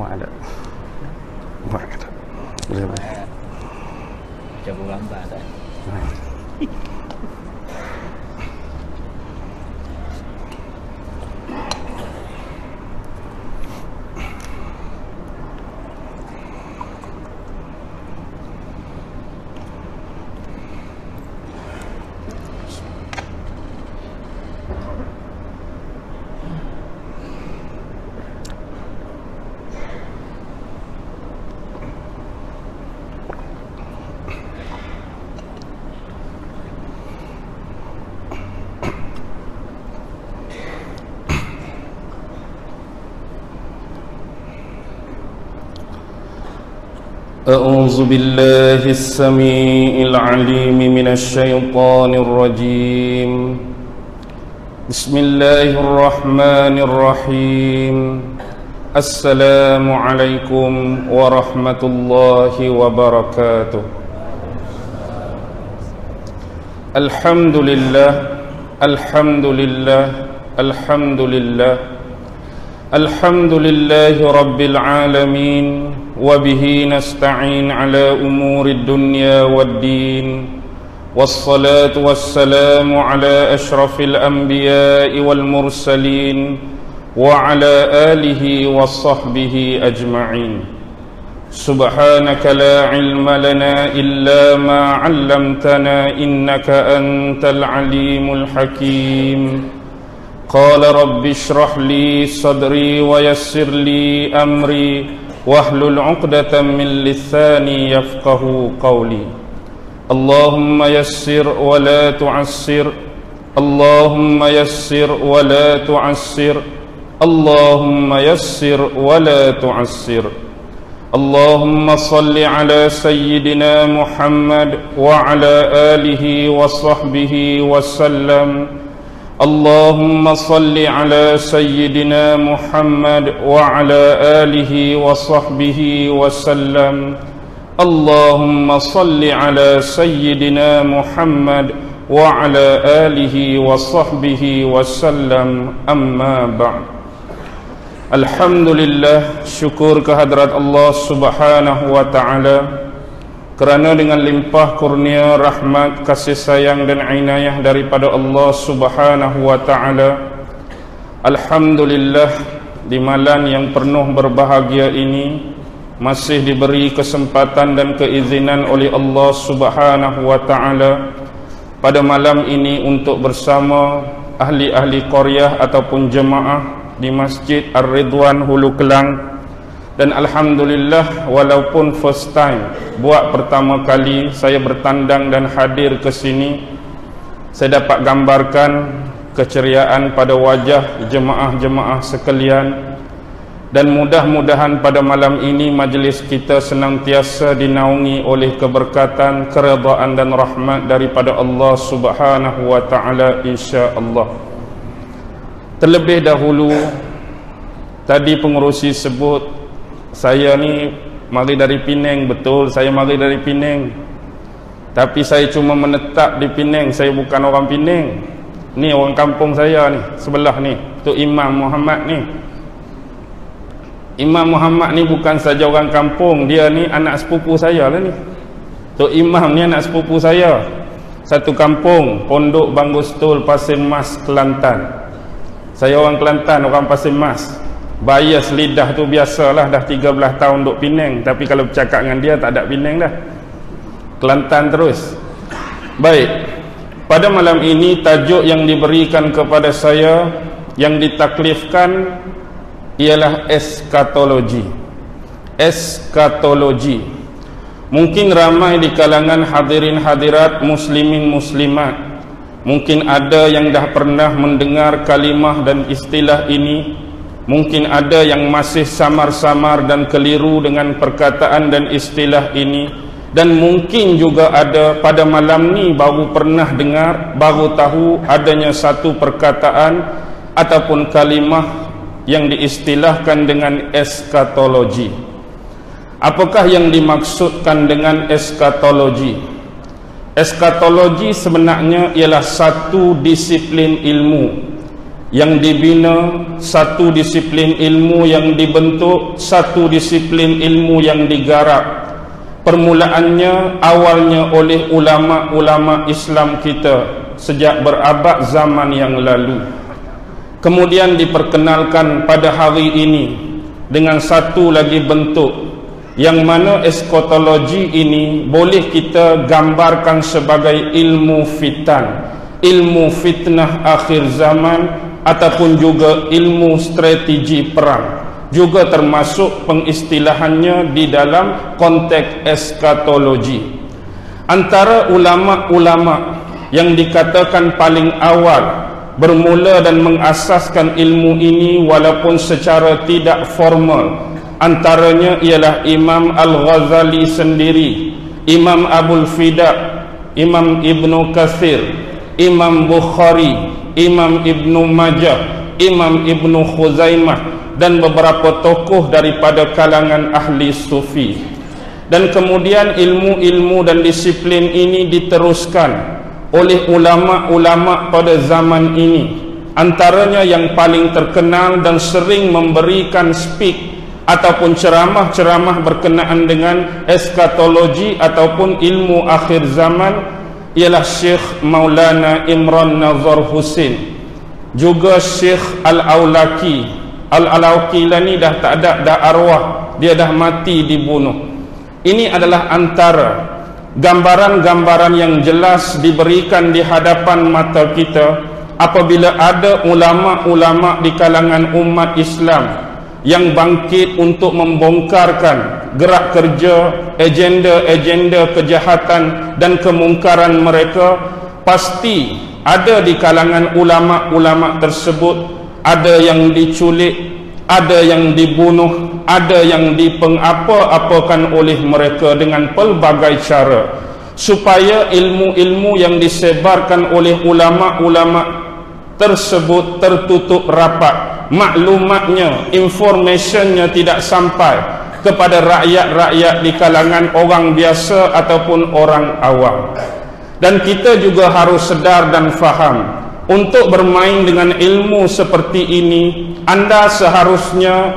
Muat ada. Muat kata. Boleh boleh. Macam tak? أعوذ بالله السميع العليم من الشيطان الرجيم. بسم الله الرحمن الرحيم. السلام عليكم ورحمة الله وبركاته. الحمد لله الحمد لله الحمد لله. الحمد لله رب العالمين. وبه نستعين على أمور الدنيا والدين والصلاة والسلام على أشرف الأنبياء والمرسلين وعلى آله وصحبه أجمعين. سبحانك لا علم لنا إلا ما علمتنا إنك أنت العليم الحكيم. قال رب اشرح لي صدري ويسر لي أمري. واحلل عقدة من لساني يفقه قولي اللهم يسر ولا تعسر اللهم يسر ولا تعسر اللهم يسر ولا تعسر اللهم صل على سيدنا محمد وعلى آله وصحبه وسلم اللهم صل على سيدنا محمد وعلى آله وصحبه وسلم اللهم صل على سيدنا محمد وعلى آله وصحبه وسلم أما بعد الحمد لله شكر kehadrat Allah subhanahu wa ta'ala kerana dengan limpah kurnia rahmat kasih sayang dan inayah daripada Allah Subhanahu wa taala alhamdulillah di malam yang penuh berbahagia ini masih diberi kesempatan dan keizinan oleh Allah Subhanahu wa taala pada malam ini untuk bersama ahli-ahli qaryah ataupun jemaah di Masjid Ar-Ridwan Hulu Kelang dan Alhamdulillah walaupun first time buat pertama kali saya bertandang dan hadir ke sini saya dapat gambarkan keceriaan pada wajah jemaah-jemaah sekalian dan mudah-mudahan pada malam ini majlis kita senantiasa dinaungi oleh keberkatan, keredaan dan rahmat daripada Allah Subhanahu wa taala insya-Allah. Terlebih dahulu tadi pengurusi sebut saya ni mari dari Penang betul. Saya mari dari Penang. Tapi saya cuma menetap di Penang. Saya bukan orang Penang. Ni orang kampung saya ni sebelah ni. Tu Imam Muhammad ni. Imam Muhammad ni bukan saja orang kampung. Dia ni anak sepupu saya lah ni. Tu Imam ni anak sepupu saya. Satu kampung Pondok Bangustul Pasir Mas Kelantan. Saya orang Kelantan orang Pasir Mas bias lidah tu biasalah dah 13 tahun duk Penang. Tapi kalau bercakap dengan dia tak ada Penang dah. Kelantan terus. Baik. Pada malam ini tajuk yang diberikan kepada saya yang ditaklifkan ialah eskatologi. Eskatologi. Mungkin ramai di kalangan hadirin hadirat muslimin muslimat mungkin ada yang dah pernah mendengar kalimah dan istilah ini mungkin ada yang masih samar-samar dan keliru dengan perkataan dan istilah ini. Dan mungkin juga ada pada malam ni baru pernah dengar baru tahu adanya satu perkataan ataupun kalimah yang diistilahkan dengan eskatologi. Apakah yang dimaksudkan dengan eskatologi? Eskatologi sebenarnya ialah satu disiplin ilmu yang dibina satu disiplin ilmu yang dibentuk satu disiplin ilmu yang digarap. Permulaannya awalnya oleh ulama-ulama Islam kita sejak berabad zaman yang lalu. Kemudian diperkenalkan pada hari ini dengan satu lagi bentuk yang mana eskatologi ini boleh kita gambarkan sebagai ilmu fitan ilmu fitnah akhir zaman ataupun juga ilmu strategi perang. Juga termasuk pengistilahannya di dalam konteks eskatologi. Antara ulama-ulama yang dikatakan paling awal bermula dan mengasaskan ilmu ini walaupun secara tidak formal antaranya ialah Imam Al-Ghazali sendiri Imam Abul Fida Imam Ibn Kathir Imam Bukhari Imam Ibn Majah Imam Ibn Khuzaimah dan beberapa tokoh daripada kalangan ahli sufi. Dan kemudian ilmu-ilmu dan disiplin ini diteruskan oleh ulama-ulama pada zaman ini. Antaranya yang paling terkenal dan sering memberikan speak ataupun ceramah-ceramah berkenaan dengan eskatologi ataupun ilmu akhir zaman ialah Syekh Maulana Imran Nazar Husin juga Syekh Al-Aulaki Al-Aulaki lah ni dah tak ada dah arwah. Dia dah mati dibunuh. Ini adalah antara gambaran-gambaran yang jelas diberikan di hadapan mata kita apabila ada ulama-ulama di kalangan umat Islam yang bangkit untuk membongkarkan gerak kerja, agenda-agenda kejahatan dan kemungkaran mereka pasti ada di kalangan ulama-ulama tersebut. Ada yang diculik, ada yang dibunuh, ada yang dipengapa-apakan oleh mereka dengan pelbagai cara. Supaya ilmu-ilmu yang disebarkan oleh ulama-ulama tersebut tertutup rapat. Maklumatnya, informationnya tidak sampai kepada rakyat-rakyat di kalangan orang biasa ataupun orang awam. Dan kita juga harus sedar dan faham untuk bermain dengan ilmu seperti ini, anda seharusnya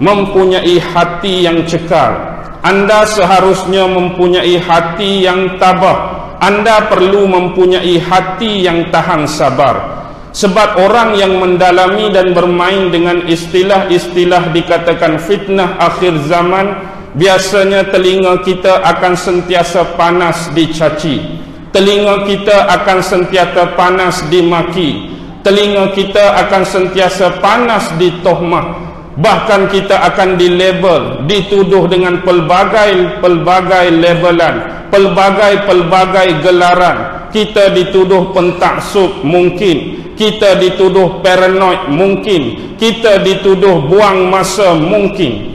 mempunyai hati yang cekal. Anda seharusnya mempunyai hati yang tabah. Anda perlu mempunyai hati yang tahan sabar sebab orang yang mendalami dan bermain dengan istilah-istilah dikatakan fitnah akhir zaman biasanya telinga kita akan sentiasa panas dicaci. Telinga kita akan sentiasa panas dimaki. Telinga kita akan sentiasa panas ditohmah. Bahkan kita akan dilabel dituduh dengan pelbagai-pelbagai labelan pelbagai-pelbagai gelaran kita dituduh pentaksub mungkin. Kita dituduh paranoid mungkin. Kita dituduh buang masa mungkin.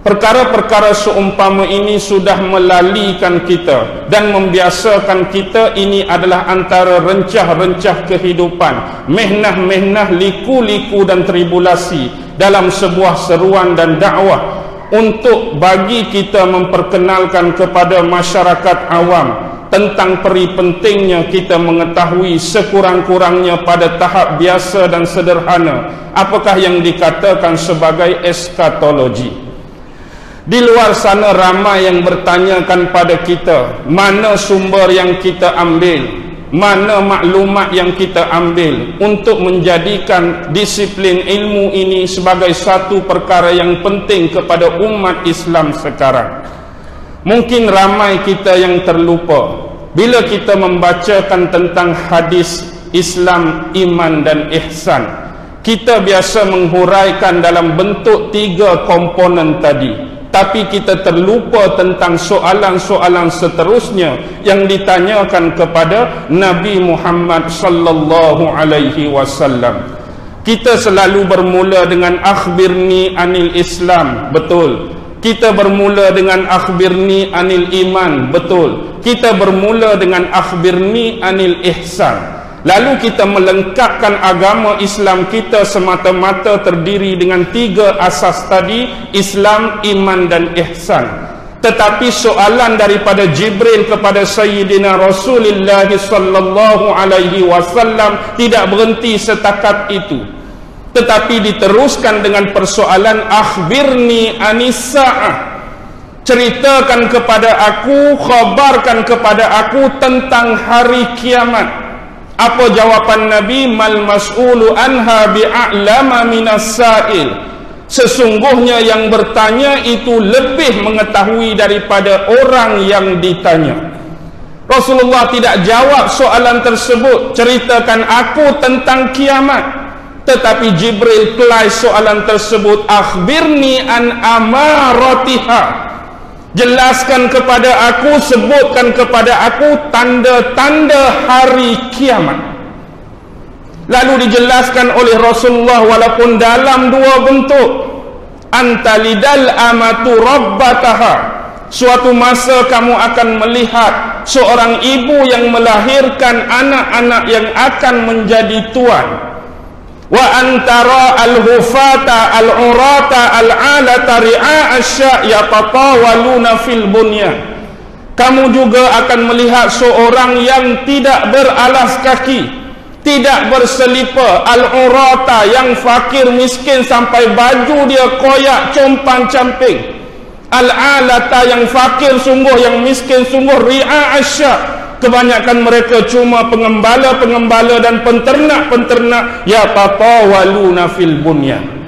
Perkara-perkara seumpama ini sudah melalikan kita dan membiasakan kita ini adalah antara rencah-rencah kehidupan mehnah-mehnah liku-liku dan tribulasi dalam sebuah seruan dan dakwah untuk bagi kita memperkenalkan kepada masyarakat awam tentang peri pentingnya kita mengetahui sekurang-kurangnya pada tahap biasa dan sederhana. Apakah yang dikatakan sebagai eskatologi? Di luar sana ramai yang bertanyakan pada kita mana sumber yang kita ambil? Mana maklumat yang kita ambil? Untuk menjadikan disiplin ilmu ini sebagai satu perkara yang penting kepada umat Islam sekarang Mungkin ramai kita yang terlupa bila kita membacakan tentang hadis Islam, iman dan ihsan. Kita biasa menghuraikan dalam bentuk tiga komponen tadi. Tapi kita terlupa tentang soalan-soalan seterusnya yang ditanyakan kepada Nabi Muhammad sallallahu alaihi wasallam. Kita selalu bermula dengan akhbirni anil Islam, betul kita bermula dengan akhbirni anil iman betul. Kita bermula dengan akhbirni anil ihsan. Lalu kita melengkapkan agama Islam kita semata-mata terdiri dengan tiga asas tadi Islam, iman dan ihsan. Tetapi soalan daripada Jibril kepada Sayyidina Rasulullah sallallahu alaihi wasallam tidak berhenti setakat itu tetapi diteruskan dengan persoalan akhbirni anisa'ah. Ceritakan kepada aku khabarkan kepada aku tentang hari kiamat. Apa jawapan nabi? Mal mas'ulu anha bi'alama minas sa'il. Sesungguhnya yang bertanya itu lebih mengetahui daripada orang yang ditanya. Rasulullah tidak jawab soalan tersebut. Ceritakan aku tentang kiamat tetapi Jibril kelai soalan tersebut akhbirni an amaratiha. Jelaskan kepada aku sebutkan kepada aku tanda-tanda hari kiamat. Lalu dijelaskan oleh Rasulullah walaupun dalam dua bentuk. Antalidal amatu rabbataha. Suatu masa kamu akan melihat seorang ibu yang melahirkan anak-anak yang akan menjadi tuan wa antara al-hufata al-urata al-alata ri'a asya yatatawaluna fil bunyan kamu juga akan melihat seorang yang tidak beralas kaki tidak berselipa. Al-urata yang fakir miskin sampai baju dia koyak compang camping. Al-alata yang fakir sungguh yang miskin sungguh ri'a asya kebanyakan mereka cuma pengembala-pengembala dan penternak-penternak. Ya tatawaluna fil bunyan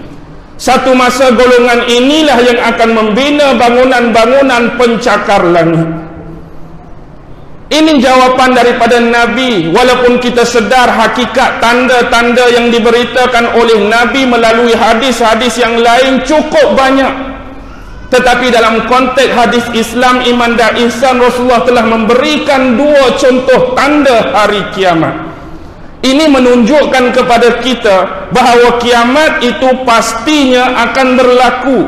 satu masa golongan inilah yang akan membina bangunan-bangunan pencakar langit. Ini jawapan daripada Nabi. Walaupun kita sedar hakikat tanda-tanda yang diberitakan oleh Nabi melalui hadis-hadis yang lain cukup banyak tetapi dalam konteks hadis Islam iman dan ihsan Rasulullah telah memberikan dua contoh tanda hari kiamat. Ini menunjukkan kepada kita bahawa kiamat itu pastinya akan berlaku.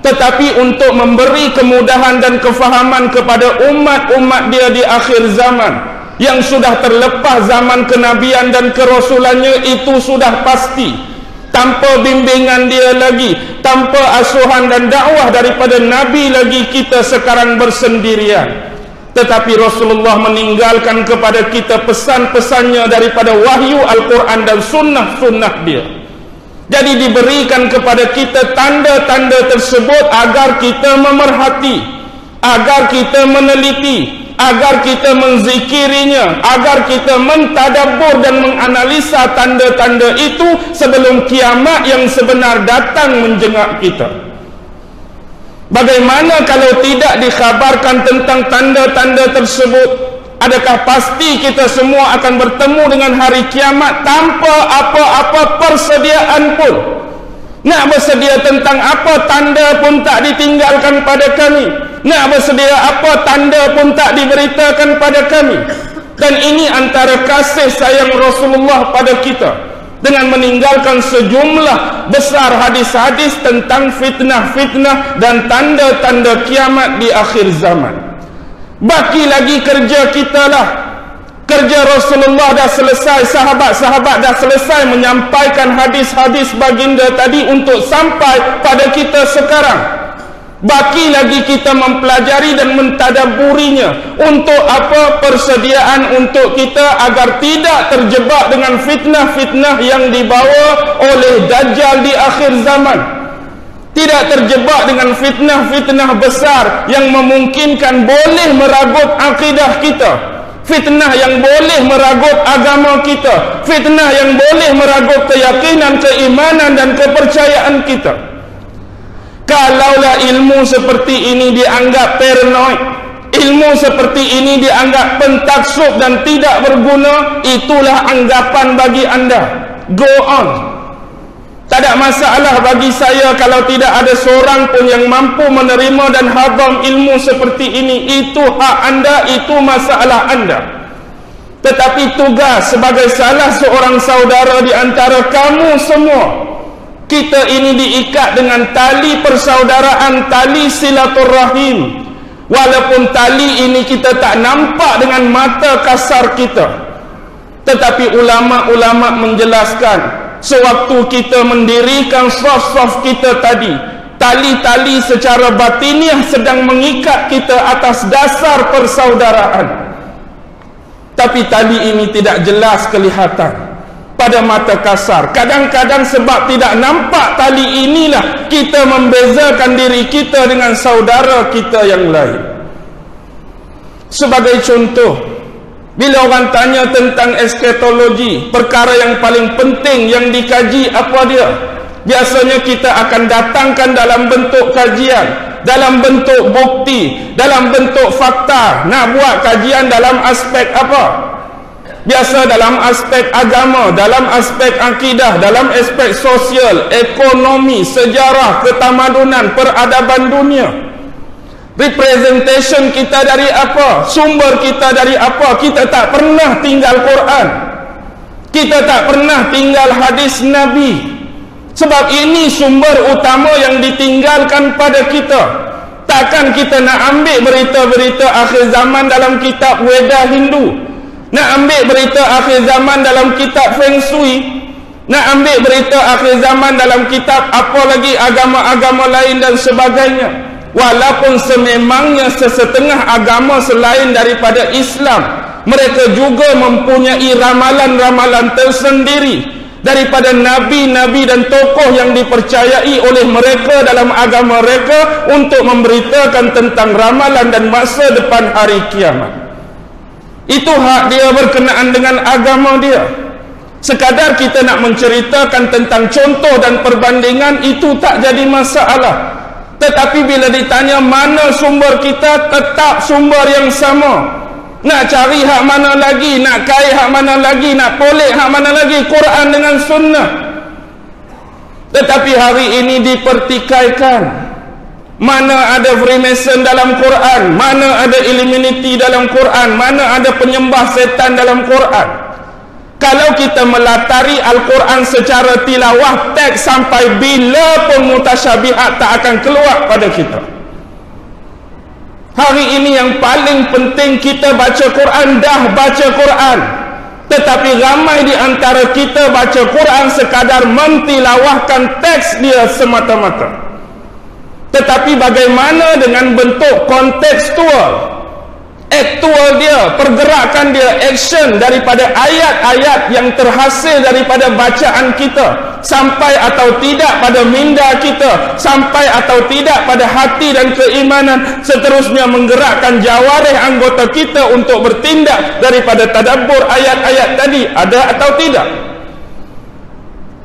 Tetapi untuk memberi kemudahan dan kefahaman kepada umat-umat dia di akhir zaman yang sudah terlepas zaman kenabian dan kerasulannya itu sudah pasti tanpa bimbingan dia lagi tanpa asuhan dan dakwah daripada Nabi lagi kita sekarang bersendirian. Tetapi Rasulullah meninggalkan kepada kita pesan-pesannya daripada wahyu Al-Quran dan sunnah-sunnah dia. Jadi diberikan kepada kita tanda-tanda tersebut agar kita memerhati agar kita meneliti agar kita menzikirinya agar kita mentadabur dan menganalisa tanda-tanda itu sebelum kiamat yang sebenar datang menjengak kita. Bagaimana kalau tidak dikhabarkan tentang tanda-tanda tersebut? Adakah pasti kita semua akan bertemu dengan hari kiamat tanpa apa-apa persediaan pun? Nak bersedia tentang apa tanda pun tak ditinggalkan pada kami nak bersedia apa tanda pun tak diberitakan pada kami. Dan ini antara kasih sayang Rasulullah pada kita. Dengan meninggalkan sejumlah besar hadis-hadis tentang fitnah-fitnah dan tanda-tanda kiamat di akhir zaman. Baki lagi kerja kita lah. Kerja Rasulullah dah selesai sahabat-sahabat dah selesai menyampaikan hadis-hadis baginda tadi untuk sampai pada kita sekarang Baki lagi kita mempelajari dan mentadaburinya Untuk apa persediaan untuk kita Agar tidak terjebak dengan fitnah-fitnah yang dibawa oleh Dajjal di akhir zaman. Tidak terjebak dengan fitnah-fitnah besar Yang memungkinkan boleh meragut akidah kita. Fitnah yang boleh meragut agama kita. Fitnah yang boleh meragut keyakinan, keimanan dan kepercayaan kita Kalaulah ilmu seperti ini dianggap paranoid Ilmu seperti ini dianggap pentaksub dan tidak berguna Itulah anggapan bagi anda. Go on. Tak ada masalah bagi saya Kalau tidak ada seorang pun yang mampu menerima dan hadam ilmu seperti ini. Itu hak anda, itu masalah anda. Tetapi tugas sebagai salah seorang saudara di antara kamu semua kita ini diikat dengan tali persaudaraan tali silaturrahim walaupun tali ini kita tak nampak dengan mata kasar kita. Tetapi ulama-ulama menjelaskan sewaktu kita mendirikan saf-saf kita tadi tali-tali secara batiniah sedang mengikat kita atas dasar persaudaraan. Tapi tali ini tidak jelas kelihatan pada mata kasar. Kadang-kadang sebab tidak nampak tali inilah kita membezakan diri kita dengan saudara kita yang lain. Sebagai contoh bila orang tanya tentang eskatologi perkara yang paling penting yang dikaji apa dia? Biasanya kita akan datangkan dalam bentuk kajian dalam bentuk bukti dalam bentuk fakta nak buat kajian dalam aspek apa biasa dalam aspek agama dalam aspek akidah dalam aspek sosial ekonomi sejarah ketamadunan peradaban dunia. Representation kita dari apa? Sumber kita dari apa? Kita tak pernah tinggal Quran. Kita tak pernah tinggal hadis Nabi. Sebab ini sumber utama yang ditinggalkan pada kita. Takkan kita nak ambil berita-berita akhir zaman dalam kitab Weda Hindu nak ambil berita akhir zaman dalam kitab Feng Shui. Nak ambil berita akhir zaman dalam kitab apa lagi agama-agama lain dan sebagainya. Walaupun sememangnya sesetengah agama selain daripada Islam mereka juga mempunyai ramalan-ramalan tersendiri daripada nabi-nabi dan tokoh yang dipercayai oleh mereka dalam agama mereka untuk memberitakan tentang ramalan dan masa depan hari kiamat itu hak dia berkenaan dengan agama dia. Sekadar kita nak menceritakan tentang contoh dan perbandingan itu tak jadi masalah. Tetapi bila ditanya mana sumber kita tetap sumber yang sama. Nak cari hak mana lagi nak kait hak mana lagi nak polik hak mana lagi Quran dengan sunnah. Tetapi hari ini dipertikaikan mana ada Freemason dalam Quran? Mana ada Illuminati dalam Quran? Mana ada penyembah setan dalam Quran? Kalau kita melatari Al-Quran secara tilawah teks sampai bila pun mutasyabihat tak akan keluar pada kita. Hari ini yang paling penting kita baca Quran dah baca Quran. Tetapi ramai di antara kita baca Quran sekadar mentilawahkan teks dia semata-mata tetapi bagaimana dengan bentuk kontekstual? Aktual dia pergerakan dia action daripada ayat-ayat yang terhasil daripada bacaan kita sampai atau tidak pada minda kita sampai atau tidak pada hati dan keimanan seterusnya menggerakkan jawarih anggota kita untuk bertindak daripada tadabbur ayat-ayat tadi ada atau tidak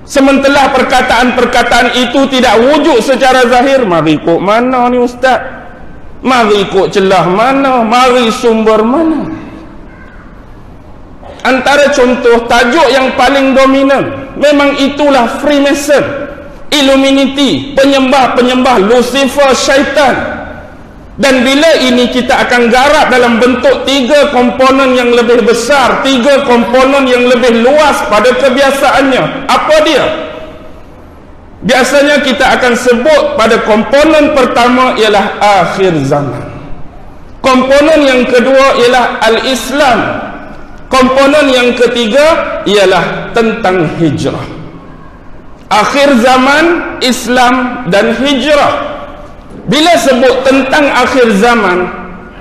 Sementara perkataan-perkataan itu tidak wujud secara zahir, mari ikut mana ni ustaz? Mari ikut celah mana? Mari sumber mana? Antara contoh tajuk yang paling dominan, memang itulah Freemason, Illuminati, penyembah-penyembah Lucifer, syaitan. Dan bila ini kita akan garap dalam bentuk tiga komponen yang lebih besar, tiga komponen yang lebih luas pada kebiasaannya. Apa dia? Biasanya kita akan sebut pada komponen pertama ialah akhir zaman. Komponen yang kedua ialah al-Islam. Komponen yang ketiga ialah tentang hijrah. Akhir zaman, Islam dan hijrah. Bila sebut tentang akhir zaman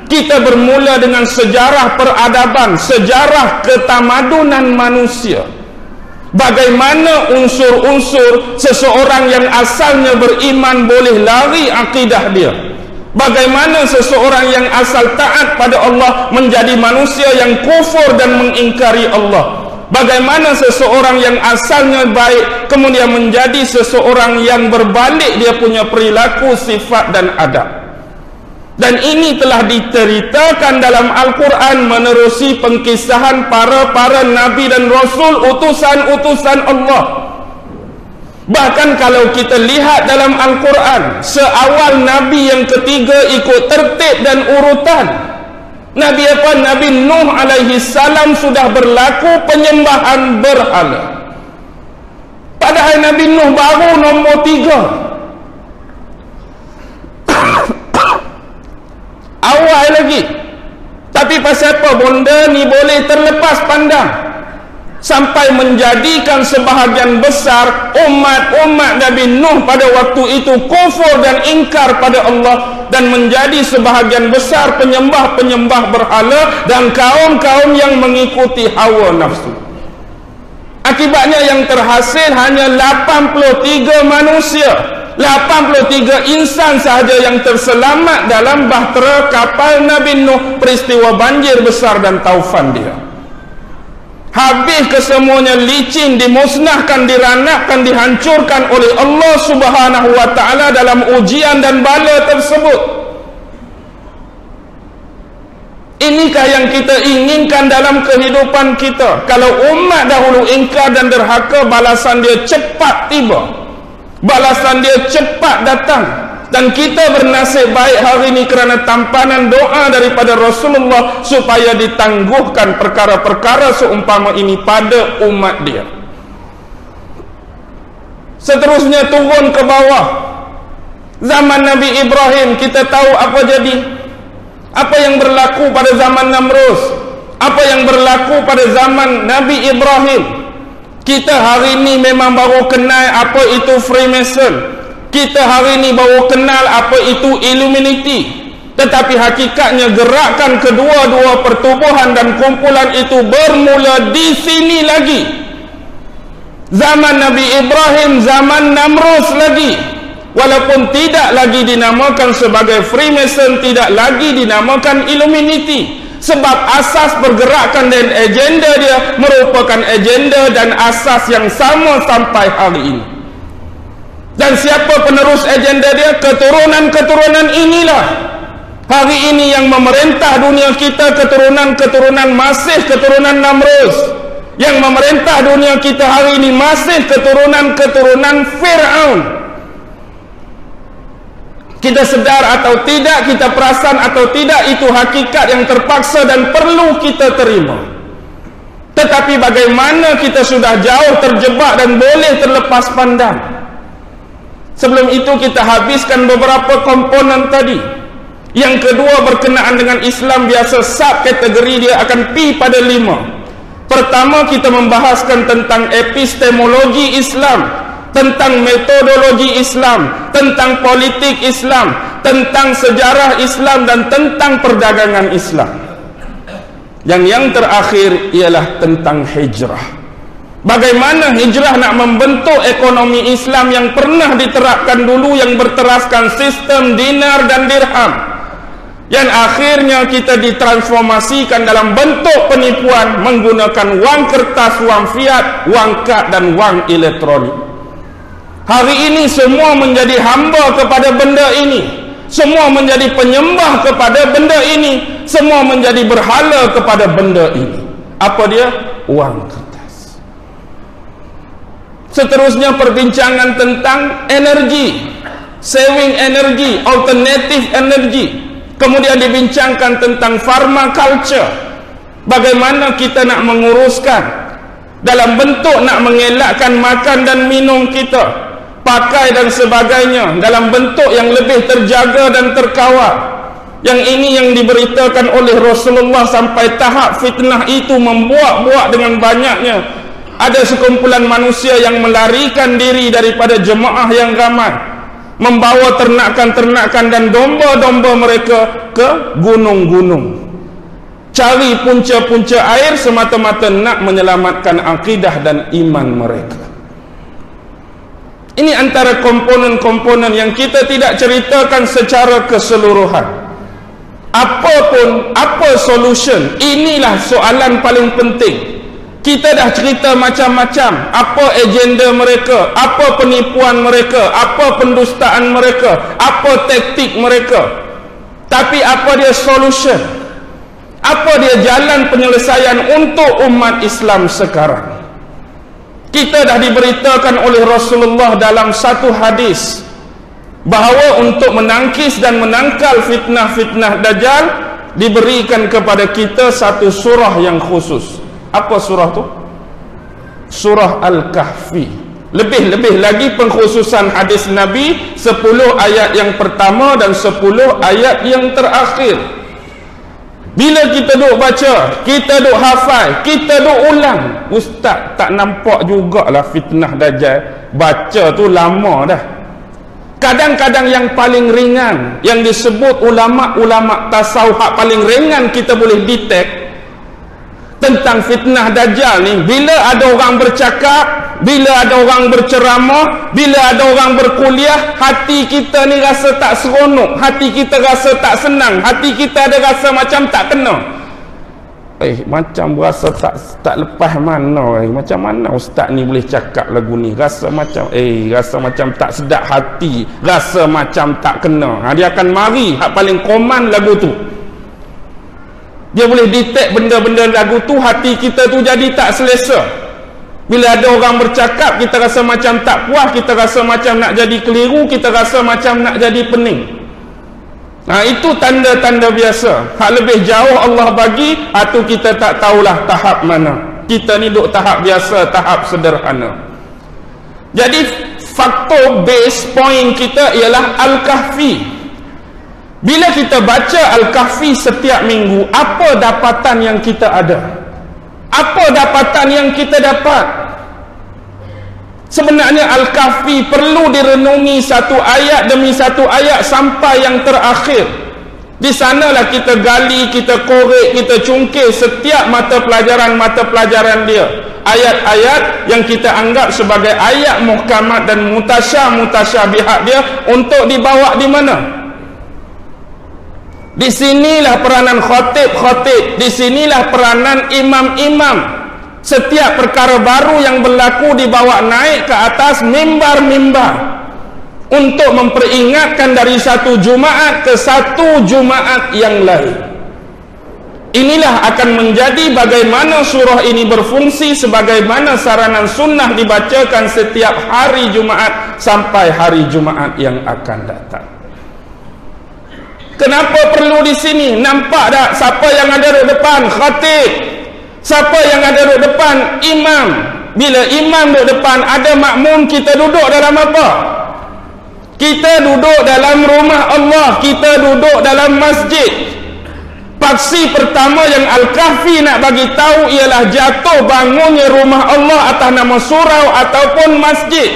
Kita bermula dengan sejarah peradaban Sejarah ketamadunan manusia. Bagaimana unsur-unsur seseorang yang asalnya beriman boleh lari akidah dia? Bagaimana seseorang yang asal taat pada Allah menjadi manusia yang kufur dan mengingkari Allah Bagaimana seseorang yang asalnya baik kemudian menjadi seseorang yang berbalik dia punya perilaku, sifat dan adab. Dan ini telah diceritakan dalam Al-Quran menerusi pengkisahan para-para Nabi dan Rasul utusan-utusan Allah. Bahkan kalau kita lihat dalam Al-Quran, seawal Nabi yang ketiga ikut tertib dan urutan, Nabi apa? Nabi Nuh alaihi salam sudah berlaku penyembahan berhala. Padahal Nabi Nuh baru nombor tiga. Awal lagi. Tapi pasal apa? Bonda ni boleh terlepas pandang sampai menjadikan sebahagian besar umat-umat Nabi Nuh pada waktu itu kufur dan ingkar pada Allah dan menjadi sebahagian besar penyembah-penyembah berhala dan kaum-kaum yang mengikuti hawa nafsu. Akibatnya yang terhasil hanya 83 manusia 83 insan sahaja yang terselamat dalam bahtera kapal Nabi Nuh. Peristiwa banjir besar dan taufan dia habis kesemuanya licin dimusnahkan diranakkan dihancurkan oleh Allah subhanahu wa ta'ala dalam ujian dan bala tersebut. Inikah yang kita inginkan dalam kehidupan kita? Kalau umat dahulu ingkar dan derhaka balasan dia cepat tiba. Balasan dia cepat datang dan kita bernasib baik hari ini kerana tampanan doa daripada Rasulullah supaya ditangguhkan perkara-perkara seumpama ini pada umat dia. Seterusnya turun ke bawah. Zaman Nabi Ibrahim kita tahu apa jadi? Apa yang berlaku pada zaman Namrus? Apa yang berlaku pada zaman Nabi Ibrahim? Kita hari ini memang baru kenal apa itu Freemason. Kita hari ini baru kenal apa itu Illuminati. Tetapi hakikatnya gerakan kedua-dua pertubuhan dan kumpulan itu bermula di sini lagi. Zaman Nabi Ibrahim, zaman Namrus lagi. Walaupun tidak lagi dinamakan sebagai Freemason, tidak lagi dinamakan Illuminati sebab asas pergerakan dan agenda dia merupakan agenda dan asas yang sama sampai hari ini dan siapa penerus agenda dia keturunan-keturunan inilah. Hari ini yang memerintah dunia kita keturunan-keturunan masih keturunan Namrus. Yang memerintah dunia kita hari ini masih keturunan-keturunan Fir'aun. Kita sedar atau tidak kita perasan atau tidak itu hakikat yang terpaksa dan perlu kita terima. Tetapi bagaimana kita sudah jauh terjebak dan boleh terlepas pandang sebelum itu kita habiskan beberapa komponen tadi yang kedua berkenaan dengan Islam biasa sub kategori dia akan pi pada lima pertama kita membahaskan tentang epistemologi Islam tentang metodologi Islam, tentang politik Islam, tentang sejarah Islam dan tentang perdagangan Islam. Yang yang terakhir ialah tentang hijrah. Bagaimana hijrah nak membentuk ekonomi Islam yang pernah diterapkan dulu yang berteraskan sistem dinar dan dirham. Yang akhirnya kita ditransformasikan dalam bentuk penipuan menggunakan wang kertas, wang fiat, wang kad dan wang elektronik. Hari ini semua menjadi hamba kepada benda ini. Semua menjadi penyembah kepada benda ini. Semua menjadi berhala kepada benda ini. Apa dia? Wang kertas. Seterusnya perbincangan tentang energi. Saving energy, alternative energy. Kemudian dibincangkan tentang pharma culture. Bagaimana kita nak menguruskan dalam bentuk nak mengelakkan makan dan minum kita pakai dan sebagainya dalam bentuk yang lebih terjaga dan terkawal yang ini yang diberitakan oleh Rasulullah sampai tahap fitnah itu membuat-buat dengan banyaknya ada sekumpulan manusia yang melarikan diri daripada jemaah yang ramai membawa ternakan-ternakan dan domba-domba mereka ke gunung-gunung cari punca-punca air semata-mata nak menyelamatkan akidah dan iman mereka ini antara komponen-komponen yang kita tidak ceritakan secara keseluruhan. Apapun, apa solution, inilah soalan paling penting. Kita dah cerita macam-macam, apa agenda mereka, apa penipuan mereka, apa pendustaan mereka, apa taktik mereka. Tapi apa dia solution? Apa dia jalan penyelesaian untuk umat Islam sekarang? kita dah diberitakan oleh Rasulullah dalam satu hadis bahawa untuk menangkis dan menangkal fitnah-fitnah dajjal diberikan kepada kita satu surah yang khusus apa surah tu surah al-kahfi lebih-lebih lagi pengkhususan hadis nabi 10 ayat yang pertama dan 10 ayat yang terakhir bila kita duk baca, kita duk hafal, kita duk ulang. Ustaz tak nampak jugalah fitnah dajjal. Baca tu lama dah. Kadang-kadang yang paling ringan, yang disebut ulama-ulama tasawuf paling ringan kita boleh detect. Tentang fitnah dajjal ni. Bila ada orang bercakap bila ada orang berceramah bila ada orang berkuliah hati kita ni rasa tak seronok hati kita rasa tak senang hati kita ada rasa macam tak kena. Eh macam rasa tak tak lepas mana eh. Macam mana ustaz ni boleh cakap lagu ni? Rasa macam eh rasa macam tak sedap hati Rasa macam tak kena. Ha, Dia akan mari hak paling koman lagu tu Dia boleh detect benda-benda lagu tu Hati kita tu jadi tak selesa Bila ada orang bercakap Kita rasa macam tak puas Kita rasa macam nak jadi keliru Kita rasa macam nak jadi pening Nah ha, itu tanda-tanda biasa. Hak lebih jauh Allah bagi, atau kita tak tahulah tahap mana. Kita ni duk tahap biasa, tahap sederhana. Jadi faktor base point kita ialah Al-Kahfi. Bila kita baca Al-Kahfi setiap minggu, apa dapatan yang kita ada? Apa dapatan yang kita dapat? Sebenarnya Al-Kahfi perlu direnungi satu ayat demi satu ayat sampai yang terakhir. Di sanalah kita gali, kita korek, kita cungkir setiap mata pelajaran-mata pelajaran dia. Ayat-ayat yang kita anggap sebagai ayat muhkamat dan mutasyah-mutasyabihat dia untuk dibawa di mana? Di sinilah peranan khatib-khatib, di sinilah peranan imam-imam. Setiap perkara baru yang berlaku dibawa naik ke atas mimbar-mimbar. Untuk memperingatkan dari satu Jumaat ke satu Jumaat yang lain. Inilah akan menjadi bagaimana surah ini berfungsi sebagaimana saranan sunnah dibacakan setiap hari Jumaat sampai hari Jumaat yang akan datang kenapa perlu di sini nampak tak siapa yang ada di depan khatib Siapa yang ada duduk depan? Imam. Bila imam duduk depan, ada makmum kita duduk dalam apa? Kita duduk dalam rumah Allah. Kita duduk dalam masjid. Paksi pertama yang Al-Kahfi nak bagi tahu ialah jatuh bangunnya rumah Allah atas nama surau ataupun masjid.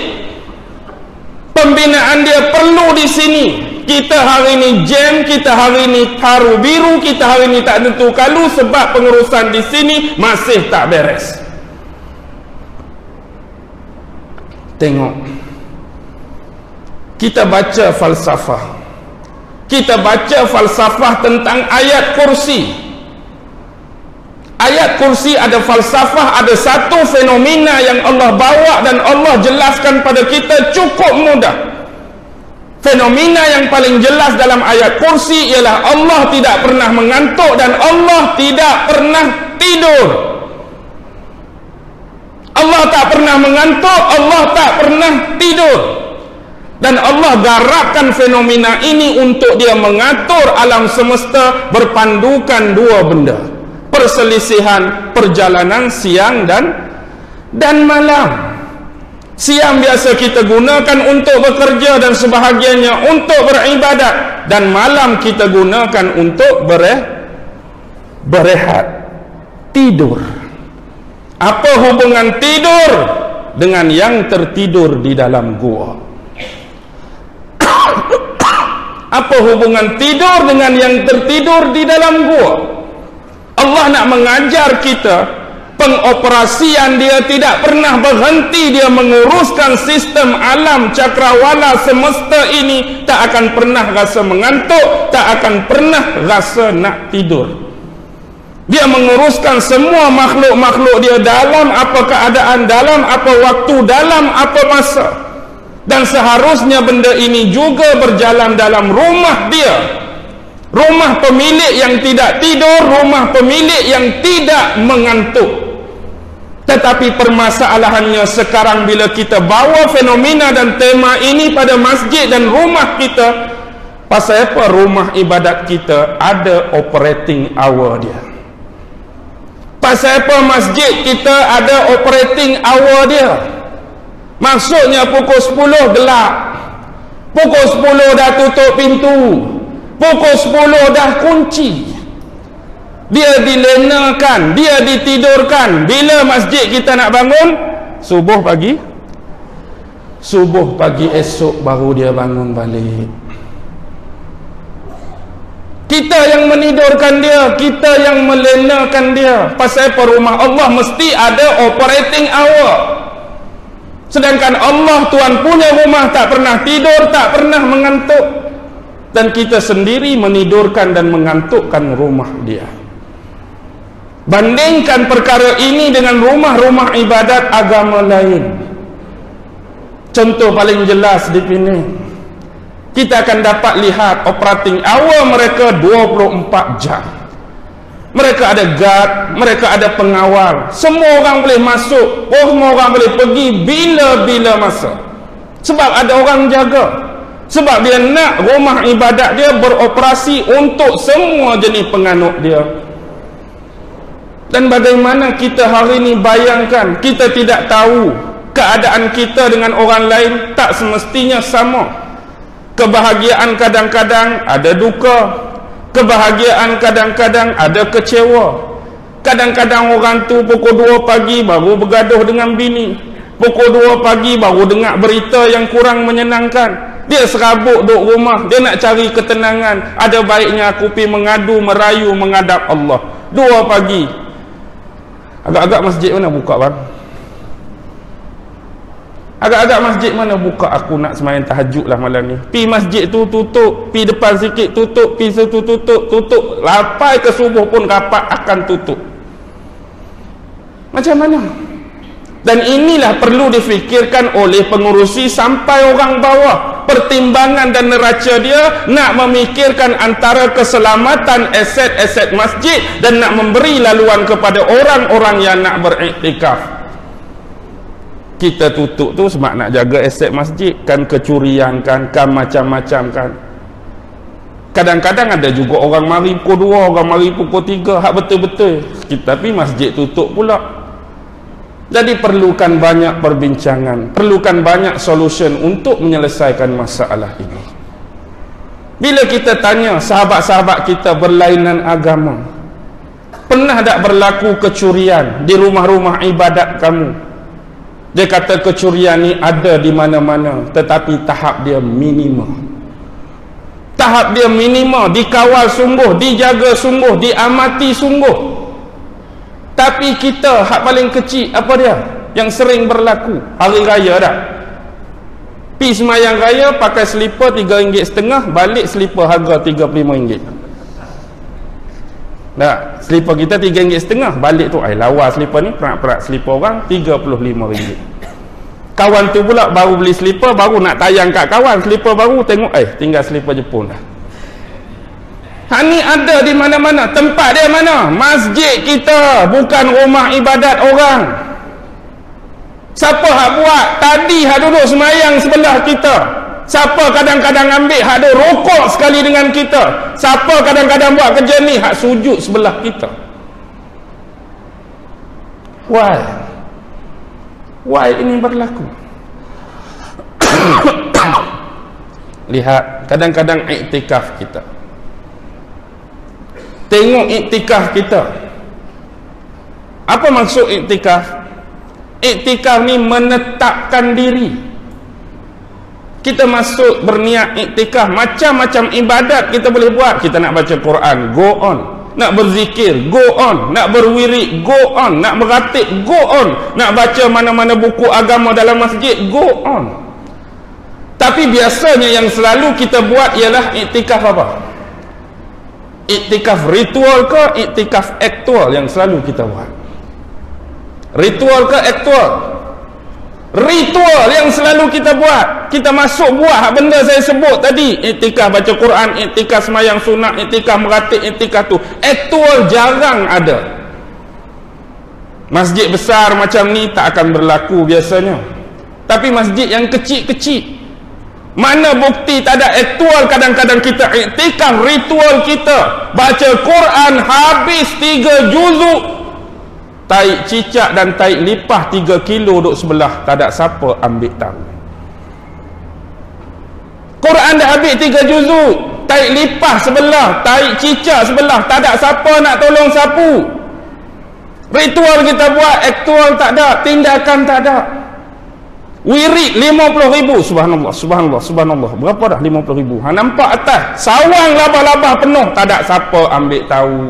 Pembinaan dia perlu di sini kita hari ini jam, kita hari ini taruh biru, kita hari ini tak tentu kalu sebab pengurusan di sini masih tak beres. Tengok. Kita baca falsafah. Kita baca falsafah tentang ayat kursi. Ayat kursi ada falsafah, ada satu fenomena yang Allah bawa dan Allah jelaskan pada kita cukup mudah fenomena yang paling jelas dalam ayat kursi ialah Allah tidak pernah mengantuk dan Allah tidak pernah tidur. Allah tak pernah mengantuk Allah tak pernah tidur. Dan Allah garapkan fenomena ini untuk dia mengatur alam semesta berpandukan dua benda. Perselisihan perjalanan siang dan dan malam Siang biasa kita gunakan untuk bekerja dan sebahagiannya untuk beribadat dan malam kita gunakan untuk bereh berehat tidur. Apa hubungan tidur dengan yang tertidur di dalam gua? Apa hubungan tidur dengan yang tertidur di dalam gua? Allah nak mengajar kita pengoperasian dia tidak pernah berhenti dia menguruskan sistem alam cakrawala semesta ini tak akan pernah rasa mengantuk tak akan pernah rasa nak tidur. Dia menguruskan semua makhluk-makhluk dia dalam apa keadaan dalam apa waktu dalam apa masa. Dan seharusnya benda ini juga berjalan dalam rumah dia. Rumah pemilik yang tidak tidur rumah pemilik yang tidak mengantuk tetapi permasalahannya sekarang bila kita bawa fenomena dan tema ini pada masjid dan rumah kita pasal apa rumah ibadat kita ada operating hour dia? Pasal apa masjid kita ada operating hour dia? Maksudnya pukul 10 gelap pukul 10 dah tutup pintu pukul 10 dah kunci dia dilenakan dia ditidurkan. Bila masjid kita nak bangun? Subuh pagi. Subuh pagi esok baru dia bangun balik. Kita yang menidurkan dia kita yang melenakan dia. Pasal apa rumah Allah mesti ada operating hour. Sedangkan Allah Tuhan punya rumah tak pernah tidur tak pernah mengantuk. Dan kita sendiri menidurkan dan mengantukkan rumah dia bandingkan perkara ini dengan rumah-rumah ibadat agama lain. Contoh paling jelas di sini. Kita akan dapat lihat operating hour mereka 24 jam. Mereka ada guard mereka ada pengawal. Semua orang boleh masuk semua orang boleh pergi bila-bila masa. Sebab ada orang jaga. Sebab dia nak rumah ibadat dia beroperasi untuk semua jenis penganut dia dan bagaimana kita hari ini bayangkan kita tidak tahu keadaan kita dengan orang lain tak semestinya sama. Kebahagiaan kadang-kadang ada duka kebahagiaan kadang-kadang ada kecewa. Kadang-kadang orang tu pukul 2 pagi baru bergaduh dengan bini pukul 2 pagi baru dengar berita yang kurang menyenangkan. Dia serabut duduk rumah dia nak cari ketenangan. Ada baiknya aku pergi mengadu merayu menghadap Allah. 2 pagi agak-agak masjid mana buka bang Agak-agak masjid mana buka aku nak semayang tahajud lah malam ni. Pi masjid tu tutup, pi depan sikit tutup, pi situ tutup, tutup. Lapai ke subuh pun rapat akan tutup. Macam mana? Dan inilah perlu difikirkan oleh pengurusi sampai orang bawah. Pertimbangan dan neraca dia nak memikirkan antara keselamatan aset-aset masjid dan nak memberi laluan kepada orang-orang yang nak beriktikaf. Kita tutup tu sebab nak jaga aset masjid. Kan kecurian kan kan macam-macam kan. Kadang-kadang ada juga orang mari pukul 2 orang mari pukul 3 hak betul-betul. Tapi masjid tutup pula jadi perlukan banyak perbincangan perlukan banyak solution untuk menyelesaikan masalah ini bila kita tanya sahabat-sahabat kita berlainan agama pernah tak berlaku kecurian di rumah-rumah ibadat kamu dia kata kecurian ni ada di mana-mana tetapi tahap dia minima. Tahap dia minima, dikawal sungguh, dijaga sungguh, diamati sungguh. Tapi kita hak paling kecil apa dia? Yang sering berlaku hari raya dah. Pi semayang raya pakai selipar RM3.5 balik selipar harga RM35. Nah, selipar kita tiga ringgit setengah. Balik tu, ay lawa selipar ni, perak-perak selipar orang, tiga puluh lima ringgit. Kawan tu pula baru beli selipar, baru nak tayang kat kawan. Selipar baru, tengok, eh, tinggal selipar Jepun dah. Ha ni ada di mana-mana. Tempat dia mana? Masjid kita, bukan rumah ibadat orang. Siapa hak buat? Tadi hak duduk semayang sebelah kita. Siapa kadang-kadang ambil hak ada rokok sekali dengan kita. Siapa kadang-kadang buat kerja ni hak sujud sebelah kita. Why? Why ini berlaku? Lihat kadang-kadang iktikaf kita. Tengok iktikaf kita. Apa maksud iktikaf? Iktikaf ni menetapkan diri. Kita masuk berniat iktikaf macam-macam ibadat kita boleh buat. Kita nak baca Quran go on. Nak berzikir go on. Nak berwirid go on. Nak beratib go on. Nak baca mana-mana buku agama dalam masjid go on. Tapi biasanya yang selalu kita buat ialah iktikaf apa iktikaf ritual ke iktikaf aktual yang selalu kita buat? Ritual ke aktual? Ritual yang selalu kita buat. Kita masuk buat benda saya sebut tadi. Iktikaf baca Quran iktikaf semayang sunat iktikaf meratik iktikaf tu. Aktual jarang ada. Masjid besar macam ni tak akan berlaku biasanya. Tapi masjid yang kecil-kecil mana bukti tak ada? Aktual kadang-kadang kita iktikaf ritual kita. Baca Quran habis tiga juzuk. Taik cicak dan taik lipah 3 kilo duduk sebelah. Tak ada siapa ambil tahu. Quran dah habis 3 juzuk. Taik lipah sebelah taik cicak sebelah. Tak ada siapa nak tolong sapu. Ritual kita buat aktual tak ada. Tindakan tak ada wirid 50 ribu. Subhanallah subhanallah subhanallah. Berapa dah 50 ribu? Ha, nampak atas. Sawang labah-labah penuh. Tak ada siapa ambil tahu.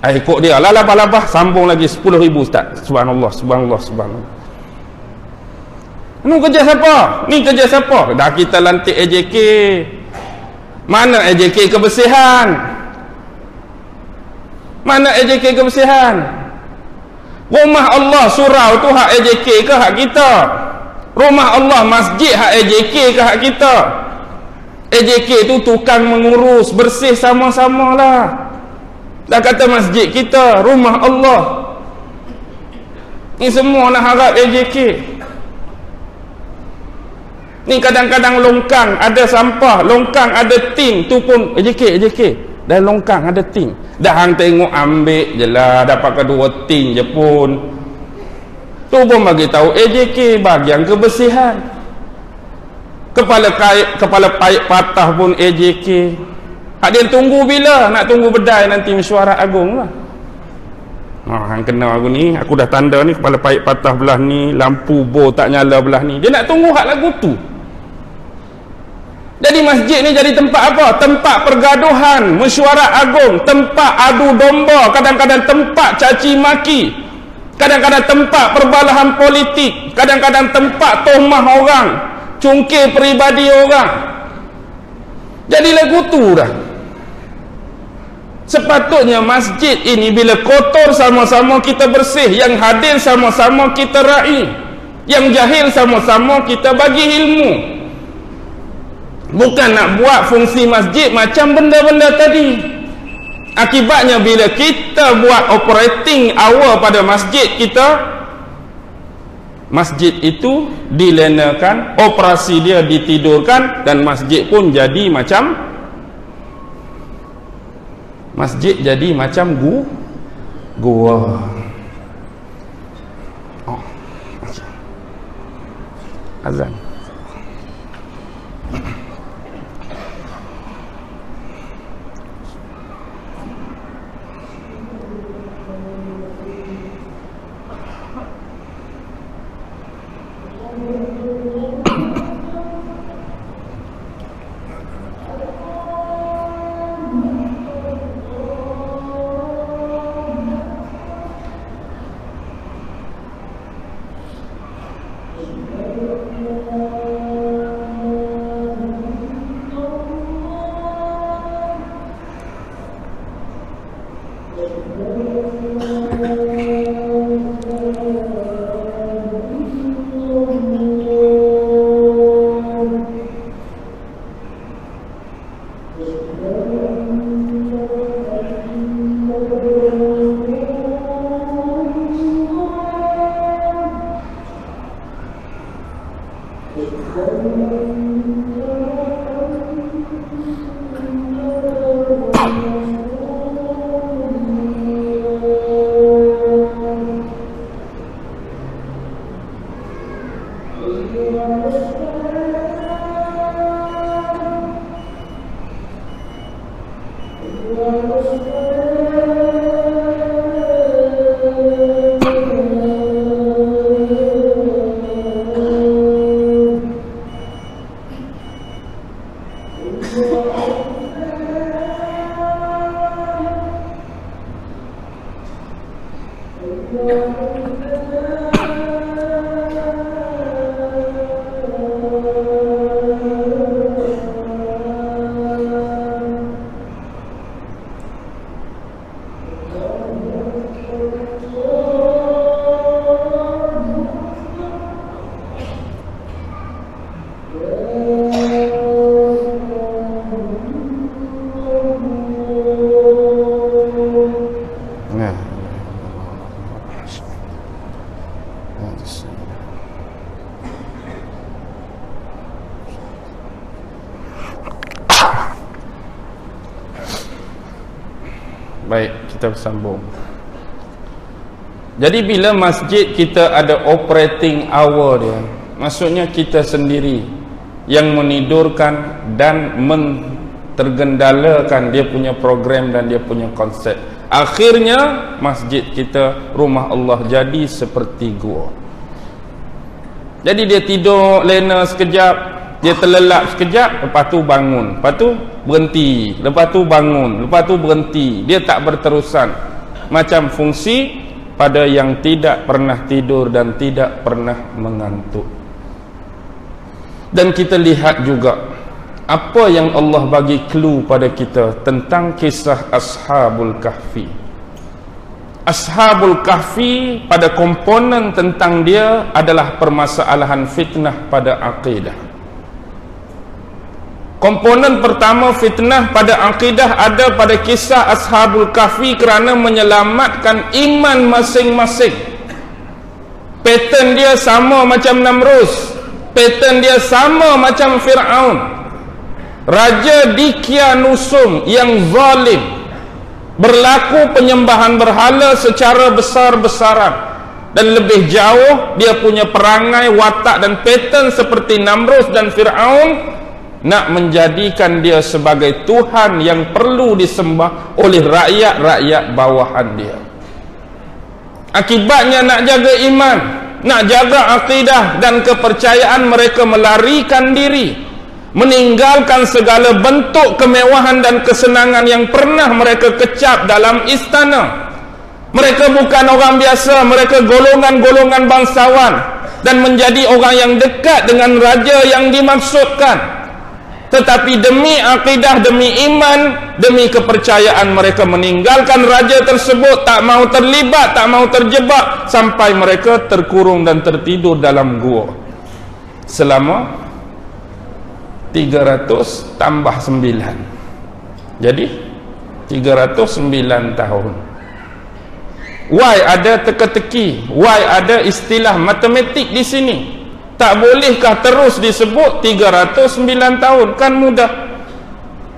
Eh, ikut dia lah labah-labah. Sambung lagi 10 ribu ustaz. Subhanallah subhanallah subhanallah. Ini kerja siapa? ni kerja siapa? dah kita lantik AJK mana AJK kebersihan? Mana AJK kebersihan rumah Allah surau tu hak AJK ke hak kita? Rumah Allah masjid hak AJK ke hak kita? AJK tu tukang mengurus bersih sama-sama lah. Dah kata masjid kita rumah Allah. Ni semua nak harap AJK ni kadang-kadang longkang ada sampah longkang ada ting tu pun AJK AJK dan longkang ada ting dah hang tengok ambil je lah dapat kedua ting je pun tu pun bagi tahu AJK bagian kebersihan kepala kait kepala paip patah pun AJK Hak dia tunggu bila? Nak tunggu bedai nanti mesyuarat agung lah. Ha, hang kena aku ni, aku dah tanda ni kepala paip patah belah ni, lampu bo tak nyala belah ni. Dia nak tunggu hak lagu tu. Jadi masjid ni jadi tempat apa? Tempat pergaduhan, mesyuarat agung, tempat adu domba, kadang-kadang tempat caci maki. Kadang-kadang tempat perbalahan politik, kadang-kadang tempat tohmah orang, cungkir peribadi orang. Jadi lagu tu dah. Sepatutnya masjid ini bila kotor sama-sama kita bersih, yang hadir sama-sama kita raih, yang jahil sama-sama kita bagi ilmu. Bukan nak buat fungsi masjid macam benda-benda tadi. Akibatnya bila kita buat operating hour pada masjid kita, masjid itu dilenakan, operasi dia ditidurkan dan masjid pun jadi macam masjid jadi macam gu gua oh. azan kita bersambung. Jadi bila masjid kita ada operating hour dia, maksudnya kita sendiri yang menidurkan dan mentergendalakan dia punya program dan dia punya konsep. Akhirnya masjid kita rumah Allah jadi seperti gua. jadi dia tidur lena sekejap dia terlelap sekejap lepas tu bangun lepas tu berhenti. Lepas tu bangun. Lepas tu berhenti. Dia tak berterusan. Macam fungsi pada yang tidak pernah tidur dan tidak pernah mengantuk. Dan kita lihat juga apa yang Allah bagi clue pada kita tentang kisah Ashabul Kahfi. Ashabul Kahfi pada komponen tentang dia adalah permasalahan fitnah pada akidah komponen pertama fitnah pada akidah ada pada kisah Ashabul Kahfi kerana menyelamatkan iman masing-masing. Pattern dia sama macam Namrus. Pattern dia sama macam Fir'aun. Raja Dikianusum yang zalim berlaku penyembahan berhala secara besar-besaran. Dan lebih jauh dia punya perangai watak dan pattern seperti Namrus dan Fir'aun nak menjadikan dia sebagai Tuhan yang perlu disembah oleh rakyat-rakyat bawahan dia. Akibatnya nak jaga iman nak jaga akidah dan kepercayaan mereka melarikan diri meninggalkan segala bentuk kemewahan dan kesenangan yang pernah mereka kecap dalam istana. Mereka bukan orang biasa mereka golongan-golongan bangsawan dan menjadi orang yang dekat dengan raja yang dimaksudkan tetapi demi akidah, demi iman, demi kepercayaan mereka meninggalkan raja tersebut tak mau terlibat, tak mau terjebak sampai mereka terkurung dan tertidur dalam gua. Selama 300 tambah 9 jadi 309 tahun. Why ada teka-teki? Why ada istilah matematik di sini tak bolehkah terus disebut 309 tahun? Kan mudah.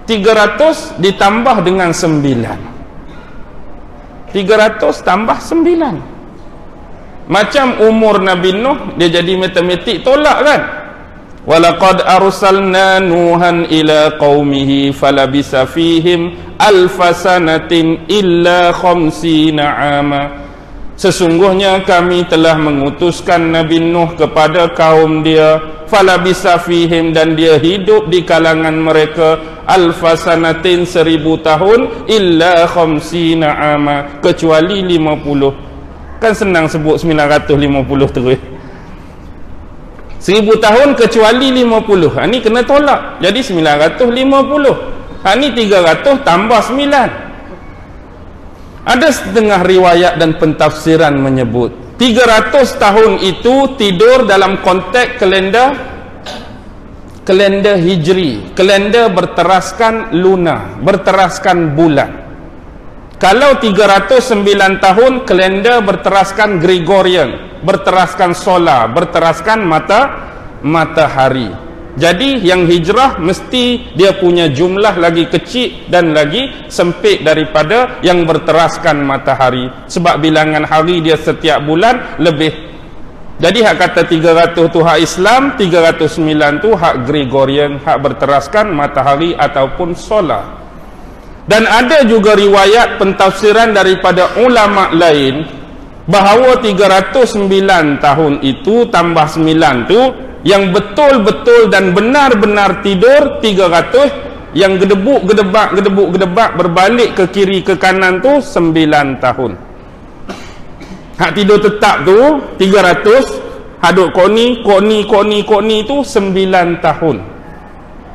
300 ditambah dengan 9 300 tambah 9 macam umur Nabi Nuh dia jadi matematik tolak kan? Walaqad arsalna Nuhan ila qaumihi falabisa fihim alfasanatin illa khamsina ama Sesungguhnya kami telah mengutuskan Nabi Nuh kepada kaum dia falabisa fihim dan dia hidup di kalangan mereka alfasanatin seribu tahun illa khamsina ama kecuali lima puluh kan senang sebut sembilan ratus lima puluh terus Seribu tahun kecuali lima puluh. Ha, ni kena tolak. Jadi sembilan ratus lima puluh. Ha, ni tiga ratus tambah sembilan. Ada setengah riwayat dan pentafsiran menyebut. Tiga ratus tahun itu tidur dalam konteks kalender kalender hijri. Kalender berteraskan luna. Berteraskan bulan. Kalau 309 tahun kalender berteraskan Gregorian berteraskan solar berteraskan mata matahari jadi yang hijrah mesti dia punya jumlah lagi kecil dan lagi sempit daripada yang berteraskan matahari. Sebab bilangan hari dia setiap bulan lebih. Jadi hak kata 300 tu hak Islam 309 tu hak Gregorian hak berteraskan matahari ataupun solar. Dan ada juga riwayat pentafsiran daripada ulama lain bahawa 309 tahun itu tambah 9 tu yang betul-betul dan benar-benar tidur 300 yang gedebuk gedebak gedebuk gedebak berbalik ke kiri ke kanan tu 9 tahun. Hak tidur tetap tu 300 haduk koni koni koni koni tu 9 tahun.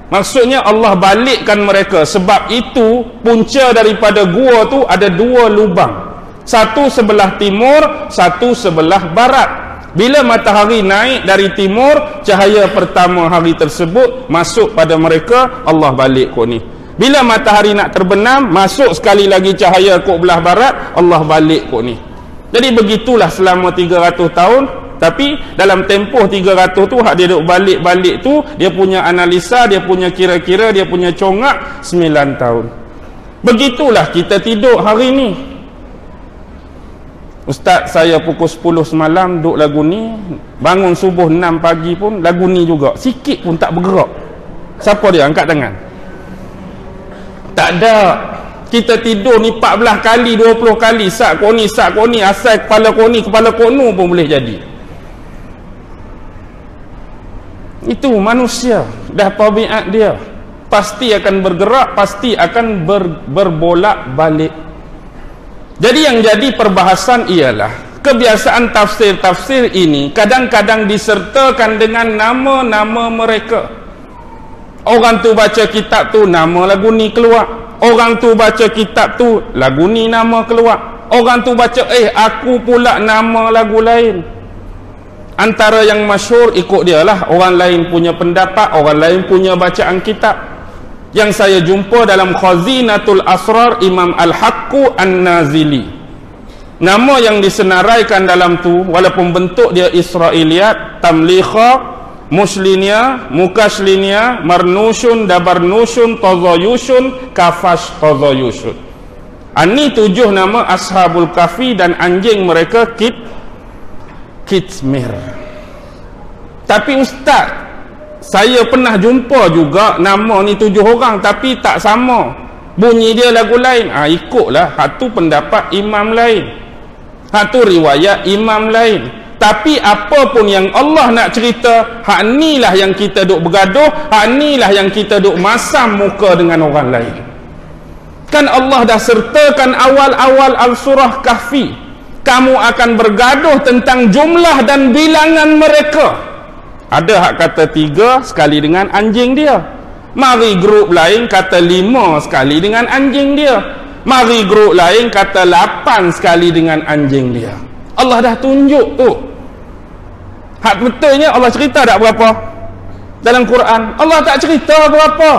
Maksudnya Allah balikkan mereka. Sebab itu punca daripada gua tu ada dua lubang. Satu sebelah timur satu sebelah barat bila matahari naik dari timur cahaya pertama hari tersebut masuk pada mereka Allah balik kok ni. Bila matahari nak terbenam masuk sekali lagi cahaya kok belah barat Allah balik kok ni. Jadi begitulah selama 300 tahun. Tapi dalam tempoh 300 tu hak dia duk balik-balik tu dia punya analisa dia punya kira-kira dia punya congak 9 tahun. Begitulah kita tidur hari ni Ustaz saya pukul 10 semalam duduk lagu ni. Bangun subuh 6 pagi pun lagu ni juga. Sikit pun tak bergerak. Siapa dia angkat tangan? Tak ada. Kita tidur ni 14 kali 20 kali. Sak kau ni sak kau ni asal kepala kau ni kepala kau pun boleh jadi. Itu manusia. Dah tabiat dia. Pasti akan bergerak pasti akan ber, berbolak balik jadi yang jadi perbahasan ialah kebiasaan tafsir-tafsir ini kadang-kadang disertakan dengan nama-nama mereka. Orang tu baca kitab tu nama lagu ni keluar. Orang tu baca kitab tu lagu ni nama keluar. Orang tu baca eh aku pula nama lagu lain. Antara yang masyur ikut dia lah orang lain punya pendapat orang lain punya bacaan kitab yang saya jumpa dalam khazinatul asrar imam al-haqqu an-nazili. Nama yang disenaraikan dalam tu walaupun bentuk dia israiliyat tamlikha muslinia mukaslinia marnushun dabarnushun tazayushun kafash tazayushun. Ini tujuh nama ashabul kafi dan anjing mereka kit Kitmir. Tapi ustaz saya pernah jumpa juga nama ni tujuh orang tapi tak sama. Bunyi dia lagu lain. Ha, ikutlah. Satu pendapat imam lain. Satu riwayat imam lain. Tapi apa pun yang Allah nak cerita hak inilah yang kita duk bergaduh hak inilah yang kita duk masam muka dengan orang lain. Kan Allah dah sertakan awal-awal al-surah kahfi kamu akan bergaduh tentang jumlah dan bilangan mereka ada hak kata tiga sekali dengan anjing dia. Mari grup lain kata lima sekali dengan anjing dia. Mari grup lain kata lapan sekali dengan anjing dia. Allah dah tunjuk tu. Hak betulnya Allah cerita tak berapa? Dalam Quran. Allah tak cerita berapa.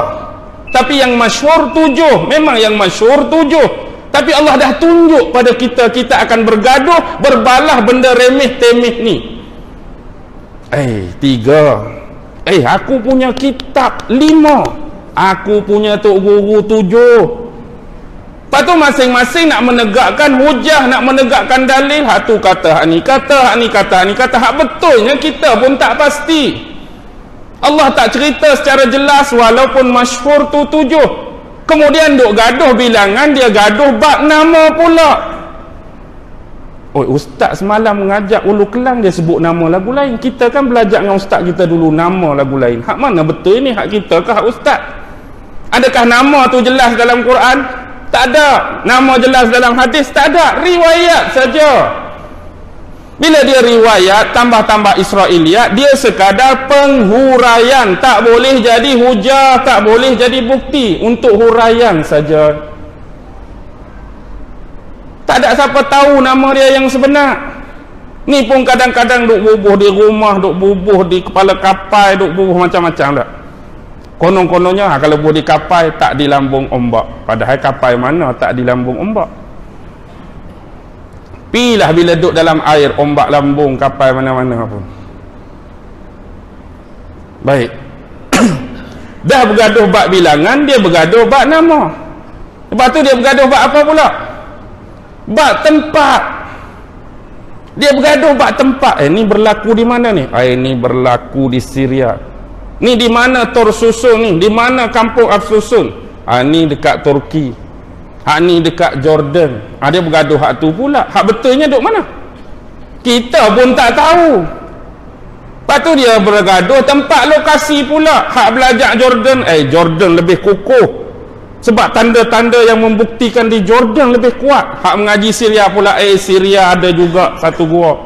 Tapi yang masyur tujuh. Memang yang masyur tujuh. Tapi Allah dah tunjuk pada kita kita akan bergaduh berbalah benda remeh temeh ni eh tiga. Eh aku punya kitab lima. Aku punya tok guru tujuh. Lepas tu masing-masing nak menegakkan hujah nak menegakkan dalil. Hak tu kata hak ni kata hak ni kata hak ni kata hak betulnya kita pun tak pasti. Allah tak cerita secara jelas walaupun masyhur tu tujuh. Kemudian duk gaduh bilangan dia gaduh bab nama pula Oh, ustaz semalam mengajak ulu kelang dia sebut nama lagu lain. Kita kan belajar dengan ustaz kita dulu nama lagu lain. Hak mana betul ni hak kita ke hak ustaz? Adakah nama tu jelas dalam Quran? Tak ada. Nama jelas dalam hadis? Tak ada. Riwayat saja. Bila dia riwayat tambah-tambah Israeliat dia sekadar penghuraian. Tak boleh jadi hujah tak boleh jadi bukti. Untuk huraian saja tak ada siapa tahu nama dia yang sebenar ni pun kadang-kadang duk bubuh di rumah duk bubuh di kepala kapal duk bubuh macam-macam tak konon-kononnya ha, kalau bubuh di kapal tak di lambung ombak padahal kapal mana tak di lambung ombak Pilah bila duduk dalam air ombak lambung kapal mana-mana pun. Baik. Dah bergaduh bak bilangan, dia bergaduh bak nama. Lepas tu dia bergaduh bak apa pula? Bak tempat. Dia bergaduh bak tempat. Eh ni berlaku di mana ni? Ah ini berlaku di Syria. Ni di mana Tor Susun ni? Di mana kampung Af Susun? Ah ni dekat Turki hak ni dekat Jordan ha, dia bergaduh hak tu pula hak betulnya duk mana kita pun tak tahu lepas tu dia bergaduh tempat lokasi pula hak belajar Jordan eh Jordan lebih kukuh sebab tanda-tanda yang membuktikan di Jordan lebih kuat. Hak mengaji Syria pula eh Syria ada juga satu gua.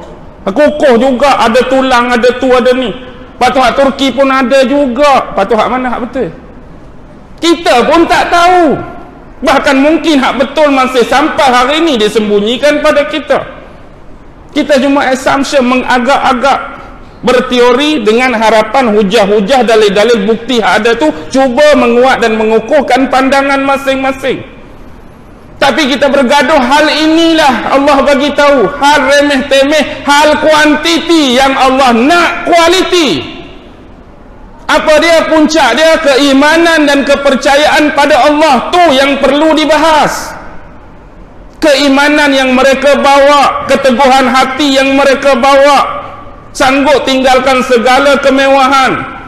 Kukuh juga ada tulang ada tu ada ni. Lepas tu hak Turki pun ada juga. Lepas tu hak mana? Hak betul. Kita pun tak tahu. Bahkan mungkin hak betul masih sampai hari ini disembunyikan pada kita. Kita cuma assumption mengagak-agak berteori dengan harapan hujah-hujah dalil-dalil bukti hak ada tu cuba menguat dan mengukuhkan pandangan masing-masing. Tapi kita bergaduh hal inilah Allah bagi tahu. Hal remeh temeh hal kuantiti yang Allah nak kualiti. Apa dia? Puncak dia keimanan dan kepercayaan pada Allah tu yang perlu dibahas. Keimanan yang mereka bawa keteguhan hati yang mereka bawa sanggup tinggalkan segala kemewahan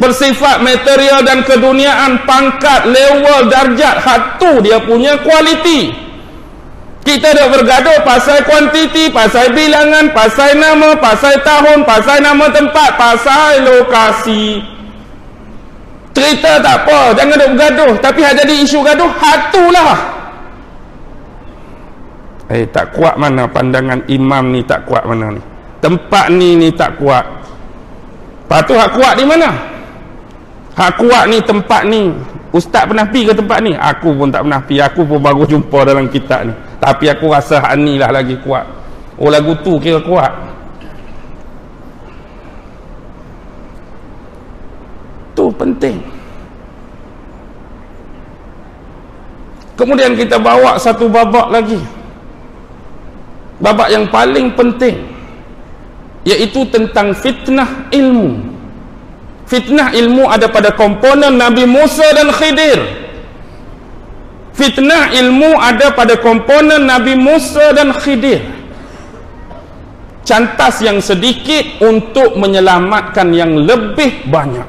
bersifat material dan keduniaan pangkat level darjat hatu dia punya kualiti kita dah bergaduh pasal kuantiti, pasal bilangan, pasal nama, pasal tahun, pasal nama tempat, pasal lokasi. Cerita tak apa, jangan duk bergaduh. Tapi hak jadi isu gaduh, hatulah. Eh, tak kuat mana pandangan imam ni tak kuat mana ni. Tempat ni ni tak kuat. Lepas tu hak kuat di mana? Hak kuat ni tempat ni. Ustaz pernah pergi ke tempat ni? Aku pun tak pernah pergi. Aku pun baru jumpa dalam kitab ni. Tapi aku rasa hak ni lah lagi kuat. Oh lagu tu kira kuat. Tu penting. Kemudian kita bawa satu babak lagi. Babak yang paling penting iaitu tentang fitnah ilmu. Fitnah ilmu ada pada komponen Nabi Musa dan Khidir. Fitnah ilmu ada pada komponen Nabi Musa dan Khidir. Cantas yang sedikit untuk menyelamatkan yang lebih banyak.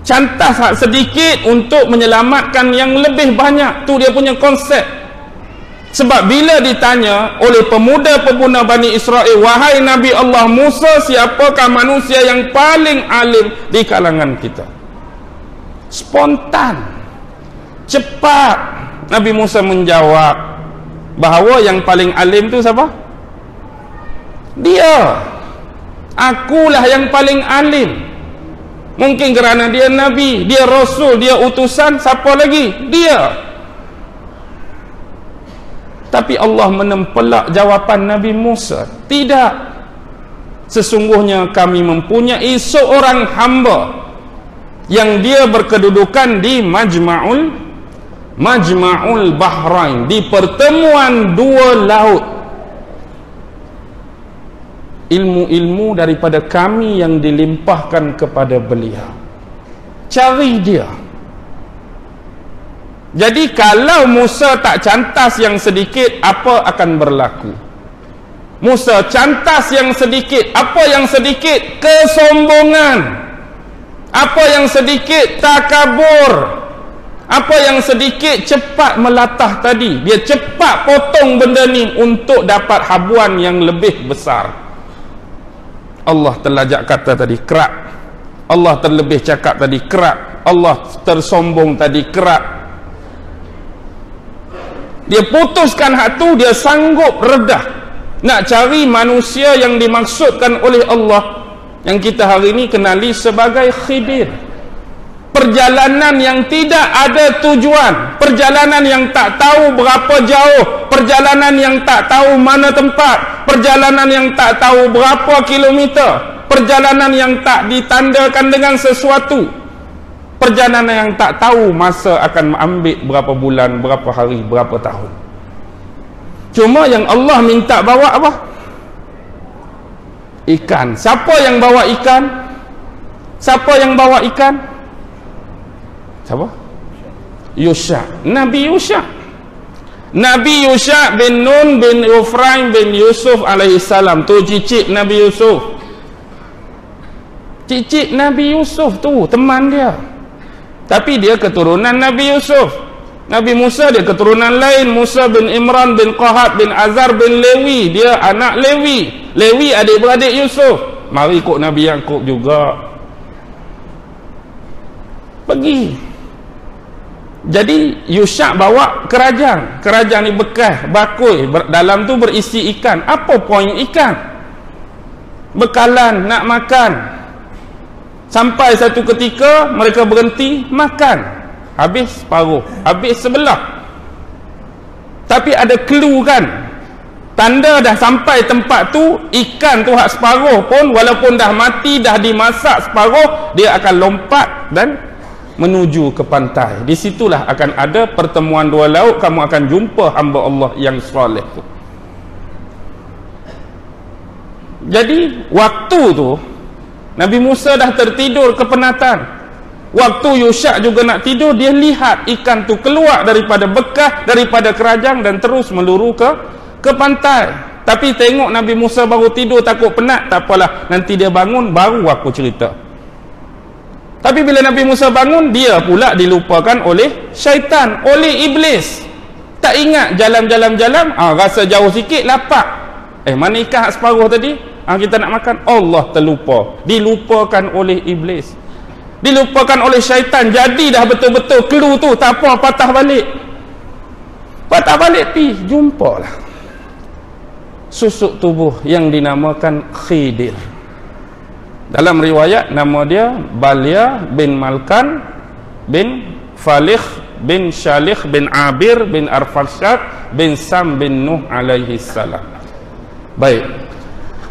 Cantas sedikit untuk menyelamatkan yang lebih banyak. Tu dia punya konsep sebab bila ditanya oleh pemuda-pemuda Bani Israel wahai Nabi Allah Musa siapakah manusia yang paling alim di kalangan kita spontan cepat Nabi Musa menjawab bahawa yang paling alim tu siapa? dia akulah yang paling alim mungkin kerana dia Nabi dia Rasul, dia utusan siapa lagi? dia tapi Allah menempelak jawapan Nabi Musa. Tidak. Sesungguhnya kami mempunyai seorang hamba yang dia berkedudukan di Majma'ul Majma'ul Bahrain di pertemuan dua laut. Ilmu-ilmu daripada kami yang dilimpahkan kepada beliau. Cari dia jadi kalau Musa tak cantas yang sedikit apa akan berlaku? Musa cantas yang sedikit apa yang sedikit? Kesombongan. Apa yang sedikit? Takabur. Apa yang sedikit? Cepat melatah tadi. Dia cepat potong benda ni untuk dapat habuan yang lebih besar. Allah terlajak kata tadi kerak. Allah terlebih cakap tadi kerak. Allah tersombong tadi kerak dia putuskan hak tu dia sanggup redah. Nak cari manusia yang dimaksudkan oleh Allah yang kita hari ini kenali sebagai khidir perjalanan yang tidak ada tujuan. Perjalanan yang tak tahu berapa jauh. Perjalanan yang tak tahu mana tempat. Perjalanan yang tak tahu berapa kilometer. Perjalanan yang tak ditandakan dengan sesuatu perjalanan yang tak tahu masa akan ambil berapa bulan berapa hari berapa tahun. Cuma yang Allah minta bawa apa? Ikan. Siapa yang bawa ikan? Siapa yang bawa ikan? Siapa? Yusha. Nabi Yusha. Nabi Yusha bin Nun bin Ufraim bin Yusuf alaihi salam. Tu cicit Nabi Yusuf. Cicit Nabi Yusuf tu teman dia tapi dia keturunan Nabi Yusuf. Nabi Musa dia keturunan lain. Musa bin Imran bin Qahat bin Azar bin Lewi. Dia anak Lewi. Lewi adik-beradik Yusuf. Mari ikut Nabi Yaakob juga. Pergi. Jadi Yusyak bawa kerajaan. Kerajaan ni bekas bakul. Dalam tu berisi ikan. Apa poin ikan? Bekalan nak makan sampai satu ketika mereka berhenti makan. Habis separuh habis sebelah. Tapi ada clue kan? Tanda dah sampai tempat tu ikan tu hak separuh pun walaupun dah mati dah dimasak separuh dia akan lompat dan menuju ke pantai. Di situlah akan ada pertemuan dua laut kamu akan jumpa hamba Allah yang soleh tu. Jadi waktu tu Nabi Musa dah tertidur kepenatan. Waktu Yusyak juga nak tidur dia lihat ikan tu keluar daripada bekas daripada kerajaan dan terus meluru ke ke pantai. Tapi tengok Nabi Musa baru tidur takut penat tak apalah. Nanti dia bangun baru aku cerita. Tapi bila Nabi Musa bangun, dia pula dilupakan oleh syaitan, oleh iblis. Tak tak ingat jalan-jalan-jalan ah, rasa jauh sikit lapak. Eh mana ikan separuh tadi ah, kita nak makan? Allah terlupa. Dilupakan oleh iblis. Dilupakan oleh syaitan. Jadi dah betul-betul kelu tu tak apa patah balik. Patah balik pi jumpalah. Susuk tubuh yang dinamakan khidir. Dalam riwayat nama dia Balia bin Malkan bin Falih bin Shalih bin Abir bin Arfashad bin Sam bin Nuh alaihi salam. Baik.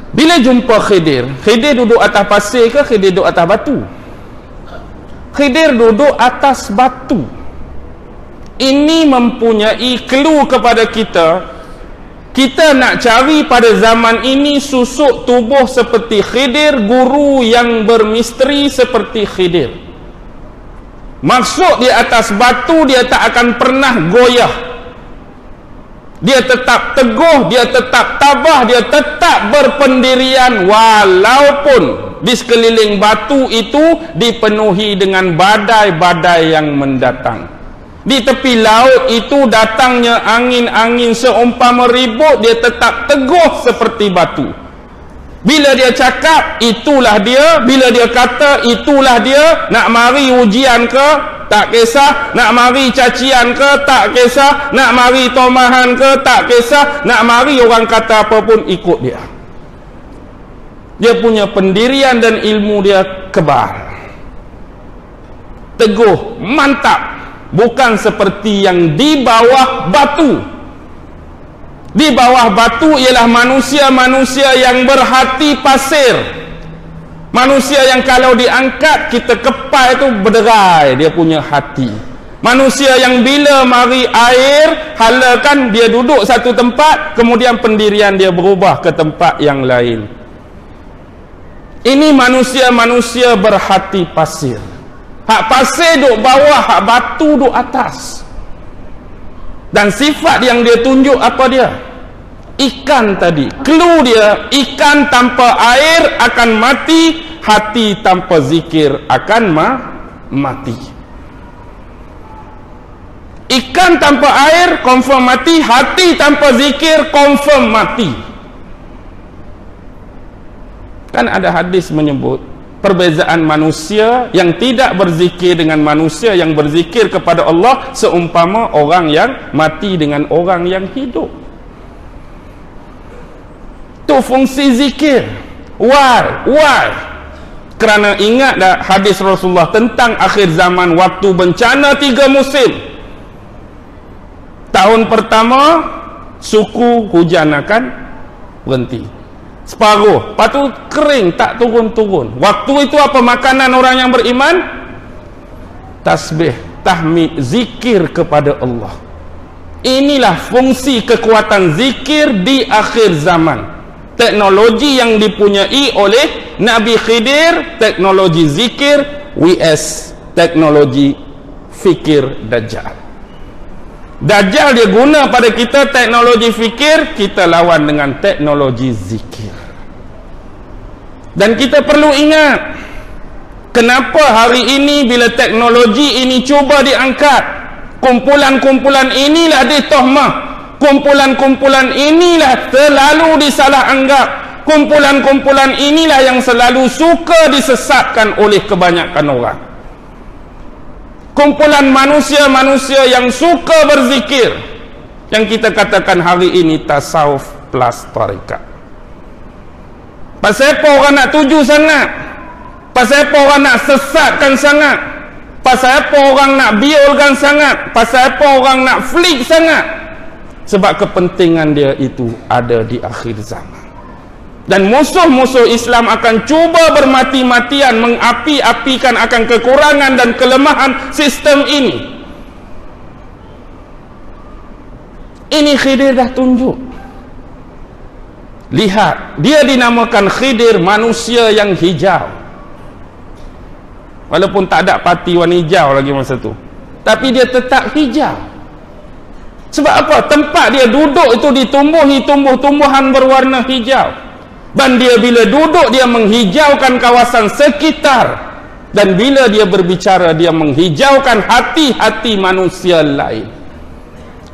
Bila jumpa Khidir, Khidir duduk atas pasir ke Khidir duduk atas batu? Khidir duduk atas batu. Ini mempunyai clue kepada kita kita nak cari pada zaman ini susuk tubuh seperti Khidir, guru yang bermisteri seperti Khidir. Maksud di atas batu dia tak akan pernah goyah. Dia tetap teguh, dia tetap tabah, dia tetap berpendirian walaupun di sekeliling batu itu dipenuhi dengan badai-badai yang mendatang. Di tepi laut itu datangnya angin-angin seumpama ribut, dia tetap teguh seperti batu. Bila dia cakap, itulah dia. Bila dia kata, itulah dia. Nak mari ujian ke? Tak kisah. Nak mari cacian ke? Tak kisah. Nak mari tomahan ke? Tak kisah. Nak mari orang kata apa pun, ikut dia. Dia punya pendirian dan ilmu dia kebal. Teguh, mantap. Bukan seperti yang di bawah batu. Di bawah batu ialah manusia-manusia yang berhati pasir. Manusia yang kalau diangkat kita kepai itu berderai dia punya hati. Manusia yang bila mari air halakan dia duduk satu tempat kemudian pendirian dia berubah ke tempat yang lain. Ini manusia-manusia berhati pasir. Hak pasir duduk bawah, hak batu duduk atas dan sifat yang dia tunjuk apa dia ikan tadi. Clue dia ikan tanpa air akan mati hati tanpa zikir akan ma mati. Ikan tanpa air confirm mati hati tanpa zikir confirm mati. Kan ada hadis menyebut perbezaan manusia yang tidak berzikir dengan manusia yang berzikir kepada Allah seumpama orang yang mati dengan orang yang hidup tu fungsi zikir. Why why kerana ingat dah hadis Rasulullah tentang akhir zaman waktu bencana tiga musim. Tahun pertama suku hujan akan berhenti. Separuh. Lepas tu kering tak turun-turun. Waktu itu apa makanan orang yang beriman? Tasbih tahmid zikir kepada Allah. Inilah fungsi kekuatan zikir di akhir zaman teknologi yang dipunyai oleh Nabi Khidir teknologi zikir WS teknologi fikir Dajjal. Dajjal dia guna pada kita teknologi fikir kita lawan dengan teknologi zikir. Dan kita perlu ingat kenapa hari ini bila teknologi ini cuba diangkat kumpulan-kumpulan inilah ditohmah kumpulan-kumpulan inilah selalu disalah anggap kumpulan-kumpulan inilah yang selalu suka disesatkan oleh kebanyakan orang kumpulan manusia-manusia yang suka berzikir yang kita katakan hari ini tasawuf plus tarikat Pasal apa orang nak tuju sangat? Pasal apa orang nak sesatkan sangat? Pasal apa orang nak biolkan sangat? Pasal apa orang nak flick sangat? Sebab kepentingan dia itu ada di akhir zaman. Dan musuh-musuh Islam akan cuba bermati-matian mengapi-apikan akan kekurangan dan kelemahan sistem ini. Ini khidir dah tunjuk lihat dia dinamakan khidir manusia yang hijau walaupun tak ada pati warna hijau lagi masa tu tapi dia tetap hijau sebab apa? Tempat dia duduk itu ditumbuhi tumbuh-tumbuhan berwarna hijau. Dan dia bila duduk dia menghijaukan kawasan sekitar. Dan bila dia berbicara dia menghijaukan hati-hati manusia lain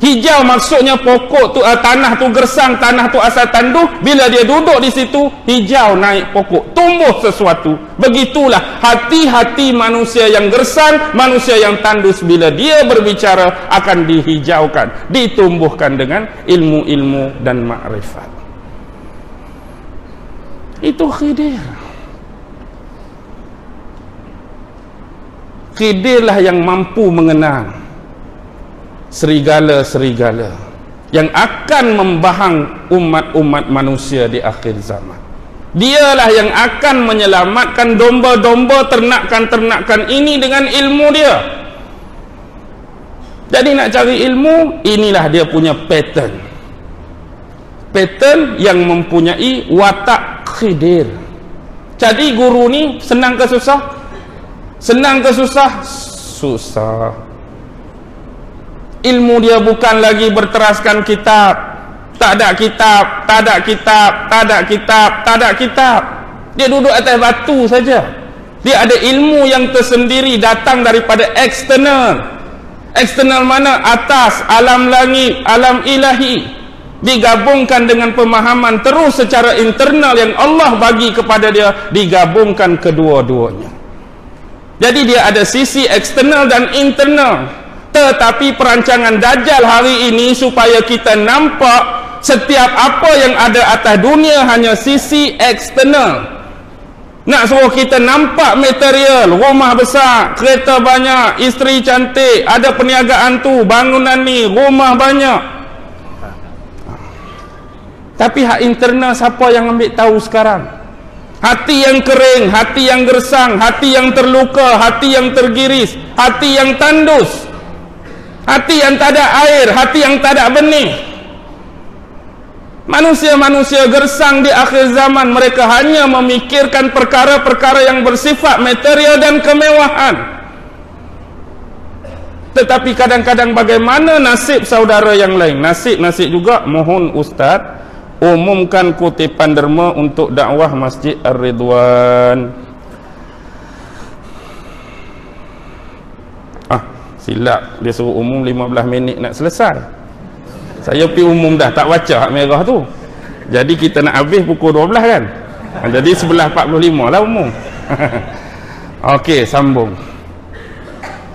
hijau maksudnya pokok tu uh, tanah tu gersang tanah tu asal tanduh bila dia duduk di situ hijau naik pokok tumbuh sesuatu. Begitulah hati-hati manusia yang gersang manusia yang tandus bila dia berbicara akan dihijaukan ditumbuhkan dengan ilmu-ilmu dan makrifat. Itu khidir. Khidirlah yang mampu mengenal serigala-serigala yang akan membahang umat-umat manusia di akhir zaman. Dialah yang akan menyelamatkan domba-domba ternakan-ternakan ini dengan ilmu dia. Jadi nak cari ilmu inilah dia punya pattern. Pattern yang mempunyai watak khidir. Jadi guru ni senang ke susah? Senang ke susah? Susah ilmu dia bukan lagi berteraskan kitab. Tak ada kitab tak ada kitab tak ada kitab tak ada kitab. Dia duduk atas batu saja. Dia ada ilmu yang tersendiri datang daripada eksternal. Eksternal mana? Atas alam langit alam ilahi. Digabungkan dengan pemahaman terus secara internal yang Allah bagi kepada dia digabungkan kedua-duanya. Jadi dia ada sisi eksternal dan internal tetapi perancangan Dajjal hari ini supaya kita nampak setiap apa yang ada atas dunia hanya sisi eksternal. Nak suruh kita nampak material rumah besar kereta banyak isteri cantik ada perniagaan tu bangunan ni rumah banyak. Tapi hak internal siapa yang ambil tahu sekarang? Hati yang kering hati yang gersang hati yang terluka hati yang tergiris hati yang tandus hati yang tak ada air hati yang tak ada benih. Manusia-manusia gersang di akhir zaman mereka hanya memikirkan perkara-perkara yang bersifat material dan kemewahan. Tetapi kadang-kadang bagaimana nasib saudara yang lain? Nasib-nasib juga mohon ustaz umumkan kutipan derma untuk dakwah Masjid Ar-Ridwan. Silap dia suruh umum 15 minit nak selesai. Saya pergi umum dah tak baca hak merah tu. Jadi kita nak habis pukul 12 kan? Ah, jadi 11.45 lah umum. Okey, sambung.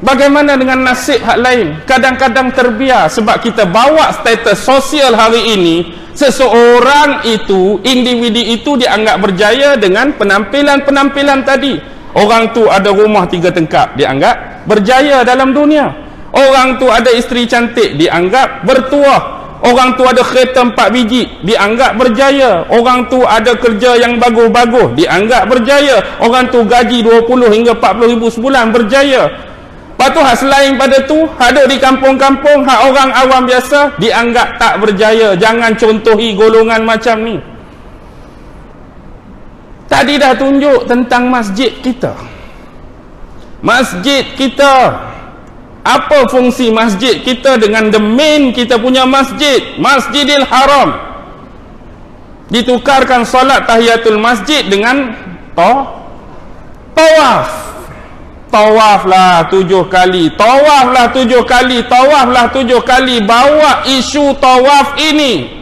Bagaimana dengan nasib hak lain? Kadang-kadang terbiar sebab kita bawa status sosial hari ini seseorang itu individu itu dianggap berjaya dengan penampilan-penampilan tadi orang tu ada rumah tiga tengkap dianggap berjaya dalam dunia. Orang tu ada isteri cantik dianggap bertuah. Orang tu ada kereta empat biji dianggap berjaya. Orang tu ada kerja yang bagus-bagus dianggap berjaya. Orang tu gaji 20 hingga 40 ribu sebulan berjaya. Lepas tu selain pada tu ada di kampung-kampung hak orang awam biasa dianggap tak berjaya. Jangan contohi golongan macam ni. Tadi dah tunjuk tentang masjid kita. Masjid kita. Apa fungsi masjid kita dengan the main kita punya masjid, Masjidil Haram. Ditukarkan solat tahiyatul masjid dengan to? Tawaf. Tawaflah tujuh kali. Tawaflah tujuh kali. Tawaflah tujuh kali. Bawa isu tawaf ini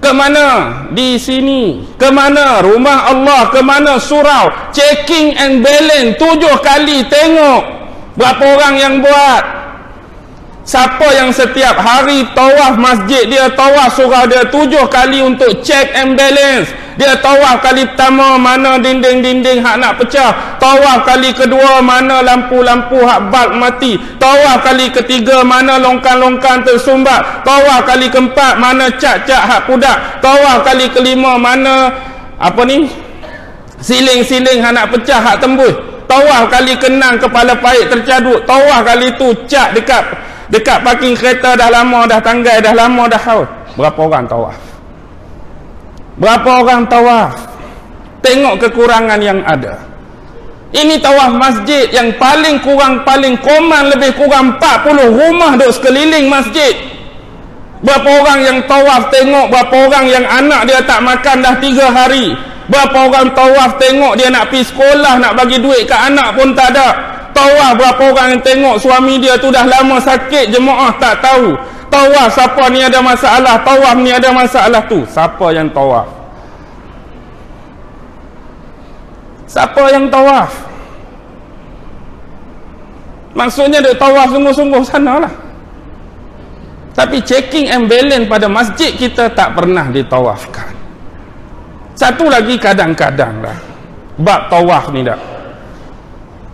ke mana? Di sini. Ke mana? Rumah Allah ke mana? Surau. Checking and balance tujuh kali tengok. Berapa orang yang buat siapa yang setiap hari tawaf masjid dia tawaf surau dia tujuh kali untuk check and balance. Dia tawaf kali pertama mana dinding-dinding hak nak pecah. Tawaf kali kedua mana lampu-lampu hak bulb mati. Tawaf kali ketiga mana longkang-longkang tersumbat. Tawaf kali keempat mana cat-cat hak pudak tawaf kali kelima mana apa ni siling-siling hak nak pecah hak tembus. Tawaf kali kenang kepala paik tercaduk. Tawaf kali tu cat dekat dekat parking kereta dah lama dah tanggai dah lama dah haus berapa orang tawaf Berapa orang tawaf? Tengok kekurangan yang ada. Ini tawaf masjid yang paling kurang paling koman lebih kurang 40 rumah duk sekeliling masjid. Berapa orang yang tawaf tengok berapa orang yang anak dia tak makan dah 3 hari. Berapa orang tawaf tengok dia nak pergi sekolah nak bagi duit ke anak pun tak ada. Tawaf berapa orang yang tengok suami dia tu dah lama sakit jemaah tak tahu. Tawaf siapa ni ada masalah tawaf ni ada masalah tu. Siapa yang tawaf siapa yang tawaf maksudnya dia tawaf sungguh-sungguh sana lah. Tapi checking and balance pada masjid kita tak pernah ditawafkan satu lagi kadang-kadang lah. Bab tawaf ni dah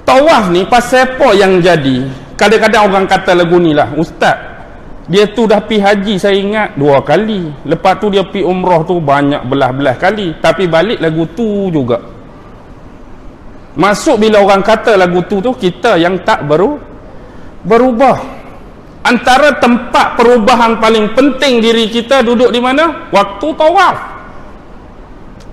tawaf ni pasal apa yang jadi? Kadang-kadang orang kata lagu ni lah ustaz dia tu dah pi haji saya ingat dua kali. Lepas tu dia pi umrah tu banyak belah-belah kali. Tapi balik lagu tu juga. Masuk bila orang kata lagu tu tu kita yang tak baru berubah. Antara tempat perubahan paling penting diri kita duduk di mana? Waktu tawaf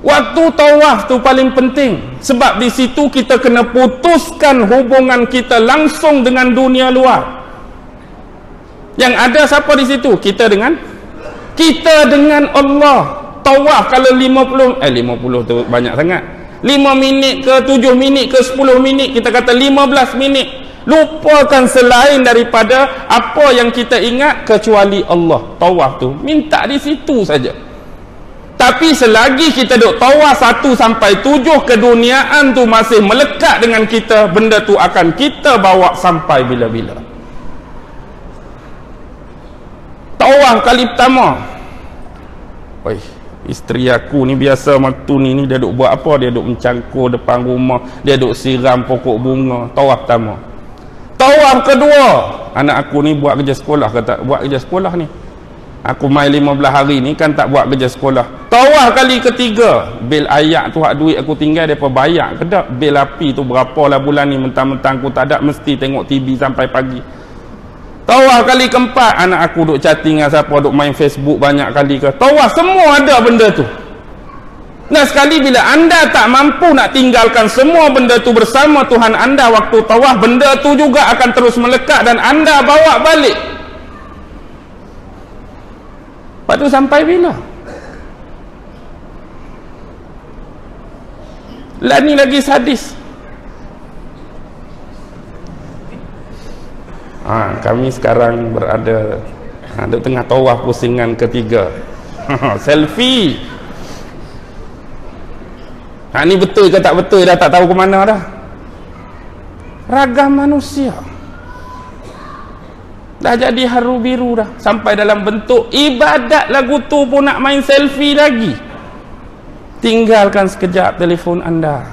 waktu tawaf tu paling penting sebab di situ kita kena putuskan hubungan kita langsung dengan dunia luar yang ada siapa di situ? Kita dengan kita dengan Allah. Tawaf kalau 50 eh 50 tu banyak sangat. 5 minit ke 7 minit ke 10 minit kita kata 15 minit lupakan selain daripada apa yang kita ingat kecuali Allah tawaf tu minta di situ saja tapi selagi kita duk tawaf 1 sampai 7 keduniaan tu masih melekat dengan kita benda tu akan kita bawa sampai bila-bila. Tawaf kali pertama. Oi, isteri aku ni biasa waktu ni ni dia duk buat apa? Dia duk mencangkur depan rumah dia duk siram pokok bunga. Tawaf pertama. Tawaf kedua. Anak aku ni buat kerja sekolah kata buat kerja sekolah ni aku main 15 hari ni kan tak buat kerja sekolah tawaf kali ketiga bil ayak tu hak duit aku tinggal depa bayar ke tak bil api tu berapa lah bulan ni mentang-mentang aku tak ada mesti tengok TV sampai pagi Tawaf kali keempat anak aku duk chatting dengan siapa duk main Facebook banyak kali ke. Tawaf semua ada benda tu. Nah sekali bila anda tak mampu nak tinggalkan semua benda tu bersama Tuhan anda waktu tawaf, benda tu juga akan terus melekat dan anda bawa balik. Lepas tu sampai bila? Lah ni lagi sadis. ha, kami sekarang berada ha, di tengah tawaf pusingan ketiga. Selfie. Ha, ni betul ke tak betul? Dah tak tahu ke mana dah. Ragam manusia dah jadi haru biru dah. Sampai dalam bentuk ibadat lagu tu pun nak main selfie lagi. Tinggalkan sekejap telefon anda.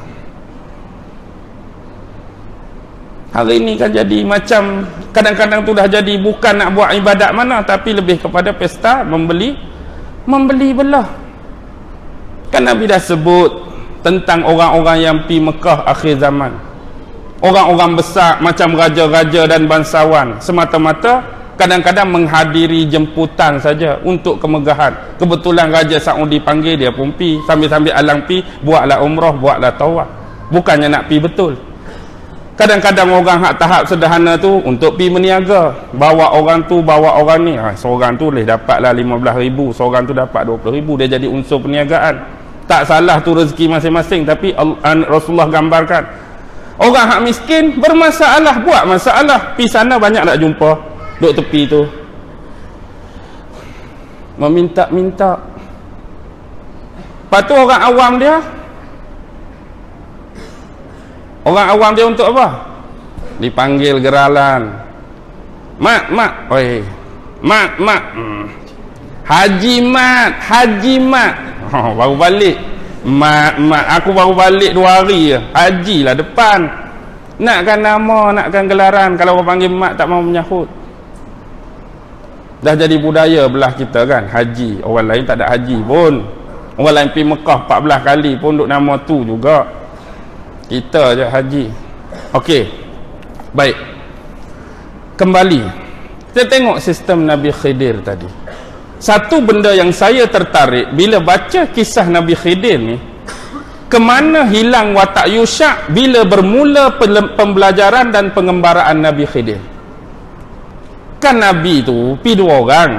Hari ini kan jadi macam kadang-kadang tu dah jadi bukan nak buat ibadat mana tapi lebih kepada pesta membeli membeli belah. Kan Nabi dah sebut tentang orang-orang yang pi Mekah akhir zaman orang-orang besar macam raja-raja dan bangsawan semata-mata kadang-kadang menghadiri jemputan saja untuk kemegahan. Kebetulan Raja Saudi panggil dia pun pi sambil-sambil alang pi buatlah umrah buatlah tawaf. Bukannya nak pi betul. Kadang-kadang orang hak tahap sederhana tu untuk pi meniaga. Bawa orang tu bawa orang ni. Ha, seorang tu boleh dapatlah 15 ribu seorang tu dapat 20 ribu dia jadi unsur perniagaan. Tak salah tu rezeki masing-masing tapi Rasulullah gambarkan orang hak miskin bermasalah buat masalah pi sana banyak nak jumpa duduk tepi tu meminta-minta lepas tu orang awam dia Orang awam dia untuk apa? Dipanggil geralan. Mak, mak. Oi. Mak, mak. Hmm. Haji mat, haji mat. Oh, baru balik. Mak, mak. Aku baru balik dua hari je. Haji lah depan. Nakkan nama, nakkan gelaran. Kalau orang panggil mak tak mau menyahut. Dah jadi budaya belah kita kan. Haji. Orang lain tak ada haji pun. Orang lain pergi Mekah 14 kali pun duk nama tu juga kita je haji Okey. Baik. Kembali. Kita tengok sistem Nabi Khidir tadi. Satu benda yang saya tertarik bila baca kisah Nabi Khidir ni, kemana hilang watak Yusha bila bermula pembelajaran dan pengembaraan Nabi Khidir? Kan Nabi tu pi dua orang.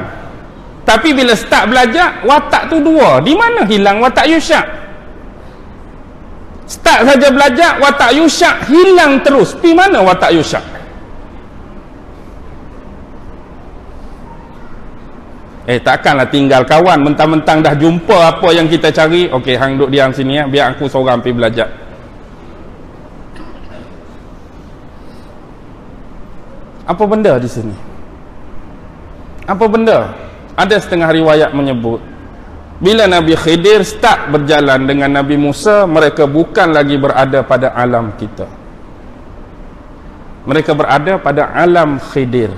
Tapi bila start belajar, watak tu dua. Di mana hilang watak Yusha? Start saja belajar watak Yusyak hilang terus. Pi mana watak Yusyak? Eh takkanlah tinggal kawan mentang-mentang dah jumpa apa yang kita cari. Okey, hang duduk diam sini ya, biar aku seorang pergi belajar. Apa benda di sini? Apa benda? Ada setengah riwayat menyebut bila Nabi Khidir start berjalan dengan Nabi Musa, mereka bukan lagi berada pada alam kita. Mereka berada pada alam Khidir.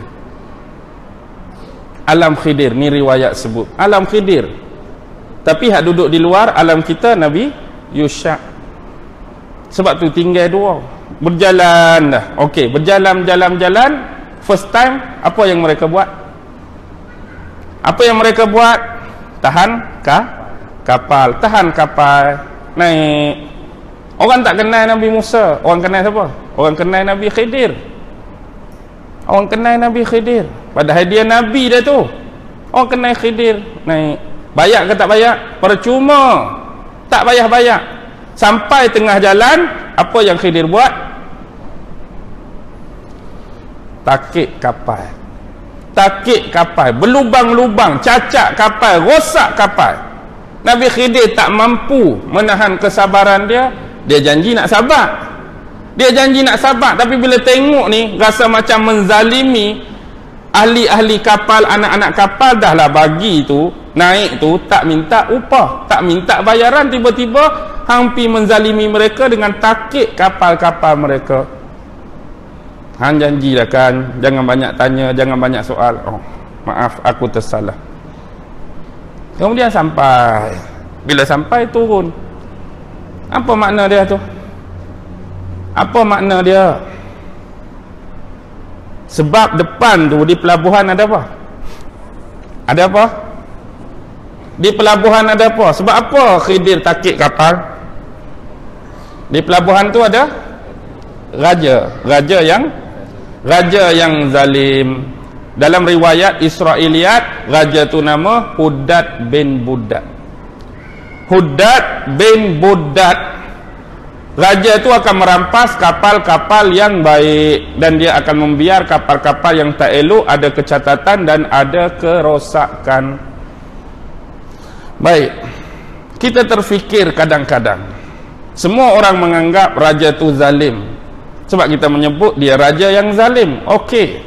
Alam Khidir ni riwayat sebut. Alam Khidir. Tapi hak duduk di luar alam kita Nabi Yusha. Sebab tu tinggal dua. Berjalan dah. Okey, berjalan jalan jalan first time apa yang mereka buat? Apa yang mereka buat? Tahan ka kapal, tahan kapal naik. Orang tak kenal Nabi Musa, orang kenal siapa? Orang kenal Nabi Khidir. Orang kenal Nabi Khidir. Padahal dia Nabi dah tu. Orang kenal Khidir naik. Bayar ke tak bayar? Percuma. Tak bayar-bayar. Sampai tengah jalan, apa yang Khidir buat? Takik kapal. Takik kapal. Berlubang-lubang. Cacat kapal. Rosak kapal. Nabi Khidir tak mampu menahan kesabaran dia. Dia janji nak sabar. Dia janji nak sabar. Tapi bila tengok ni, rasa macam menzalimi ahli-ahli kapal, anak-anak kapal dah lah bagi tu, naik tu, tak minta upah. Tak minta bayaran. Tiba-tiba hampir menzalimi mereka dengan takik kapal-kapal mereka. Han janji lah kan Jangan banyak tanya Jangan banyak soal oh, Maaf aku tersalah Kemudian sampai Bila sampai turun Apa makna dia tu Apa makna dia Sebab depan tu Di pelabuhan ada apa? Ada apa? Di pelabuhan ada apa? Sebab apa khidir takik kapal Di pelabuhan tu ada Raja. Raja yang raja yang zalim. Dalam riwayat Israiliyat raja tu nama Hudad bin Budad. Hudad bin Budad raja tu akan merampas kapal-kapal yang baik dan dia akan membiar kapal-kapal yang tak elok ada kecatatan dan ada kerosakan. Baik kita terfikir kadang-kadang. Semua orang menganggap raja tu zalim. Sebab kita menyebut dia raja yang zalim. Okey.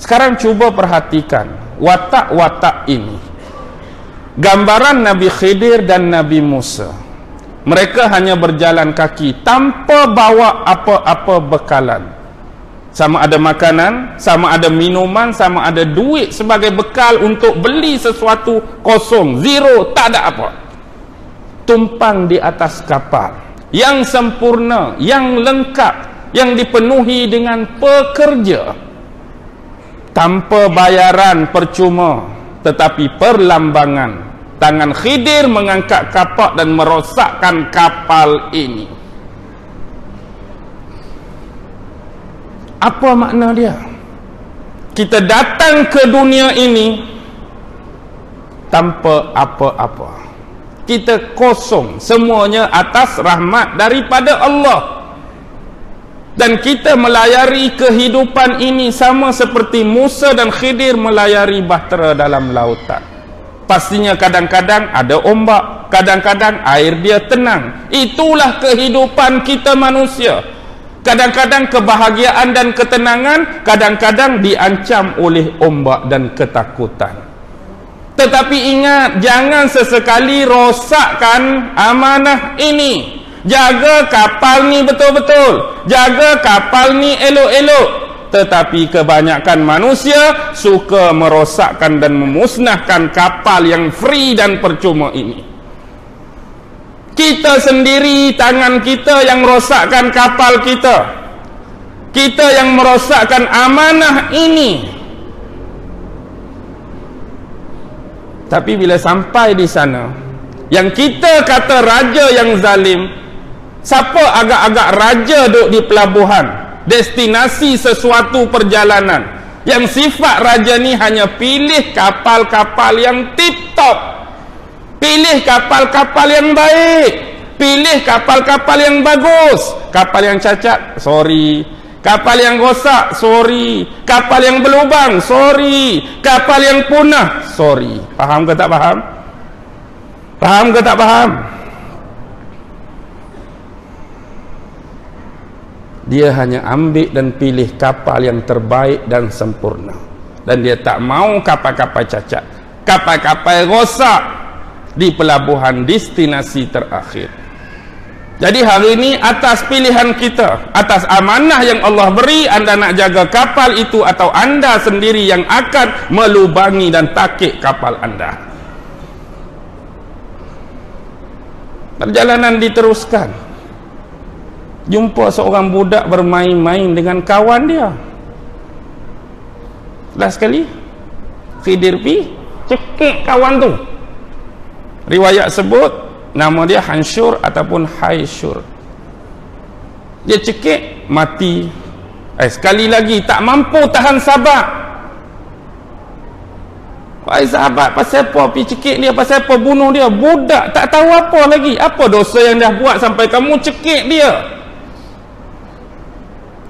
Sekarang cuba perhatikan watak-watak ini. Gambaran Nabi Khidir dan Nabi Musa mereka hanya berjalan kaki tanpa bawa apa-apa bekalan. Sama ada makanan sama ada minuman sama ada duit sebagai bekal untuk beli sesuatu kosong zero tak ada apa. Tumpang di atas kapal. Yang sempurna, yang lengkap, yang dipenuhi dengan pekerja. Tanpa bayaran percuma tetapi perlambangan tangan khidir mengangkat kapak dan merosakkan kapal ini. Apa makna dia? Kita datang ke dunia ini tanpa apa-apa. Kita kosong semuanya atas rahmat daripada Allah. Dan kita melayari kehidupan ini sama seperti Musa dan Khidir melayari bahtera dalam lautan pastinya kadang-kadang ada ombak kadang-kadang air dia tenang itulah kehidupan kita manusia kadang-kadang kebahagiaan dan ketenangan kadang-kadang diancam oleh ombak dan ketakutan tetapi ingat jangan sesekali rosakkan amanah ini. Jaga kapal ni betul-betul. Jaga kapal ni elok-elok. Tetapi kebanyakan manusia suka merosakkan dan memusnahkan kapal yang free dan percuma ini. Kita sendiri tangan kita yang rosakkan kapal kita. Kita yang merosakkan amanah ini Tapi bila sampai di sana Yang kita kata raja yang zalim Siapa agak-agak raja duduk di pelabuhan Destinasi sesuatu perjalanan. Yang sifat raja ni hanya pilih kapal-kapal yang tip-top. Pilih kapal-kapal yang baik. Pilih kapal-kapal yang bagus. Kapal yang cacat Sorry. Kapal yang rosak sorry. Kapal yang berlubang sorry. Kapal yang punah sorry. Faham ke tak faham? Faham ke tak faham dia hanya ambil dan pilih kapal yang terbaik dan sempurna. Dan dia tak mau kapal-kapal cacat. Kapal-kapal rosak di pelabuhan destinasi terakhir. Jadi hari ini atas pilihan kita atas amanah yang Allah beri anda nak jaga kapal itu atau anda sendiri yang akan melubangi dan takik kapal anda. Perjalanan diteruskan jumpa seorang budak bermain-main dengan kawan dia. Last sekali. Khidir pi cekik kawan tu. Riwayat sebut nama dia Hansyur ataupun Haisyur dia cekik mati. Eh sekali lagi tak mampu tahan sabar. Wahai sahabat, pasal apa pergi cekik dia, pasal apa bunuh dia? Budak tak tahu apa lagi. Apa dosa yang dah buat sampai kamu cekik dia?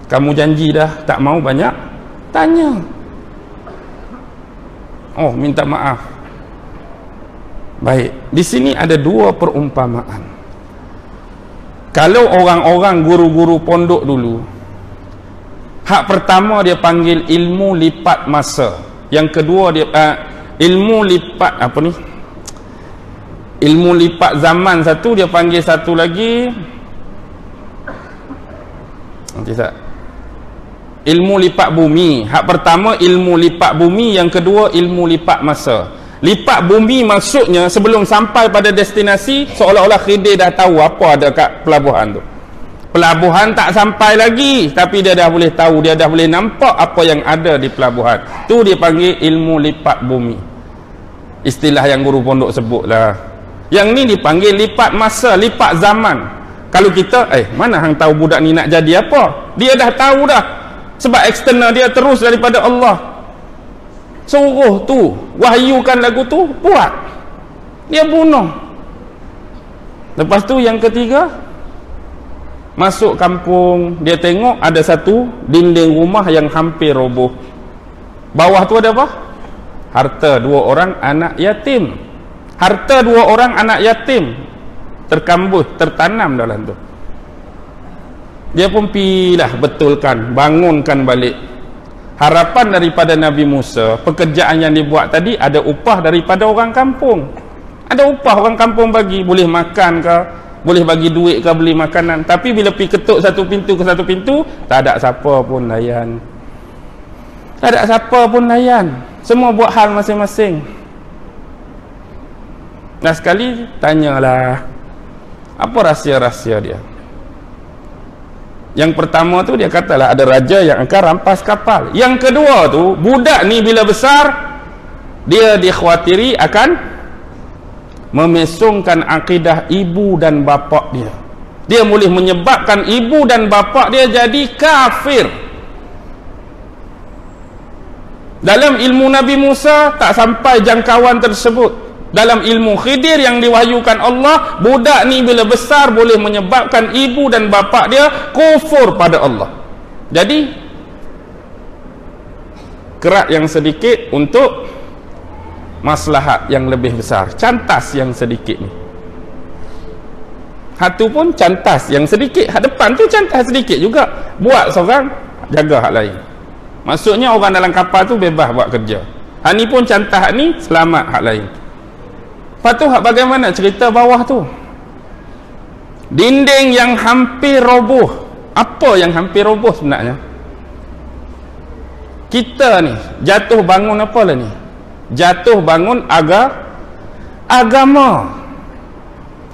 Kamu janji dah tak mau banyak? Tanya. Oh minta maaf. Baik di sini ada dua perumpamaan. Kalau orang-orang guru-guru pondok dulu hak pertama dia panggil ilmu lipat masa. Yang kedua dia uh, ilmu lipat apa ni? Ilmu lipat zaman. Satu dia panggil satu lagi. Nanti tak ilmu lipat bumi. Hak pertama ilmu lipat bumi. Yang kedua ilmu lipat masa. Lipat bumi maksudnya sebelum sampai pada destinasi seolah-olah khidir dah tahu apa ada kat pelabuhan tu. Pelabuhan tak sampai lagi tapi dia dah boleh tahu dia dah boleh nampak apa yang ada di pelabuhan. Tu dia panggil ilmu lipat bumi. Istilah yang guru pondok sebut lah yang ni dipanggil lipat masa lipat zaman. Kalau kita eh mana hang tahu budak ni nak jadi apa? Dia dah tahu dah sebab eksternal dia terus daripada Allah. Suruh tu wahyukan lagu tu buat. Dia bunuh. Lepas tu yang ketiga masuk kampung. Dia tengok ada satu dinding rumah yang hampir roboh. Bawah tu ada apa? Harta dua orang anak yatim. Harta dua orang anak yatim. Terkambuh tertanam dalam tu dia pun pilah betulkan bangunkan balik. Harapan daripada Nabi Musa pekerjaan yang dibuat tadi ada upah daripada orang kampung. Ada upah orang kampung bagi boleh makan ke boleh bagi duit ke beli makanan. Tapi bila pergi ketuk satu pintu ke satu pintu tak ada siapa pun layan. Tak ada siapa pun layan. Semua buat hal masing-masing. Nah sekali tanyalah apa rahsia-rahsia dia yang pertama tu dia katalah ada raja yang akan rampas kapal. Yang kedua tu budak ni bila besar dia dikhawatiri akan memesongkan akidah ibu dan bapa dia. Dia boleh menyebabkan ibu dan bapa dia jadi kafir. Dalam ilmu Nabi Musa tak sampai jangkauan tersebut dalam ilmu khidir yang diwahyukan Allah budak ni bila besar boleh menyebabkan ibu dan bapa dia kufur pada Allah. Jadi kerak yang sedikit untuk maslahat yang lebih besar. Cantas yang sedikit ni. Hatu pun cantas yang sedikit. Hak depan tu cantas sedikit juga. Buat seorang jaga hak lain. Maksudnya orang dalam kapal tu bebas buat kerja. Hak ni pun cantas ni selamat hak lain Lepas tu bagaimana cerita bawah tu? Dinding yang hampir roboh. Apa yang hampir roboh sebenarnya? Kita ni jatuh bangun apa lah ni? Jatuh bangun aga agama.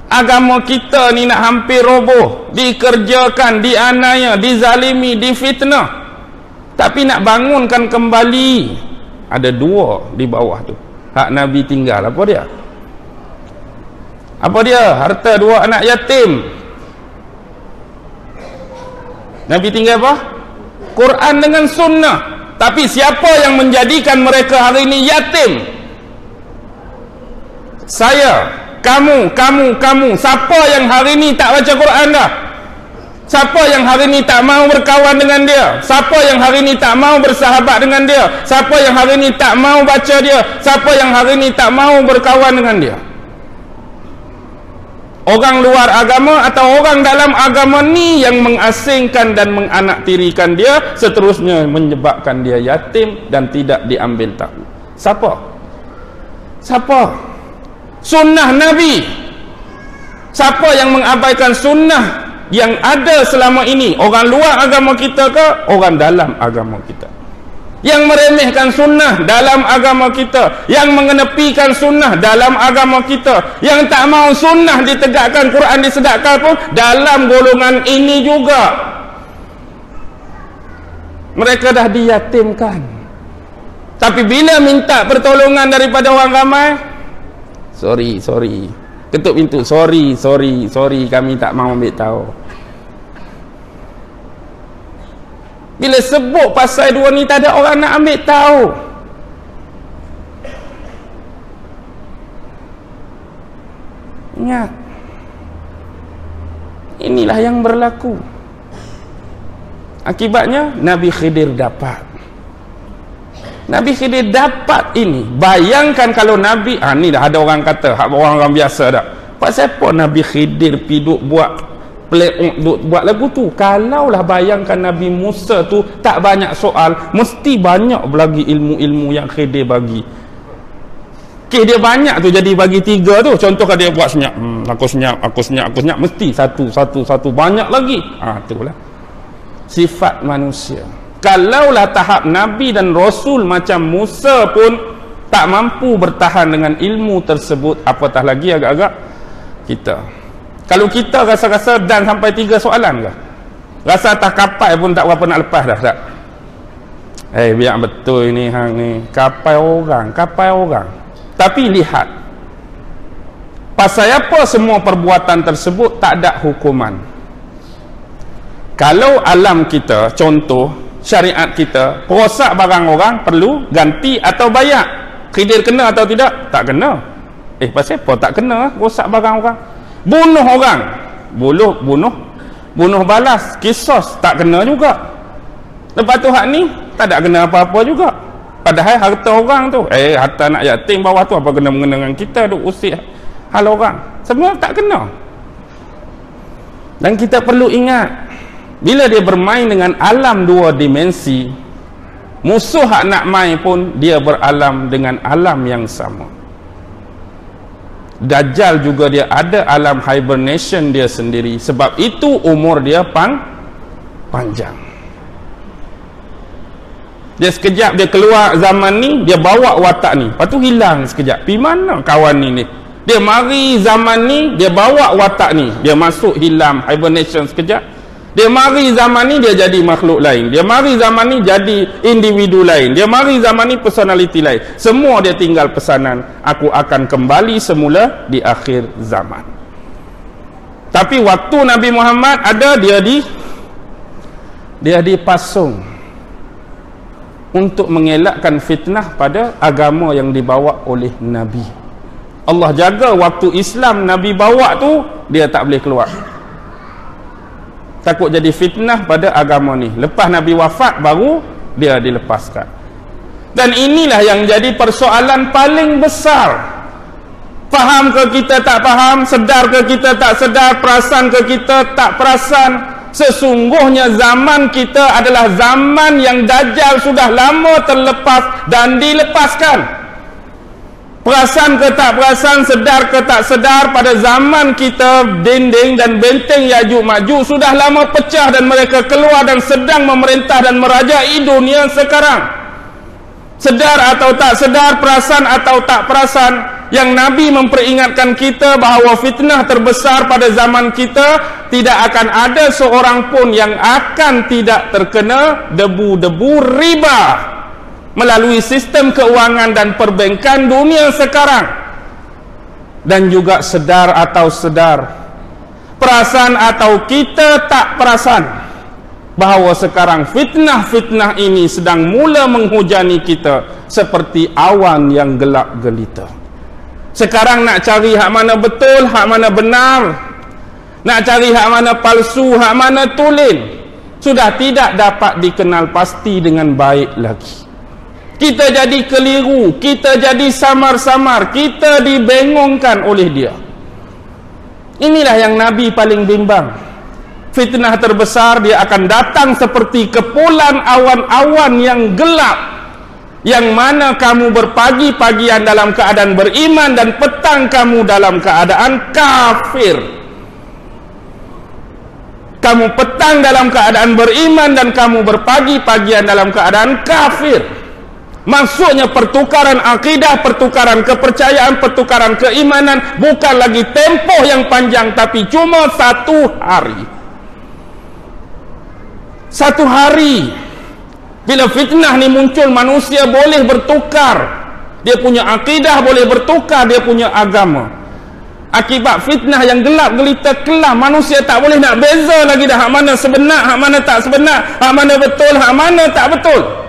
Agama kita ni nak hampir roboh, dikerjakan, dianaya, dizalimi, difitnah. Tapi nak bangunkan kembali ada dua di bawah tu. Hak Nabi tinggal apa dia? Apa dia harta dua anak yatim Nabi tinggal apa Quran dengan sunnah tapi siapa yang menjadikan mereka hari ini yatim saya kamu kamu kamu siapa yang hari ini tak baca Quran dah Siapa yang hari ni tak mau berkawan dengan dia? Siapa yang hari ni tak mau bersahabat dengan dia? Siapa yang hari ni tak mau baca dia? Siapa yang hari ni tak mau berkawan dengan dia? Orang luar agama atau orang dalam agama ni yang mengasingkan dan menganaktirikan dia seterusnya menyebabkan dia yatim dan tidak diambil tahu. Siapa? Siapa? Sunnah Nabi. Siapa yang mengabaikan sunnah yang ada selama ini orang luar agama kita ke orang dalam agama kita yang meremehkan sunnah dalam agama kita. Yang mengenepikan sunnah dalam agama kita. Yang tak mau sunnah ditegakkan Quran disedakkan pun dalam golongan ini juga. Mereka dah diyatimkan. Tapi bila minta pertolongan daripada orang ramai? Sorry sorry. Ketuk pintu. Sorry sorry sorry. Kami tak mau ambil tahu bila sebut pasal dua ni tak ada orang nak ambil tahu. Ingat. Inilah yang berlaku. Akibatnya Nabi Khidir dapat. Nabi Khidir dapat ini. Bayangkan kalau Nabi ah ni dah ada orang kata orang-orang biasa dah. Pasal apa Nabi Khidir piduk buat play buat lagu tu. Kalaulah bayangkan Nabi Musa tu tak banyak soal mesti banyak lagi ilmu-ilmu yang Khidir bagi. Okay, dia banyak tu jadi bagi tiga tu. Contoh kalau dia buat senyap. Hmm, aku senyap aku senyap aku senyap. Mesti satu satu satu. Banyak lagi. Ah itulah sifat manusia. Kalaulah tahap Nabi dan Rasul macam Musa pun tak mampu bertahan dengan ilmu tersebut apatah lagi agak-agak kita kalau kita rasa-rasa dan sampai tiga soalan ke? Rasa tak kapai pun tak berapa nak lepas dah tak? Eh hey, biar betul ini hang ni. Kapai orang kapai orang. Tapi lihat. Pasal apa semua perbuatan tersebut tak ada hukuman? Kalau alam kita contoh syariat kita perosak barang orang perlu ganti atau bayar. Khidir kena atau tidak? Tak kena. Eh pasal apa tak kena rosak barang orang bunuh orang. Bunuh bunuh. Bunuh balas kisos tak kena juga. Lepas tu hak ni tak ada kena apa-apa juga. Padahal harta orang tu eh harta nak yatim bawah tu apa kena mengena dengan kita duk usik hal orang. Semua tak kena. Dan kita perlu ingat bila dia bermain dengan alam dua dimensi musuh hak nak main pun dia beralam dengan alam yang sama Dajjal juga dia ada alam hibernation dia sendiri. Sebab itu umur dia pan panjang. Dia sekejap dia keluar zaman ni dia bawa watak ni. Lepas tu hilang sekejap. Pergi mana kawan ni ni? Dia mari zaman ni dia bawa watak ni. Dia masuk hilang hibernation sekejap dia mari zaman ni dia jadi makhluk lain. Dia mari zaman ni jadi individu lain. Dia mari zaman ni personality lain. Semua dia tinggal pesanan. Aku akan kembali semula di akhir zaman. Tapi waktu Nabi Muhammad ada dia di dia dipasung untuk mengelakkan fitnah pada agama yang dibawa oleh Nabi. Allah jaga waktu Islam Nabi bawa tu dia tak boleh keluar takut jadi fitnah pada agama ni. Lepas Nabi wafat baru dia dilepaskan. Dan inilah yang jadi persoalan paling besar. Faham ke kita tak faham sedar ke kita tak sedar perasan ke kita tak perasan sesungguhnya zaman kita adalah zaman yang Dajjal sudah lama terlepas dan dilepaskan Perasan ke tak perasan, sedar ke tak sedar pada zaman kita dinding dan benteng Yajuk Maju sudah lama pecah dan mereka keluar dan sedang memerintah dan merajai dunia sekarang. Sedar atau tak sedar, perasan atau tak perasan, yang Nabi memperingatkan kita bahawa fitnah terbesar pada zaman kita tidak akan ada seorang pun yang akan tidak terkena debu-debu riba melalui sistem keuangan dan perbankan dunia sekarang. Dan juga sedar atau sedar. Perasan atau kita tak perasan bahawa sekarang fitnah-fitnah ini sedang mula menghujani kita seperti awan yang gelap gelita. Sekarang nak cari hak mana betul hak mana benar. Nak cari hak mana palsu hak mana tulen. Sudah tidak dapat dikenal pasti dengan baik lagi kita jadi keliru kita jadi samar-samar kita dibengongkan oleh dia. Inilah yang Nabi paling bimbang. Fitnah terbesar dia akan datang seperti kepulan awan-awan yang gelap yang mana kamu berpagi-pagian dalam keadaan beriman dan petang kamu dalam keadaan kafir. Kamu petang dalam keadaan beriman dan kamu berpagi-pagian dalam keadaan kafir maksudnya pertukaran akidah pertukaran kepercayaan pertukaran keimanan bukan lagi tempoh yang panjang tapi cuma satu hari. Satu hari. Bila fitnah ni muncul manusia boleh bertukar. Dia punya akidah boleh bertukar dia punya agama. Akibat fitnah yang gelap gelita kelam manusia tak boleh nak beza lagi dah. Hak mana sebenar hak mana tak sebenar hak mana betul hak mana tak betul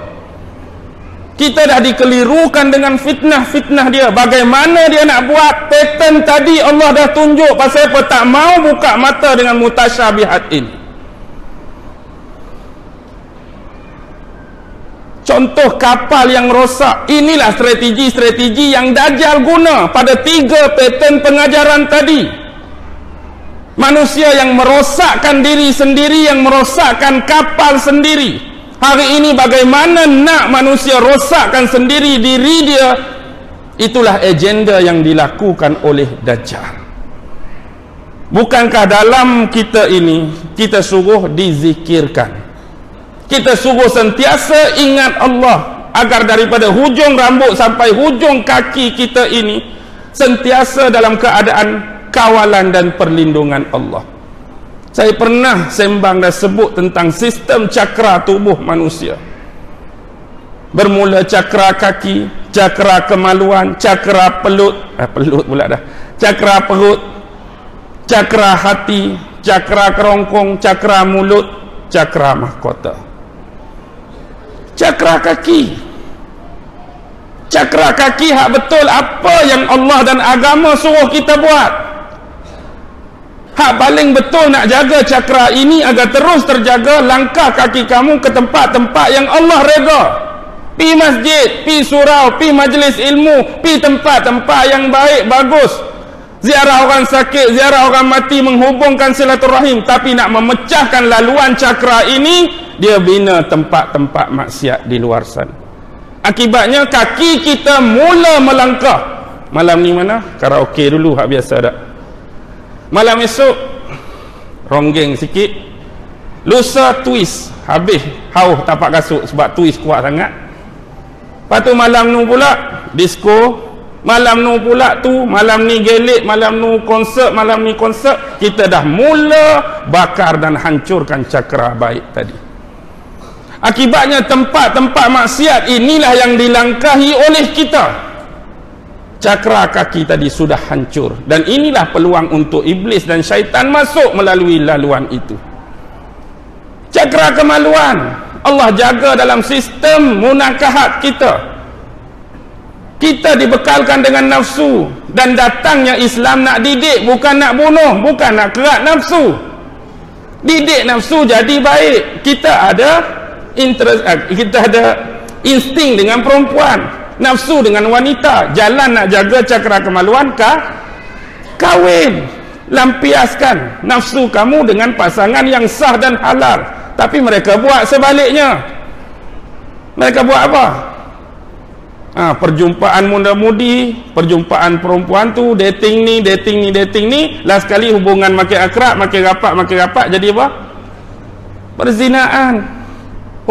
kita dah dikelirukan dengan fitnah-fitnah dia. Bagaimana dia nak buat? Pattern tadi Allah dah tunjuk pasal apa tak mau buka mata dengan mutasyabihat ini. Contoh kapal yang rosak. Inilah strategi-strategi yang Dajjal guna pada tiga pattern pengajaran tadi. Manusia yang merosakkan diri sendiri yang merosakkan kapal sendiri hari ini bagaimana nak manusia rosakkan sendiri diri dia itulah agenda yang dilakukan oleh Dajjal. Bukankah dalam kita ini kita suruh dizikirkan? Kita suruh sentiasa ingat Allah agar daripada hujung rambut sampai hujung kaki kita ini sentiasa dalam keadaan kawalan dan perlindungan Allah saya pernah sembang dan sebut tentang sistem cakra tubuh manusia. Bermula cakra kaki cakra kemaluan cakra pelut eh, pelut pula dah. Cakra perut cakra hati cakra kerongkong cakra mulut cakra mahkota. Cakra kaki. Cakra kaki hak betul apa yang Allah dan agama suruh kita buat hak paling betul nak jaga cakra ini agar terus terjaga langkah kaki kamu ke tempat-tempat yang Allah reda. Pi masjid, pi surau, pi majlis ilmu, pi tempat-tempat yang baik, bagus. Ziarah orang sakit, ziarah orang mati menghubungkan silaturahim tapi nak memecahkan laluan cakra ini dia bina tempat-tempat maksiat di luar sana. Akibatnya kaki kita mula melangkah. Malam ni mana? karaoke dulu hak biasa tak malam esok ronggeng sikit. Lusa twist. Habis hauh tapak kasut sebab twist kuat sangat. Lepas tu malam nu pula disco. Malam nu pula tu malam ni gelik malam nu konsert malam ni konsert kita dah mula bakar dan hancurkan cakra baik tadi. Akibatnya tempat-tempat maksiat inilah yang dilangkahi oleh kita. Cakra kaki tadi sudah hancur dan inilah peluang untuk iblis dan syaitan masuk melalui laluan itu. Cakra kemaluan Allah jaga dalam sistem munakahat kita. Kita dibekalkan dengan nafsu dan datangnya Islam nak didik bukan nak bunuh, bukan nak kerat nafsu. Didik nafsu jadi baik. Kita ada interest uh, kita ada insting dengan perempuan nafsu dengan wanita. Jalan nak jaga cakra kemaluan kah kahwin. Lampiaskan nafsu kamu dengan pasangan yang sah dan halal. Tapi mereka buat sebaliknya. Mereka buat apa? Ha, perjumpaan muda-mudi perjumpaan perempuan tu dating ni dating ni dating ni. Last kali hubungan makin akrab makin rapat makin rapat jadi apa? Perzinaan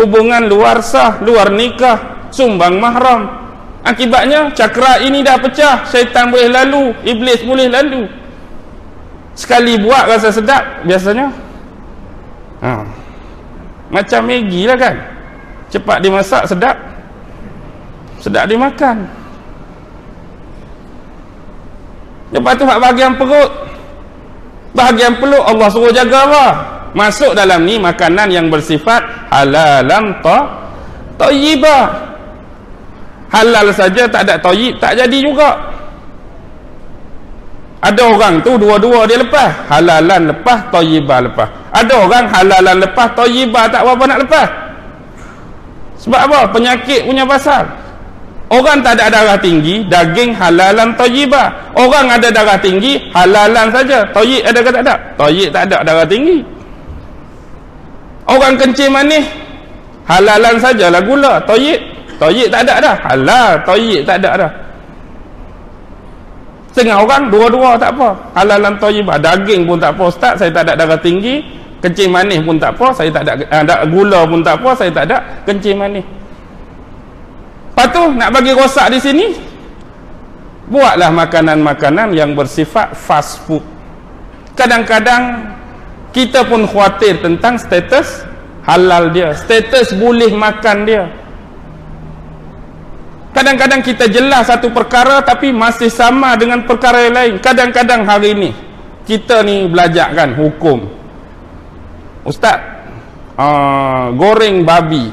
hubungan luar sah, luar nikah, sumbang mahram. Akibatnya cakra ini dah pecah, syaitan boleh lalu, iblis boleh lalu. Sekali buat rasa sedap biasanya. Ha. Macam Maggi lah kan. Cepat dimasak sedap. Sedap dimakan. Lepas tu bahagian perut. Bahagian perut Allah suruh jaga apa? masuk dalam ni makanan yang bersifat halalam ta tayyibah halal saja tak ada tayyib tak jadi juga. Ada orang tu dua-dua dia lepas. Halalan lepas tayyibah lepas. Ada orang halalan lepas tayyibah tak apa-apa nak lepas. Sebab apa? Penyakit punya pasal. Orang tak ada darah tinggi daging halalan tayyibah orang ada darah tinggi halalan saja. Tayyib ada ke tak ada? Tayyib tak ada darah tinggi. Orang kencing manis halalan sajalah gula tayyib tayyib tak ada dah halal tayyib tak ada dah Setengah orang dua-dua tak apa. Halalan thayyibah, daging pun tak apa ustaz, saya tak ada darah tinggi, kencing manis pun tak apa, saya tak ada ada gula pun tak apa, saya tak ada kencing manis. Lepas tu nak bagi rosak di sini buatlah makanan-makanan yang bersifat fast food. Kadang-kadang kita pun khawatir tentang status halal dia, status boleh makan dia. Kadang-kadang kita jelas satu perkara tapi masih sama dengan perkara yang lain. Kadang-kadang hari ini kita ni belajar kan hukum. Ustaz, uh, goreng babi.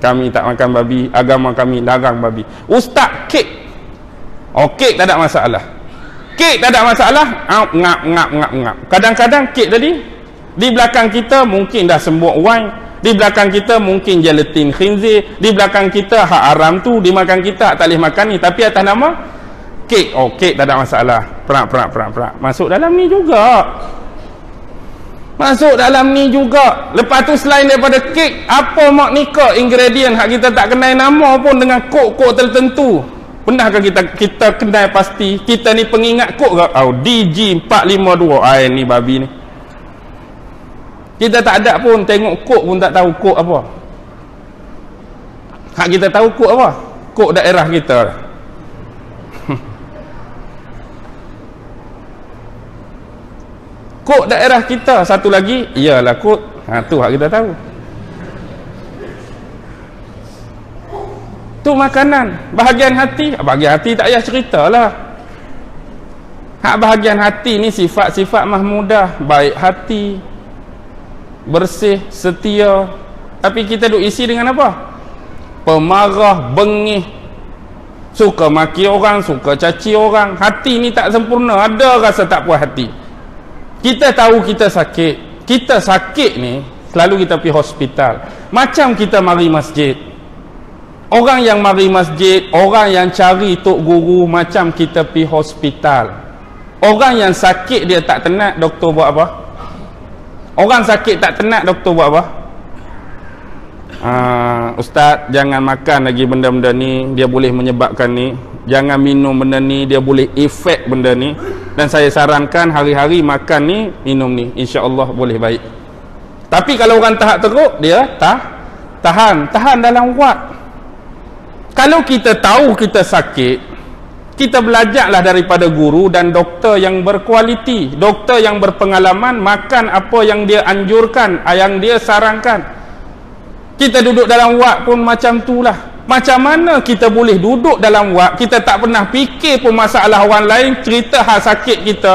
Kami tak makan babi, agama kami larang babi. Ustaz, kek. Oh, kek tak ada masalah. Kek tak ada masalah. Ngap, ngap, ngap, ngap. Kadang-kadang kek tadi di belakang kita mungkin dah sembuh wine di belakang kita mungkin gelatin khinzir. Di belakang kita hak haram tu. Dimakan kita tak boleh makan ni. Tapi atas nama kek. Oh kek tak ada masalah. Perak perak perak perak. Masuk dalam ni juga. Masuk dalam ni juga. Lepas tu selain daripada kek apa mak nikah? Ingredient hak kita tak kenal nama pun dengan kok-kok tertentu. Pernahkah kita kita kenal pasti? Kita ni pengingat kok ke? Oh, DG 452 ah ni babi ni kita tak ada pun tengok kok pun tak tahu kok apa. Hak kita tahu kok apa? Kok daerah kita. Kok daerah kita? Satu lagi iyalah kok. Ha, tu hak kita tahu. Tu makanan. Bahagian hati. Bahagian hati tak payah ceritalah. Hak bahagian hati ni sifat-sifat mahmudah. Baik hati bersih, setia. Tapi kita duk isi dengan apa? pemarah, bengih. Suka maki orang, suka caci orang. Hati ni tak sempurna. Ada rasa tak puas hati. Kita tahu kita sakit. Kita sakit ni selalu kita pergi hospital. Macam kita mari masjid. Orang yang mari masjid orang yang cari tok guru macam kita pergi hospital. Orang yang sakit dia tak tenat doktor buat apa Orang sakit tak tenat doktor buat apa? Uh, Ustaz jangan makan lagi benda-benda ni. Dia boleh menyebabkan ni. Jangan minum benda ni Dia boleh efek benda ni. Dan saya sarankan hari-hari makan ni Minum ni. InsyaAllah boleh baik. Tapi kalau orang tahap teruk Dia tah, tahan. Tahan dalam wad. Kalau kita tahu kita sakit kita belajarlah daripada guru dan doktor yang berkualiti doktor yang berpengalaman makan apa yang dia anjurkan yang dia sarankan. Kita duduk dalam wak pun macam tu lah macam mana kita boleh duduk dalam wak? Kita tak pernah fikir pun masalah orang lain cerita hal sakit kita.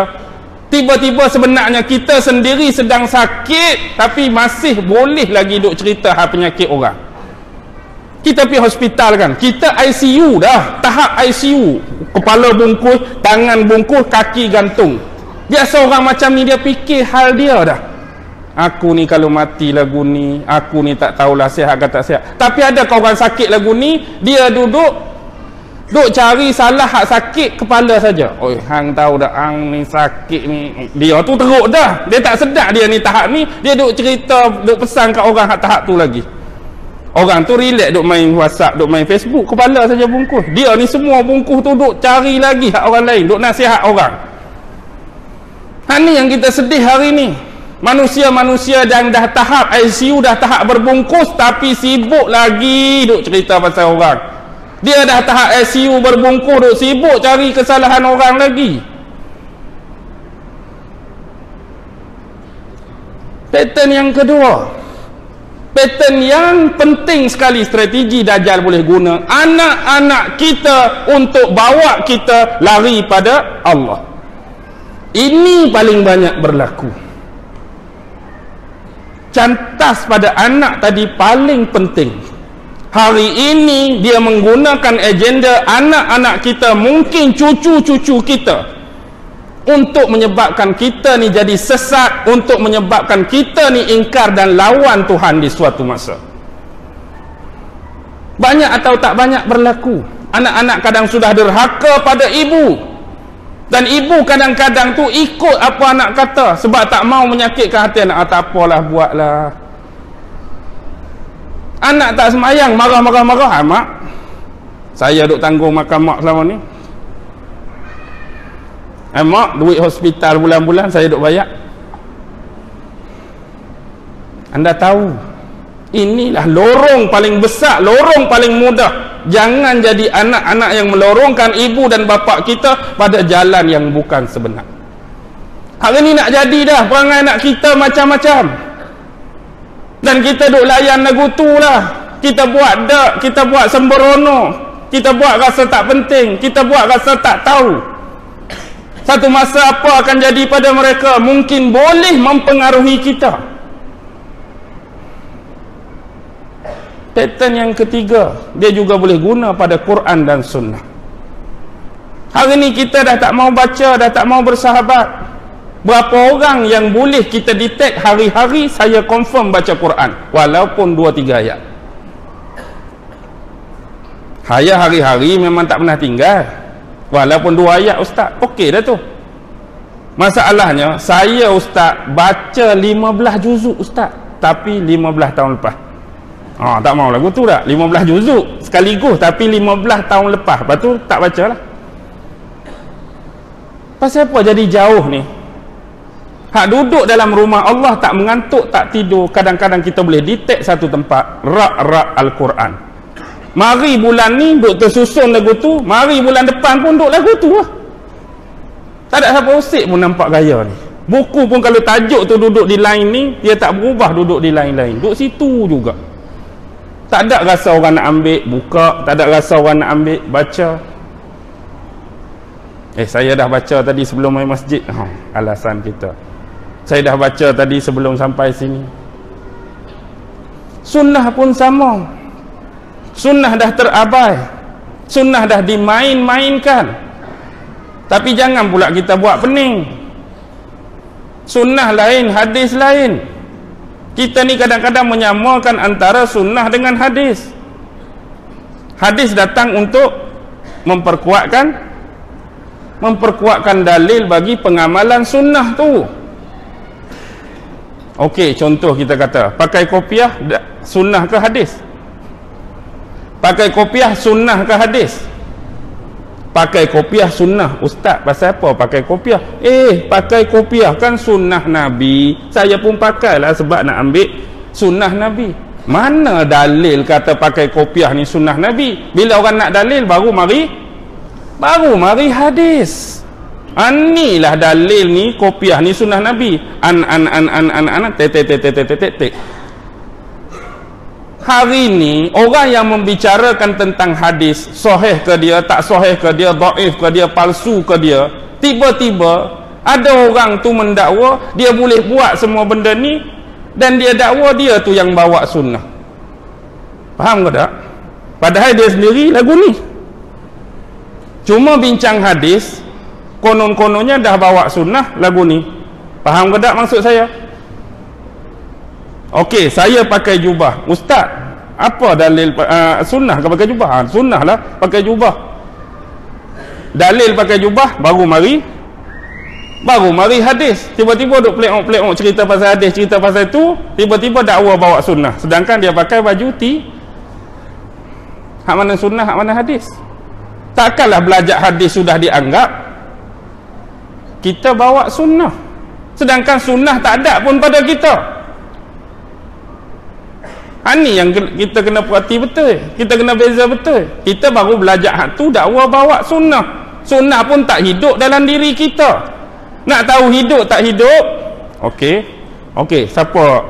Tiba-tiba sebenarnya kita sendiri sedang sakit tapi masih boleh lagi duduk cerita hal penyakit orang kita pergi hospital kan kita ICU dah tahap ICU kepala bungkus tangan bungkus kaki gantung. Biasa orang macam ni dia fikir hal dia dah. Aku ni kalau mati lagu ni aku ni tak tahulah sihat ke tak sihat. Tapi ada kau orang sakit lagu ni dia duduk duk cari salah hak sakit kepala saja. Oi hang tahu dah hang ni sakit ni. Dia tu teruk dah. Dia tak sedar dia ni tahap ni. Dia duk cerita duk pesan kat orang hak tahap tu lagi Orang tu relax duk main WhatsApp, duk main Facebook, kepala saja bungkus. Dia ni semua bungkus tu duk cari lagi hak orang lain, duk nasihat orang. Ha ni yang kita sedih hari ni. Manusia-manusia yang dah tahap ICU dah tahap berbungkus tapi sibuk lagi duk cerita pasal orang. Dia dah tahap ICU berbungkus duk sibuk cari kesalahan orang lagi. Pattern yang kedua, pattern yang penting sekali strategi Dajjal boleh guna. Anak-anak kita untuk bawa kita lari pada Allah. Ini paling banyak berlaku. Cantas pada anak tadi paling penting. Hari ini dia menggunakan agenda anak-anak kita mungkin cucu-cucu kita untuk menyebabkan kita ni jadi sesat untuk menyebabkan kita ni ingkar dan lawan Tuhan di suatu masa. Banyak atau tak banyak berlaku. Anak-anak kadang sudah derhaka pada ibu. Dan ibu kadang-kadang tu ikut apa anak kata. Sebab tak mau menyakitkan hati anak. Ah, tak apalah buatlah. Anak tak semayang marah-marah-marah. Ha, saya duk tanggung makan mak selama ni eh, mak duit hospital bulan-bulan saya duk bayar. Anda tahu inilah lorong paling besar lorong paling mudah. Jangan jadi anak-anak yang melorongkan ibu dan bapa kita pada jalan yang bukan sebenar. Hari ni nak jadi dah perangai anak kita macam-macam. Dan kita duk layan lagu tu lah. Kita buat dak kita buat sembrono. Kita buat rasa tak penting kita buat rasa tak tahu satu masa apa akan jadi pada mereka? Mungkin boleh mempengaruhi kita. Pattern yang ketiga dia juga boleh guna pada Quran dan Sunnah. Hari ni kita dah tak mau baca dah tak mau bersahabat. Berapa orang yang boleh kita detect hari-hari saya confirm baca Quran? Walaupun 2-3 ayat. Saya hari-hari memang tak pernah tinggal walaupun 2 ayat ustaz okey dah tu masalahnya saya ustaz baca 15 juzuk ustaz tapi 15 tahun lepas ha, tak mau lagu tu tak 15 juzuk sekaligus tapi 15 tahun lepas lepas tu tak baca lah pasal apa jadi jauh ni Hak duduk dalam rumah Allah tak mengantuk, tak tidur. Kadang-kadang kita boleh detect satu tempat. Rak-rak Al-Quran. Mari bulan ni duduk tersusun lagu tu. Mari bulan depan pun duduk lagu tu lah. Tak ada siapa usik pun nampak gaya ni. Buku pun kalau tajuk tu duduk di lain ni, dia tak berubah duduk di lain-lain. Duduk situ juga. Tak ada rasa orang nak ambil, buka. Tak ada rasa orang nak ambil, baca. Eh, saya dah baca tadi sebelum main masjid. Oh, alasan kita saya dah baca tadi sebelum sampai sini sunnah pun sama sunnah dah terabai. Sunnah dah dimain-mainkan. Tapi jangan pula kita buat pening. Sunnah lain hadis lain. Kita ni kadang-kadang menyamakan antara sunnah dengan hadis. Hadis datang untuk memperkuatkan memperkuatkan dalil bagi pengamalan sunnah tu. Okey, contoh kita kata, pakai kopiah sunnah ke hadis? Pakai kopiah sunnah ke hadis? Pakai kopiah sunnah. Ustaz, pasal apa pakai kopiah? Eh, pakai kopiah kan sunnah Nabi. Saya pun pakailah sebab nak ambil sunnah Nabi. Mana dalil kata pakai kopiah ni sunnah Nabi? Bila orang nak dalil, baru mari baru mari hadis. Anilah dalil ni kopiah ni sunnah Nabi. An an an an an an te te te te te te te. Hari ni orang yang membicarakan tentang hadis, sahih ke dia, tak sahih ke dia, dhaif ke dia, palsu ke dia, tiba-tiba ada orang tu mendakwa dia boleh buat semua benda ni dan dia dakwa dia tu yang bawa sunnah. Faham ke tak? Padahal dia sendiri lagu ni. Cuma bincang hadis, konon-kononnya dah bawa sunnah lagu ni faham ke tak maksud saya Okey, saya pakai jubah. Ustaz, apa dalil uh, sunnah ke pakai jubah? Ha, sunnah lah pakai jubah. Dalil pakai jubah baru mari baru mari hadis. Tiba-tiba duk plek-plek cerita pasal hadis, cerita pasal itu, tiba-tiba dakwa bawa sunnah. Sedangkan dia pakai baju ti hak mana sunnah, hak mana hadis. Takkanlah belajar hadis sudah dianggap kita bawa sunnah sedangkan sunnah tak ada pun pada kita ha, yang kita kena perhati betul. Kita kena beza betul. Kita baru belajar hak tu dakwa bawa sunnah. Sunnah pun tak hidup dalam diri kita. Nak tahu hidup tak hidup? Okey, okey. siapa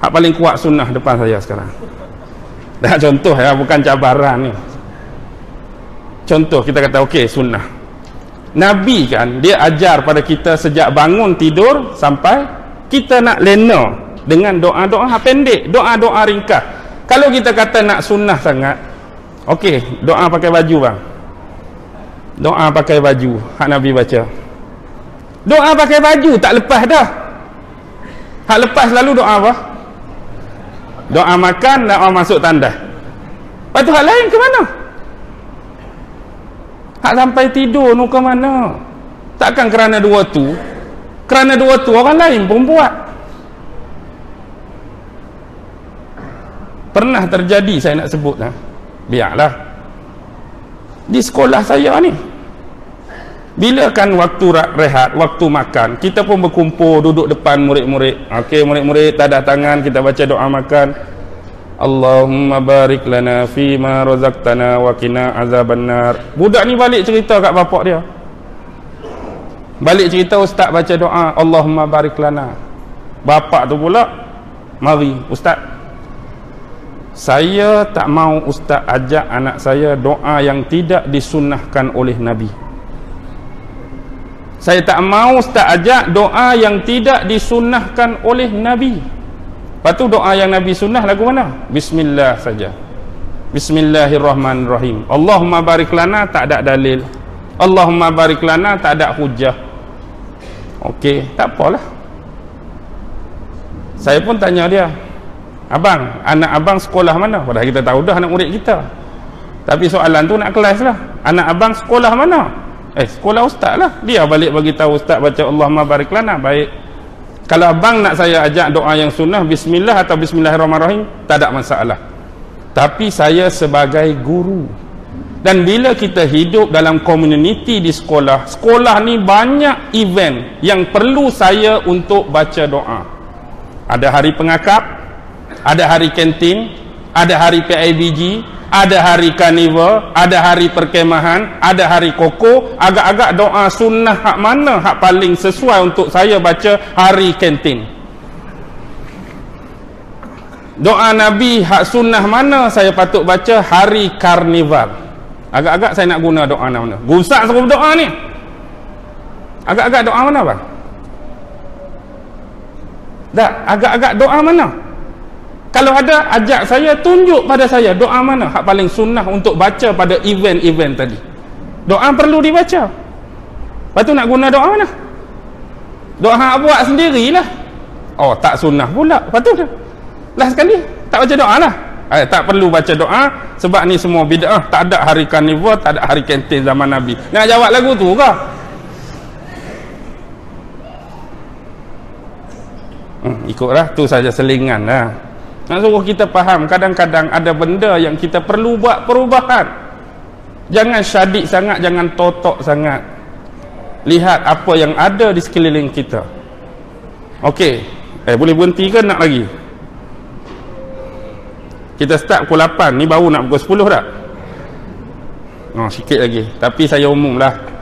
hak paling kuat sunnah depan saya sekarang? Dah contoh ya bukan cabaran ni. Contoh kita kata okey sunnah. Nabi kan dia ajar pada kita sejak bangun tidur sampai kita nak lena dengan doa-doa pendek, doa-doa ringkas. kalau kita kata nak sunnah sangat okey doa pakai baju bang. Doa pakai baju hak nabi baca. Doa pakai baju tak lepas dah. Hak lepas selalu doa apa? Doa makan doa masuk tandas. Lepas tu hak lain ke mana? Hak sampai tidur nu ke mana? Takkan kerana dua tu kerana dua tu orang lain pun buat pernah terjadi saya nak sebut ha? biarlah. Di sekolah saya ni bila kan waktu rehat waktu makan kita pun berkumpul duduk depan murid-murid. Ok murid-murid tadah tangan kita baca doa makan. Allahumma barik lana fi ma razaqtana wa qina azabannar. Budak ni balik cerita kat bapak dia. Balik cerita ustaz baca doa Allahumma barik lana. Bapak tu pula mari ustaz saya tak mau ustaz ajak anak saya doa yang tidak disunnahkan oleh Nabi. Saya tak mau ustaz ajak doa yang tidak disunnahkan oleh Nabi. Lepas tu doa yang Nabi sunnah lagu mana? Bismillah saja. Bismillahirrahmanirrahim. Allahumma barik lana tak ada dalil. Allahumma barik lana tak ada hujah. Okey, tak apalah. Saya pun tanya dia Abang, anak abang sekolah mana? Padahal kita tahu dah anak murid kita. Tapi soalan tu nak kelas lah. Anak abang sekolah mana? Eh, sekolah ustaz lah. Dia balik bagi tahu ustaz baca Allahumma barik lana. Baik. Kalau abang nak saya ajak doa yang sunnah, bismillah atau bismillahirrahmanirrahim, tak ada masalah. Tapi saya sebagai guru. Dan bila kita hidup dalam komuniti di sekolah, sekolah ni banyak event yang perlu saya untuk baca doa. Ada hari pengakap, ada hari kantin ada hari PIBG ada hari karnival ada hari perkemahan ada hari koko. Agak-agak doa sunnah hak mana hak paling sesuai untuk saya baca hari kantin. Doa Nabi hak sunnah mana saya patut baca hari karnival. Agak-agak saya nak guna doa mana? Gusak sebab doa ni. Agak-agak doa mana bang? Tak agak-agak doa mana kalau ada ajak saya tunjuk pada saya. Doa mana? Hak paling sunnah untuk baca pada event-event tadi. Doa perlu dibaca. Lepas tu nak guna doa mana? Doa hak buat sendirilah. Oh tak sunnah pula. Lepas tu lah sekali tak baca doa lah. Eh, tak perlu baca doa sebab ni semua bid'ah. Tak ada hari karnival tak ada hari kantin zaman Nabi. Nak jawab lagu tu ke? Hmm, ikutlah. Tu saja selingan lah nak suruh kita faham kadang-kadang ada benda yang kita perlu buat perubahan. Jangan syadik sangat, jangan totok sangat. Lihat apa yang ada di sekeliling kita. Okey. Eh boleh berhenti ke nak lagi? Kita start pukul 8, ni baru nak pukul 10 dah. Oh, sikit lagi. Tapi saya umumlah.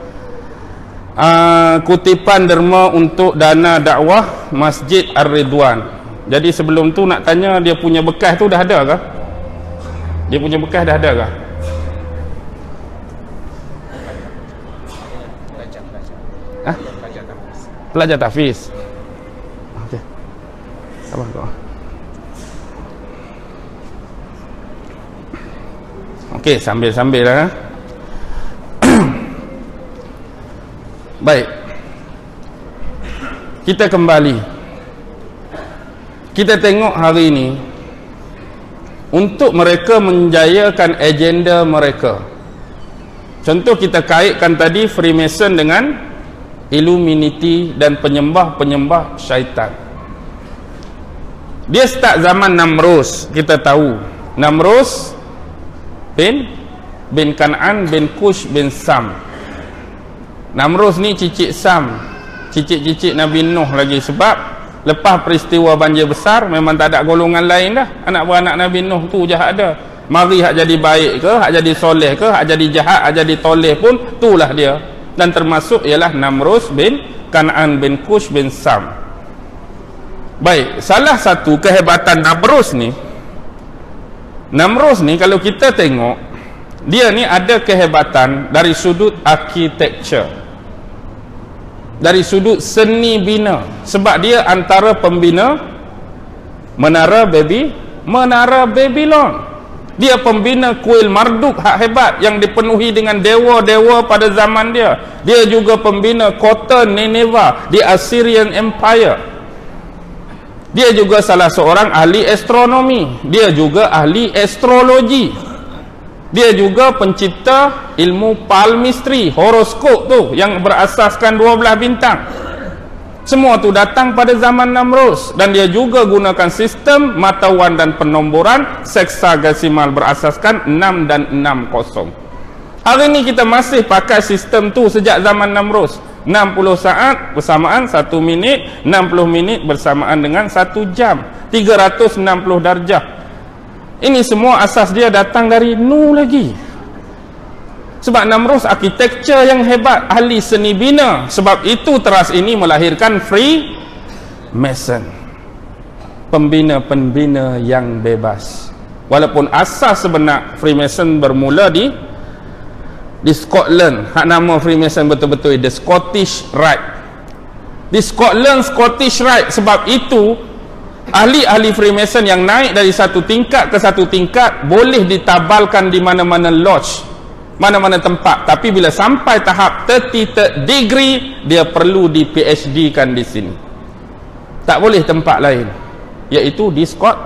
Uh, kutipan derma untuk dana dakwah Masjid Ar-Ridwan jadi sebelum tu nak tanya dia punya bekas tu dah ada ke? Dia punya bekas dah ada ke? Pelajar tahfiz. Okey. Apa kau? Okey, sambil-sambil lah. Baik. Kita kembali kita tengok hari ini untuk mereka menjayakan agenda mereka. Contoh kita kaitkan tadi Freemason dengan Illuminati dan penyembah-penyembah syaitan. Dia start zaman Namrus kita tahu. Namrus bin bin Kan'an bin Kush bin Sam. Namrus ni cicit Sam. Cicit-cicit Nabi Nuh lagi sebab lepas peristiwa banjir besar memang tak ada golongan lain dah. Anak beranak Nabi Nuh tu jahat ada. Mari hak jadi baik ke hak jadi soleh ke hak jadi jahat hak jadi toleh pun itulah dia. Dan termasuk ialah Namrus bin Kan'an bin Kush bin Sam. Baik salah satu kehebatan Namrus ni Namrus ni kalau kita tengok dia ni ada kehebatan dari sudut architecture dari sudut seni bina. Sebab dia antara pembina menara baby menara Babylon. Dia pembina kuil Marduk hak hebat yang dipenuhi dengan dewa-dewa pada zaman dia. Dia juga pembina kota Nineveh di Assyrian Empire. Dia juga salah seorang ahli astronomi. Dia juga ahli astrologi dia juga pencipta ilmu palmistry horoskop tu yang berasaskan 12 bintang semua tu datang pada zaman Namrus dan dia juga gunakan sistem matawan dan penomboran seksagesimal berasaskan 6 dan 6 kosong. Hari ini kita masih pakai sistem tu sejak zaman Namrus. 60 saat bersamaan 1 minit, 60 minit bersamaan dengan 1 jam. 360 darjah. Ini semua asas dia datang dari Nu lagi. Sebab Namrus arkitektur yang hebat, ahli seni bina. Sebab itu teras ini melahirkan free mason. Pembina-pembina yang bebas. Walaupun asas sebenar Freemason bermula di di Scotland. Hak nama Freemason betul-betul the Scottish Rite. Di Scotland Scottish Rite sebab itu ahli-ahli Freemason yang naik dari satu tingkat ke satu tingkat boleh ditabalkan di mana-mana lodge mana-mana tempat. Tapi bila sampai tahap 30 degree dia perlu di PhD kan di sini. Tak boleh tempat lain iaitu di Scott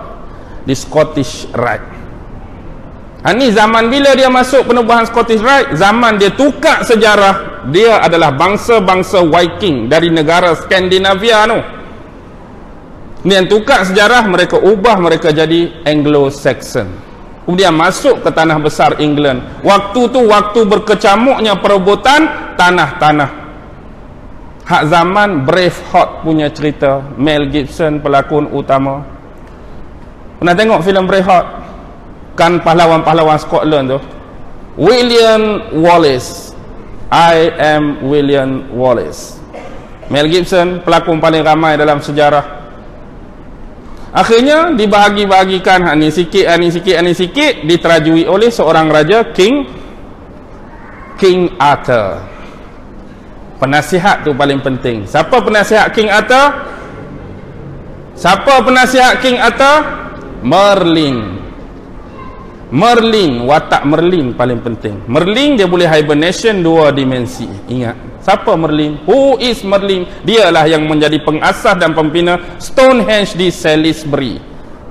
di Scottish Rite. Ha, ni zaman bila dia masuk penubuhan Scottish Rite? Zaman dia tukar sejarah dia adalah bangsa-bangsa Viking dari negara Skandinavia tu ni yang tukar sejarah mereka ubah mereka jadi Anglo-Saxon. Kemudian masuk ke tanah besar England. Waktu tu waktu berkecamuknya perebutan tanah-tanah. Hak zaman Braveheart punya cerita. Mel Gibson pelakon utama. Pernah tengok filem Braveheart kan pahlawan-pahlawan Scotland tu. William Wallace. I am William Wallace. Mel Gibson pelakon paling ramai dalam sejarah akhirnya dibahagi-bahagikan hak ni sikit hak ni sikit hak ni sikit diterajui oleh seorang raja King King Arthur. Penasihat tu paling penting. Siapa penasihat King Arthur? Siapa penasihat King Arthur? Merlin Merlin watak Merlin paling penting Merlin dia boleh hibernation dua dimensi ingat Siapa Merlin? Who is Merlin? Dialah yang menjadi pengasas dan pembina Stonehenge di Salisbury.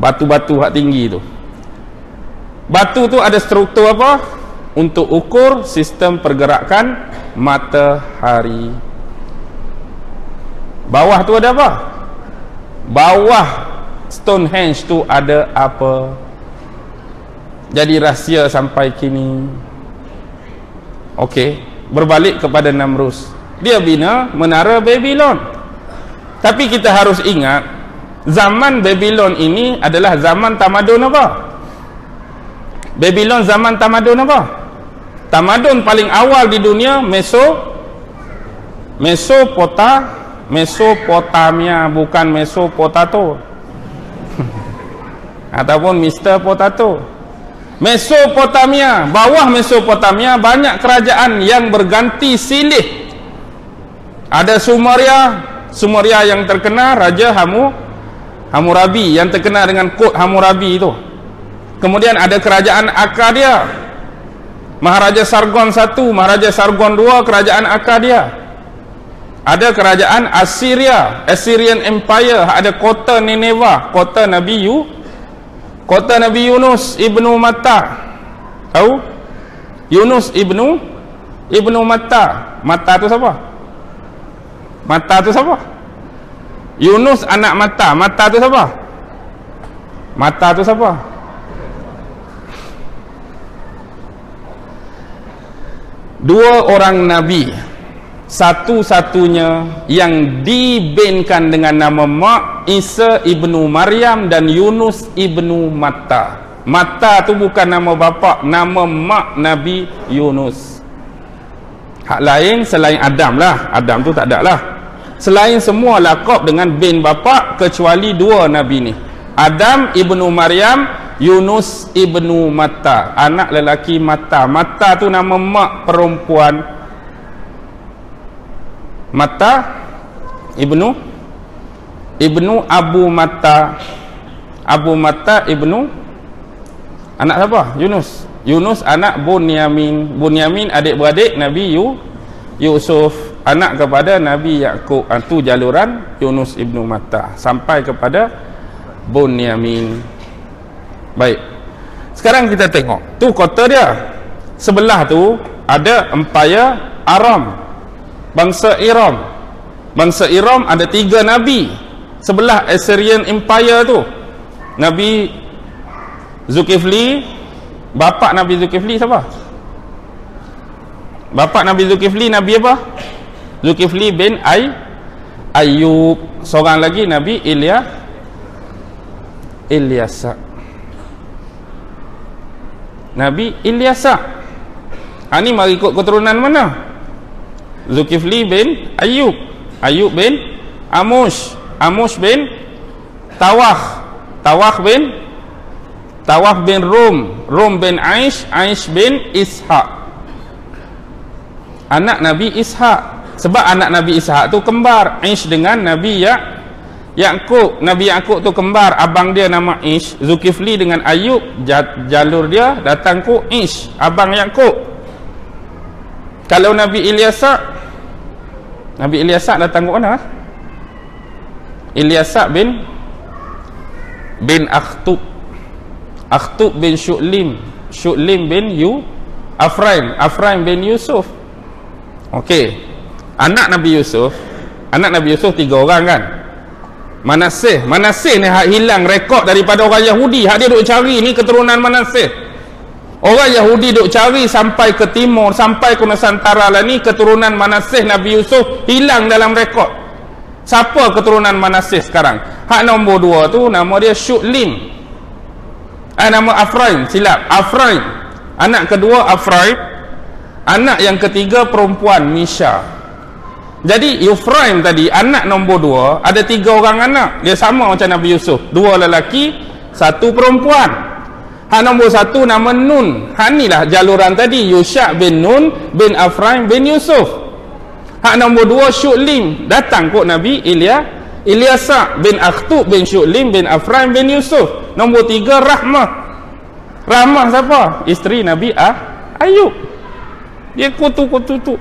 Batu-batu hak tinggi tu. Batu tu ada struktur apa? Untuk ukur sistem pergerakan matahari. Bawah tu ada apa? Bawah Stonehenge tu ada apa? Jadi rahsia sampai kini. Okey berbalik kepada Namrus dia bina menara Babylon tapi kita harus ingat zaman Babylon ini adalah zaman tamadun apa Babylon zaman tamadun apa tamadun paling awal di dunia Meso Mesopota Mesopotamia bukan Mesopotato ataupun Mr. Potato Mesopotamia. Bawah Mesopotamia banyak kerajaan yang berganti silih. Ada Sumeria Sumeria yang terkenal Raja Hamu Hammurabi yang terkenal dengan kod Hammurabi itu. Kemudian ada kerajaan Akkadia. Maharaja Sargon I Maharaja Sargon II kerajaan Akkadia. Ada kerajaan Assyria Assyrian Empire ada kota Nineveh kota Nabi Yu kota Nabi Yunus ibnu Matta. Tahu? Yunus ibnu ibnu Matta. Matta tu siapa? Matta tu siapa? Yunus anak Matta. Matta tu siapa? Matta tu siapa? Dua orang Nabi satu-satunya yang dibenkan dengan nama Mak Isa ibnu Maryam dan Yunus ibnu Matta. Matta tu bukan nama bapa, nama mak Nabi Yunus. Hak lain selain Adam lah. Adam tu tak ada lah. Selain semua lakop dengan bin bapa kecuali dua Nabi ni. Adam ibnu Maryam, Yunus ibnu Matta. Anak lelaki Matta. Matta tu nama mak perempuan Mata Ibnu Ibnu Abu Mata. Abu Matta ibnu anak siapa? Yunus. Yunus anak Bunyamin. Bunyamin adik-beradik Nabi Yu Yusuf. Anak kepada Nabi Yakub. Itu jaluran Yunus ibnu Matta sampai kepada Bunyamin. Baik. Sekarang kita tengok. Tu kota dia. Sebelah tu ada empire Aram bangsa Iram bangsa Iram ada tiga Nabi sebelah Assyrian Empire tu Nabi Zulkifli bapa Nabi Zulkifli siapa? bapa Nabi Zulkifli Nabi apa? Zulkifli bin Ay Ayub seorang lagi Nabi Ilya Ilyasa Nabi Ilyasa ha, ni mari ikut keturunan mana? Zulkifli bin Ayub Ayub bin Amush. Amush bin Tawah Tawah bin Tawaf bin Rum. Rum bin Aish. Aish bin Ishaq. Anak Nabi Ishaq. Sebab anak Nabi Ishaq tu kembar. Aish dengan Nabi ya Yakub Nabi Yakub tu kembar. Abang dia nama Ish Zulkifli dengan Ayub jalur dia datang ku Ish abang Yakub kalau Nabi Ilyasa Nabi Ilyasa datang ku mana? Ilyasa bin bin Akhtub. Akhtub bin Syuklim Syuklim bin Yu Afraim Afraim bin Yusuf. Okey. Anak Nabi Yusuf Anak Nabi Yusuf tiga orang kan? Manasih Manasih ni hak hilang rekod daripada orang Yahudi. Hak dia duk cari ni keturunan Manasih Orang Yahudi duk cari sampai ke timur Sampai ke Nusantara lah. Ni Keturunan Manasih Nabi Yusuf Hilang dalam rekod. Siapa keturunan Manasih sekarang? Hak nombor dua tu nama dia Syuklim eh, nama Afraim silap. Afraim. Anak kedua Afraim. Anak yang ketiga perempuan Misha. Jadi Efraim tadi anak nombor dua ada tiga orang anak. Dia sama macam Nabi Yusuf. Dua lelaki satu perempuan hak nombor satu nama Nun. Hak inilah jaluran tadi. Yusha bin Nun bin Afraim bin Yusuf hak nombor dua Syuklim datang kok Nabi Ilya Ilyasa bin Akhtub bin Syuklim bin Afraim bin Yusuf nombor tiga Rahmah. Rahmah siapa? isteri Nabi ah, Ayub. Dia kutu-kutu tu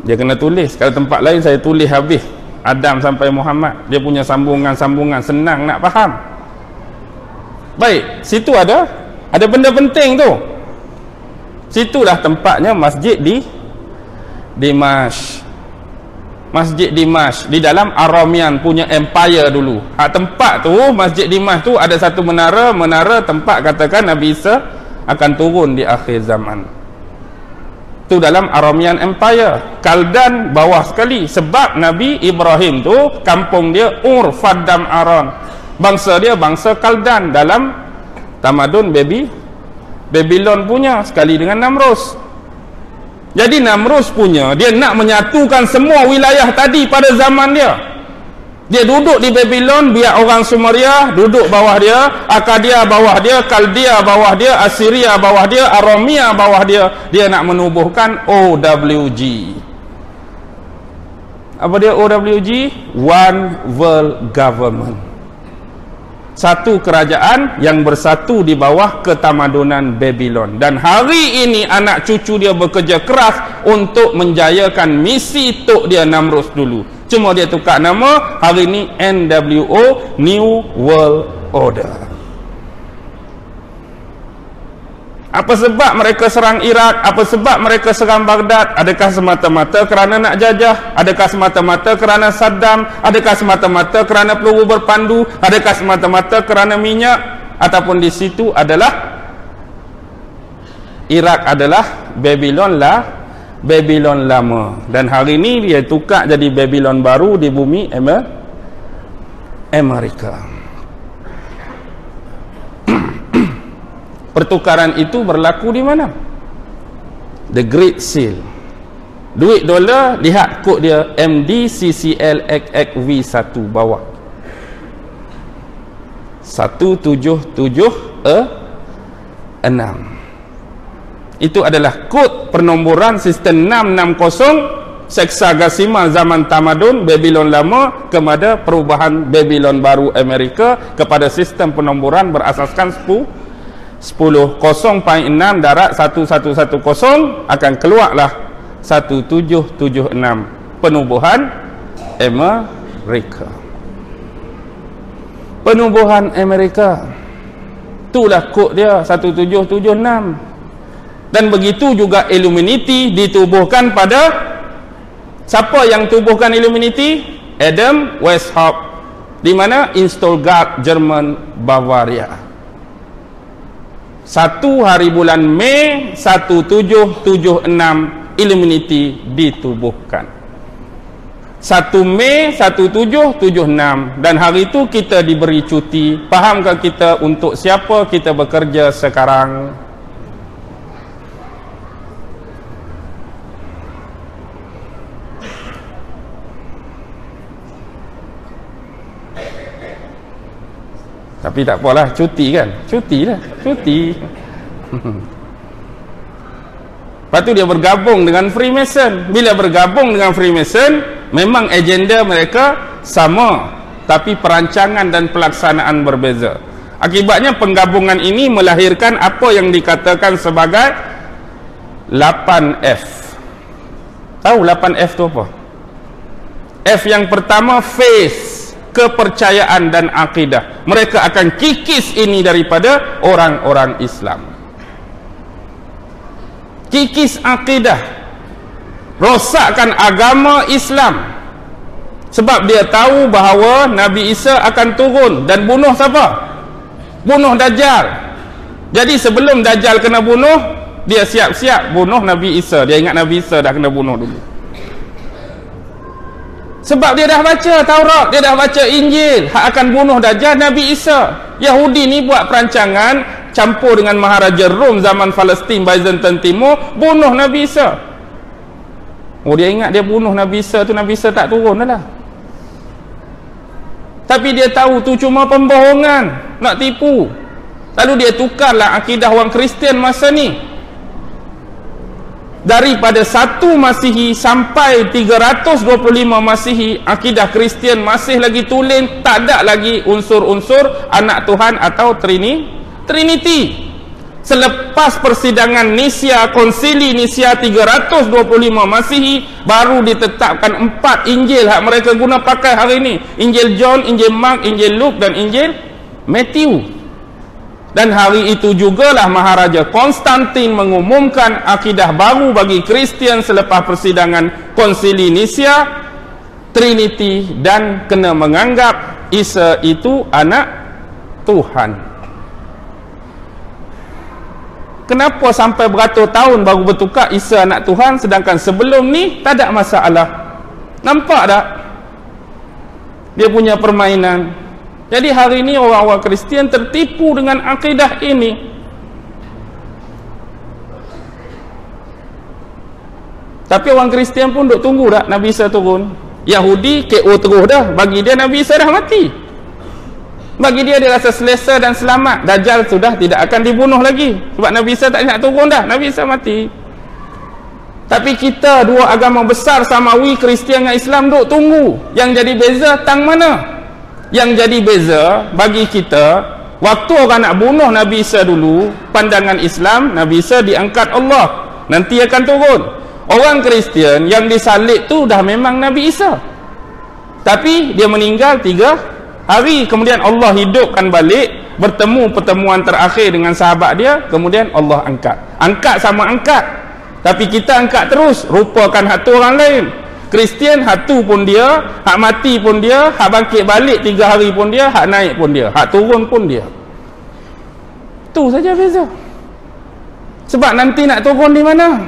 dia kena tulis. Kalau tempat lain saya tulis habis. Adam sampai Muhammad. Dia punya sambungan-sambungan senang nak faham baik situ ada ada benda penting tu situlah tempatnya masjid di Dimash Masjid Dimash di dalam Aramian punya empire dulu. Hak tempat tu Masjid Dimash tu ada satu menara, menara tempat katakan Nabi Isa akan turun di akhir zaman. Tu dalam Aramian Empire. Kaldan bawah sekali sebab Nabi Ibrahim tu kampung dia Ur Faddam Aran. Bangsa dia bangsa Kaldan dalam tamadun baby Babylon punya sekali dengan Namrus. Jadi Namrus punya dia nak menyatukan semua wilayah tadi pada zaman dia. Dia duduk di Babylon biar orang Sumeria duduk bawah dia, Akadia bawah dia, Kaldia bawah dia, Assyria bawah dia, Aramia bawah dia. Dia nak menubuhkan OWG. Apa dia OWG? One World Government satu kerajaan yang bersatu di bawah ketamadunan Babylon. Dan hari ini anak cucu dia bekerja keras untuk menjayakan misi tok dia Namrus dulu. Cuma dia tukar nama hari ini NWO New World Order Apa sebab mereka serang Iraq? Apa sebab mereka serang Baghdad? Adakah semata-mata kerana nak jajah? Adakah semata-mata kerana Saddam? Adakah semata-mata kerana peluru berpandu? Adakah semata-mata kerana minyak? Ataupun di situ adalah Iraq adalah Babylon lah Babylon lama dan hari ini dia tukar jadi Babylon baru di bumi Amerika. Pertukaran itu berlaku di mana? The great seal. Duit dolar lihat kod dia MDCCLXXV1 bawah. 177 e 6 itu adalah kod penomboran sistem 660 seksagasima zaman tamadun Babylon lama kepada perubahan Babylon baru Amerika kepada sistem penomboran berasaskan 10 10 0.6 darat 1110 akan keluarlah 1776 penubuhan Amerika. Penubuhan Amerika. Itulah kod dia 1776 dan begitu juga Illuminati ditubuhkan pada siapa yang tubuhkan Illuminati? Adam Weishaupt di mana Stuttgart Jerman Bavaria satu hari bulan Mei 1776 Illuminati ditubuhkan. 1 Mei 1776 dan hari itu kita diberi cuti. Fahamkah kita untuk siapa kita bekerja sekarang Tapi tak apalah, cuti kan? Cuti lah, cuti. Lepas tu dia bergabung dengan Freemason. Bila bergabung dengan Freemason, memang agenda mereka sama. Tapi perancangan dan pelaksanaan berbeza. Akibatnya penggabungan ini melahirkan apa yang dikatakan sebagai 8F. Tahu 8F tu apa? F yang pertama, faith kepercayaan dan akidah. Mereka akan kikis ini daripada orang-orang Islam. Kikis akidah. Rosakkan agama Islam. Sebab dia tahu bahawa Nabi Isa akan turun dan bunuh siapa? bunuh Dajjal. Jadi sebelum Dajjal kena bunuh dia siap-siap bunuh Nabi Isa. Dia ingat Nabi Isa dah kena bunuh dulu sebab dia dah baca Taurat, dia dah baca Injil, hak akan bunuh Dajjal Nabi Isa. Yahudi ni buat perancangan campur dengan Maharaja Rom zaman Palestin Byzantine Timur, bunuh Nabi Isa. Oh dia ingat dia bunuh Nabi Isa tu Nabi Isa tak turun dah lah. Tapi dia tahu tu cuma pembohongan, nak tipu. Lalu dia tukarlah akidah orang Kristian masa ni daripada satu Masihi sampai 325 Masihi akidah Kristian masih lagi tulen tak ada lagi unsur-unsur anak Tuhan atau Trini Trinity selepas persidangan Nisia konsili Nisia 325 Masihi baru ditetapkan empat Injil yang mereka guna pakai hari ini. Injil John, Injil Mark, Injil Luke dan Injil Matthew dan hari itu jugalah Maharaja Konstantin mengumumkan akidah baru bagi Kristian selepas persidangan konsili Nisia Trinity dan kena menganggap Isa itu anak Tuhan. Kenapa sampai beratus tahun baru bertukar Isa anak Tuhan sedangkan sebelum ni tak ada masalah? Nampak tak? Dia punya permainan jadi hari ini orang-orang Kristian tertipu dengan akidah ini. Tapi orang Kristian pun duk tunggu dah Nabi Isa turun. Yahudi KO terus dah. Bagi dia Nabi Isa dah mati. Bagi dia dia rasa selesa dan selamat. Dajjal sudah tidak akan dibunuh lagi. Sebab Nabi Isa tak nak turun dah. Nabi Isa mati. Tapi kita dua agama besar samawi Kristian dengan Islam duk tunggu. Yang jadi beza tang mana? Yang jadi beza bagi kita waktu orang nak bunuh Nabi Isa dulu pandangan Islam Nabi Isa diangkat Allah. Nanti akan turun. Orang Kristian yang disalib tu dah memang Nabi Isa. Tapi dia meninggal tiga hari. Kemudian Allah hidupkan balik bertemu pertemuan terakhir dengan sahabat dia kemudian Allah angkat. Angkat sama angkat. Tapi kita angkat terus rupakan hati orang lain Kristian hatu pun dia, hak mati pun dia, hak bangkit balik tiga hari pun dia, hak naik pun dia, hak turun pun dia. Tu saja beza. Sebab nanti nak turun di mana?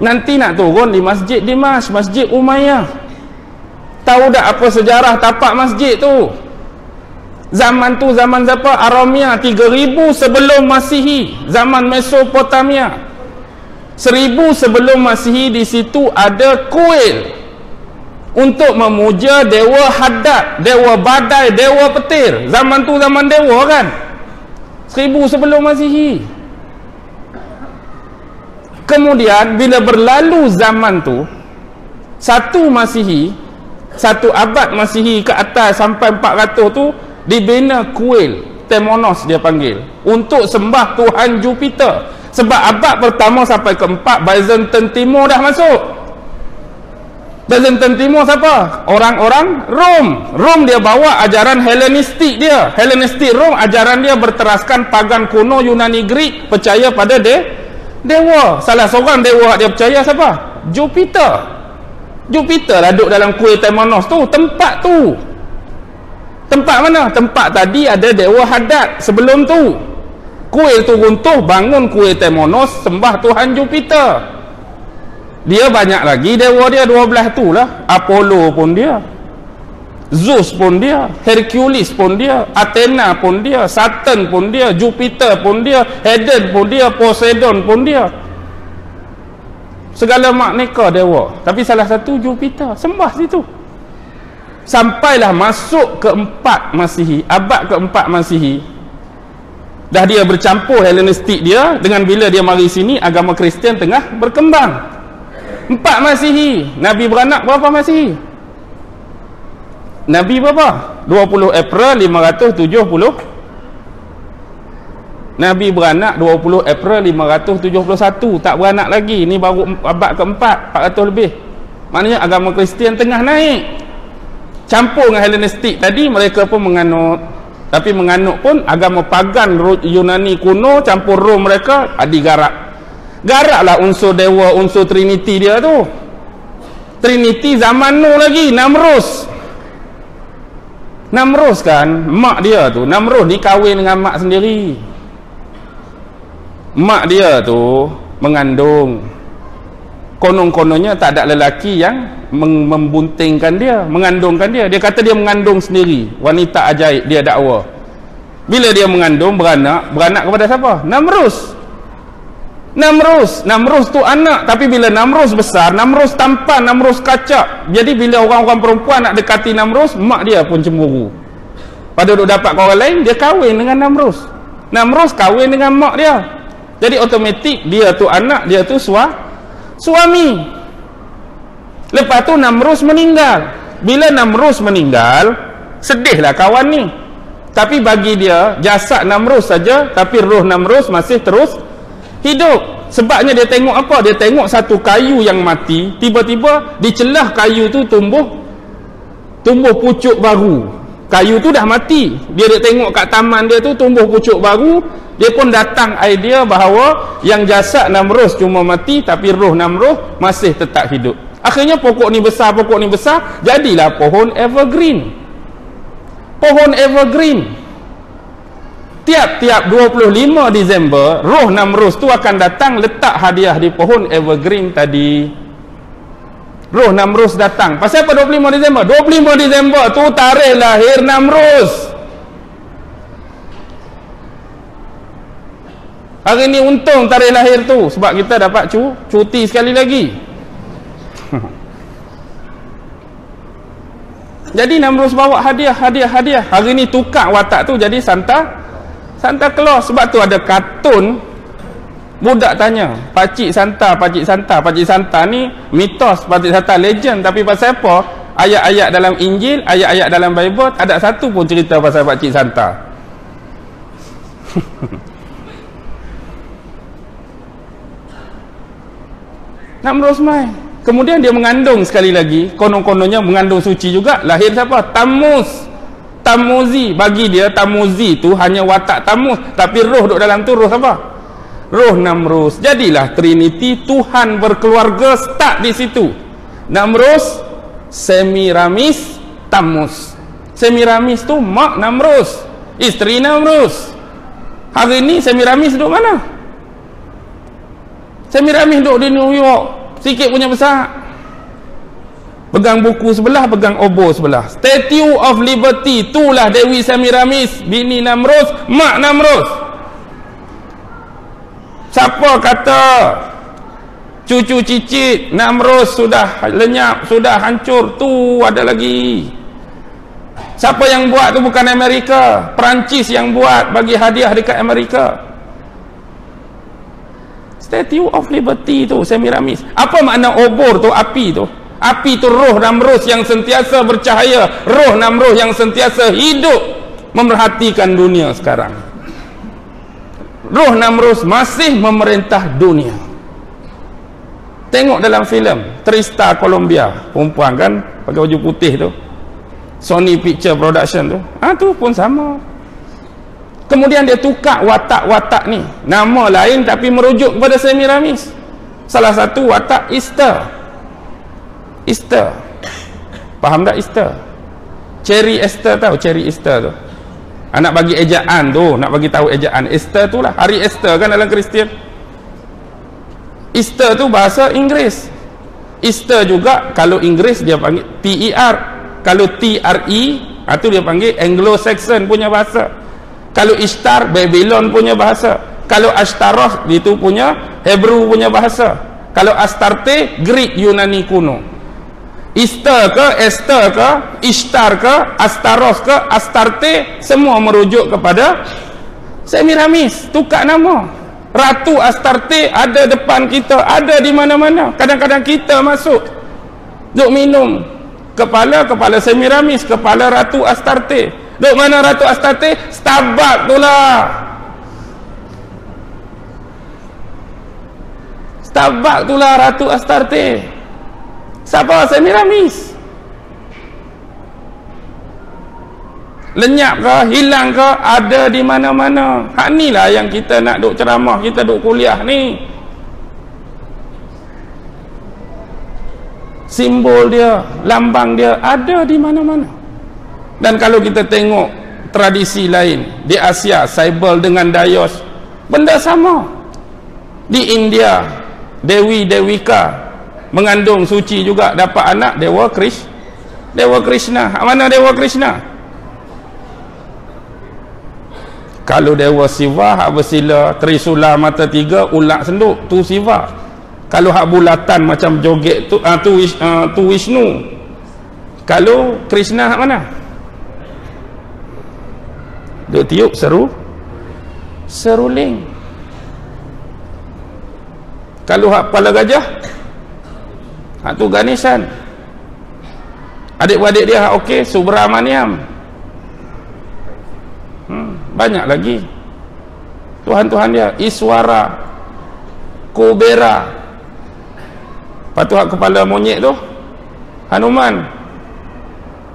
Nanti nak turun di Masjid Dimas, Masjid Umayyah. Tahu tak apa sejarah tapak masjid tu? Zaman tu zaman siapa? Aramia 3000 sebelum Masihi, zaman Mesopotamia seribu sebelum masihi di situ ada kuil untuk memuja dewa haddad dewa badai dewa petir. Zaman tu zaman dewa kan? Seribu sebelum masihi. Kemudian bila berlalu zaman tu satu masihi satu abad masihi ke atas sampai 400 tu dibina kuil. Temonos dia panggil. Untuk sembah Tuhan Jupiter sebab abad pertama sampai keempat Byzantine Timur dah masuk. Byzantine Timur siapa? orang-orang Rom. Rom dia bawa ajaran Hellenistik dia. Hellenistik Rom ajaran dia berteraskan pagan kuno Yunani Greek percaya pada de dewa. Salah seorang dewa dia percaya siapa? Jupiter. Jupiter lah duduk dalam kuil Temonos tu tempat tu. Tempat mana? tempat tadi ada dewa hadat sebelum tu kuil tu runtuh bangun kuil Temonos sembah Tuhan Jupiter. Dia banyak lagi dewa dia 12 tu lah. Apollo pun dia Zeus pun dia Hercules pun dia Athena pun dia Saturn pun dia Jupiter pun dia Hades pun dia Poseidon pun dia. Segala makneka dewa. Tapi salah satu Jupiter sembah situ. Sampailah masuk keempat masihi abad keempat masihi dah dia bercampur Hellenistik dia dengan bila dia mari sini agama Kristian tengah berkembang. Empat masihi. Nabi beranak berapa masihi? Nabi berapa? 20 April 570 Nabi beranak 20 April 571 tak beranak lagi. Ni baru abad keempat 400 lebih. Maknanya agama Kristian tengah naik. Campur dengan Hellenistik tadi mereka pun menganut tapi menganut pun agama pagan Yunani kuno campur Rom mereka adi garak. Garak lah unsur dewa unsur Trinity dia tu. Trinity zaman nu lagi Namrus. Namrus kan mak dia tu. Namrus ni kahwin dengan mak sendiri. Mak dia tu mengandung konon-kononnya tak ada lelaki yang membuntingkan dia mengandungkan dia. Dia kata dia mengandung sendiri. Wanita ajaib dia dakwa. Bila dia mengandung beranak beranak kepada siapa? Namrus. Namrus. Namrus tu anak. Tapi bila Namrus besar Namrus tampan Namrus kacak. Jadi bila orang-orang perempuan nak dekati Namrus mak dia pun cemburu. Pada duk dapat orang lain dia kahwin dengan Namrus. Namrus kahwin dengan mak dia. Jadi otomatik dia tu anak dia tu sua, suami. Lepas tu Namrus meninggal. Bila Namrus meninggal sedihlah kawan ni. Tapi bagi dia jasad Namrus saja tapi roh Namrus masih terus hidup. Sebabnya dia tengok apa? Dia tengok satu kayu yang mati tiba-tiba di celah kayu tu tumbuh tumbuh pucuk baru. Kayu tu dah mati. Dia dia tengok kat taman dia tu tumbuh pucuk baru dia pun datang idea bahawa yang jasad Namrus cuma mati tapi roh Namrus masih tetap hidup. Akhirnya pokok ni besar pokok ni besar jadilah pohon evergreen. Pohon evergreen. Tiap-tiap 25 Disember roh Namrus tu akan datang letak hadiah di pohon evergreen tadi. Roh Namrus datang. Pasal apa 25 Disember? 25 Disember tu tarikh lahir Namrus Hari ni untung tarikh lahir tu sebab kita dapat cu cuti sekali lagi. jadi Namrus bawa hadiah, hadiah, hadiah. Hari ni tukar watak tu jadi Santa Santa Claus sebab tu ada kartun budak tanya, Pakcik Santa, Pakcik Santa, Pakcik Santa ni mitos Pakcik Santa legend tapi pasal apa? Ayat-ayat dalam Injil, ayat-ayat dalam Bible ada satu pun cerita pasal Pakcik Santa. nak merosmai kemudian dia mengandung sekali lagi konon-kononnya mengandung suci juga lahir siapa? Tamus Tamuzi bagi dia Tamuzi tu hanya watak Tamus tapi roh duduk dalam tu roh siapa? roh Namrus jadilah Trinity Tuhan berkeluarga start di situ Namrus Semiramis Tamus Semiramis tu mak Namrus isteri Namrus hari ni Semiramis duduk mana? Semiramis duduk di New York. Sikit punya besar. Pegang buku sebelah pegang obo sebelah. Statue of Liberty. Itulah Dewi Semiramis bini Namrus mak Namrus. Siapa kata cucu cicit Namrus sudah lenyap sudah hancur? Tu ada lagi. Siapa yang buat tu bukan Amerika. Perancis yang buat bagi hadiah dekat Amerika Statue of Liberty tu Semiramis apa makna obor tu? Api tu. Api itu roh Namrus yang sentiasa bercahaya. Roh Namrus yang sentiasa hidup memerhatikan dunia sekarang. Roh Namrus masih memerintah dunia. Tengok dalam filem Trista Columbia. Perempuan kan pakai baju putih tu. Sony Picture Production tu. Ah tu pun sama kemudian dia tukar watak-watak ni. Nama lain tapi merujuk kepada Semiramis. Salah satu watak Easter. Easter. Faham tak Easter? Cherry Easter tahu Cherry Easter tu. Ah, nak bagi ejaan tu nak bagi tahu ejaan. Easter tu lah hari Easter kan dalam Kristian? Easter tu bahasa Inggeris. Easter juga kalau Inggeris dia panggil T-E-R kalau T-R-E itu dia panggil Anglo-Saxon punya bahasa kalau Ishtar Babylon punya bahasa kalau Ashtaroth itu punya Hebrew punya bahasa kalau Astarte Greek Yunani kuno Easter ke Esther ke Ishtar ke Astaroth ke Astarte semua merujuk kepada Semiramis tukar nama Ratu Astarte ada depan kita, ada di mana-mana. Kadang-kadang kita masuk duk minum kepala kepala Semiramis, kepala Ratu Astarte. Duk mana Ratu Astarte? Starbucks tu lah. Starbucks tu lah Ratu Astarte. Siapa Semiramis? lenyap ke hilang ke ada di mana-mana hak ni lah yang kita nak duk ceramah kita duk kuliah ni simbol dia lambang dia ada di mana-mana dan kalau kita tengok tradisi lain di Asia Saibal dengan Dayos benda sama. Di India Dewi Dewika mengandung suci juga dapat anak Dewa Krish Dewa Krishna. Mana Dewa Krishna? Kalau dewa siva hak bersila trisula mata tiga ulak senduk tu siva. Kalau hak bulatan macam joget tu uh, tu, uh, tu Vishnu kalau Krishna hak mana duk tiup seru. Seruling. Kalau hak kepala gajah hak tu Ganeshan adik-beradik dia hak okey Subramaniam. Hmm banyak lagi. Tuhan-Tuhan dia Iswara Kubera Lepas kepala monyet tu Hanuman.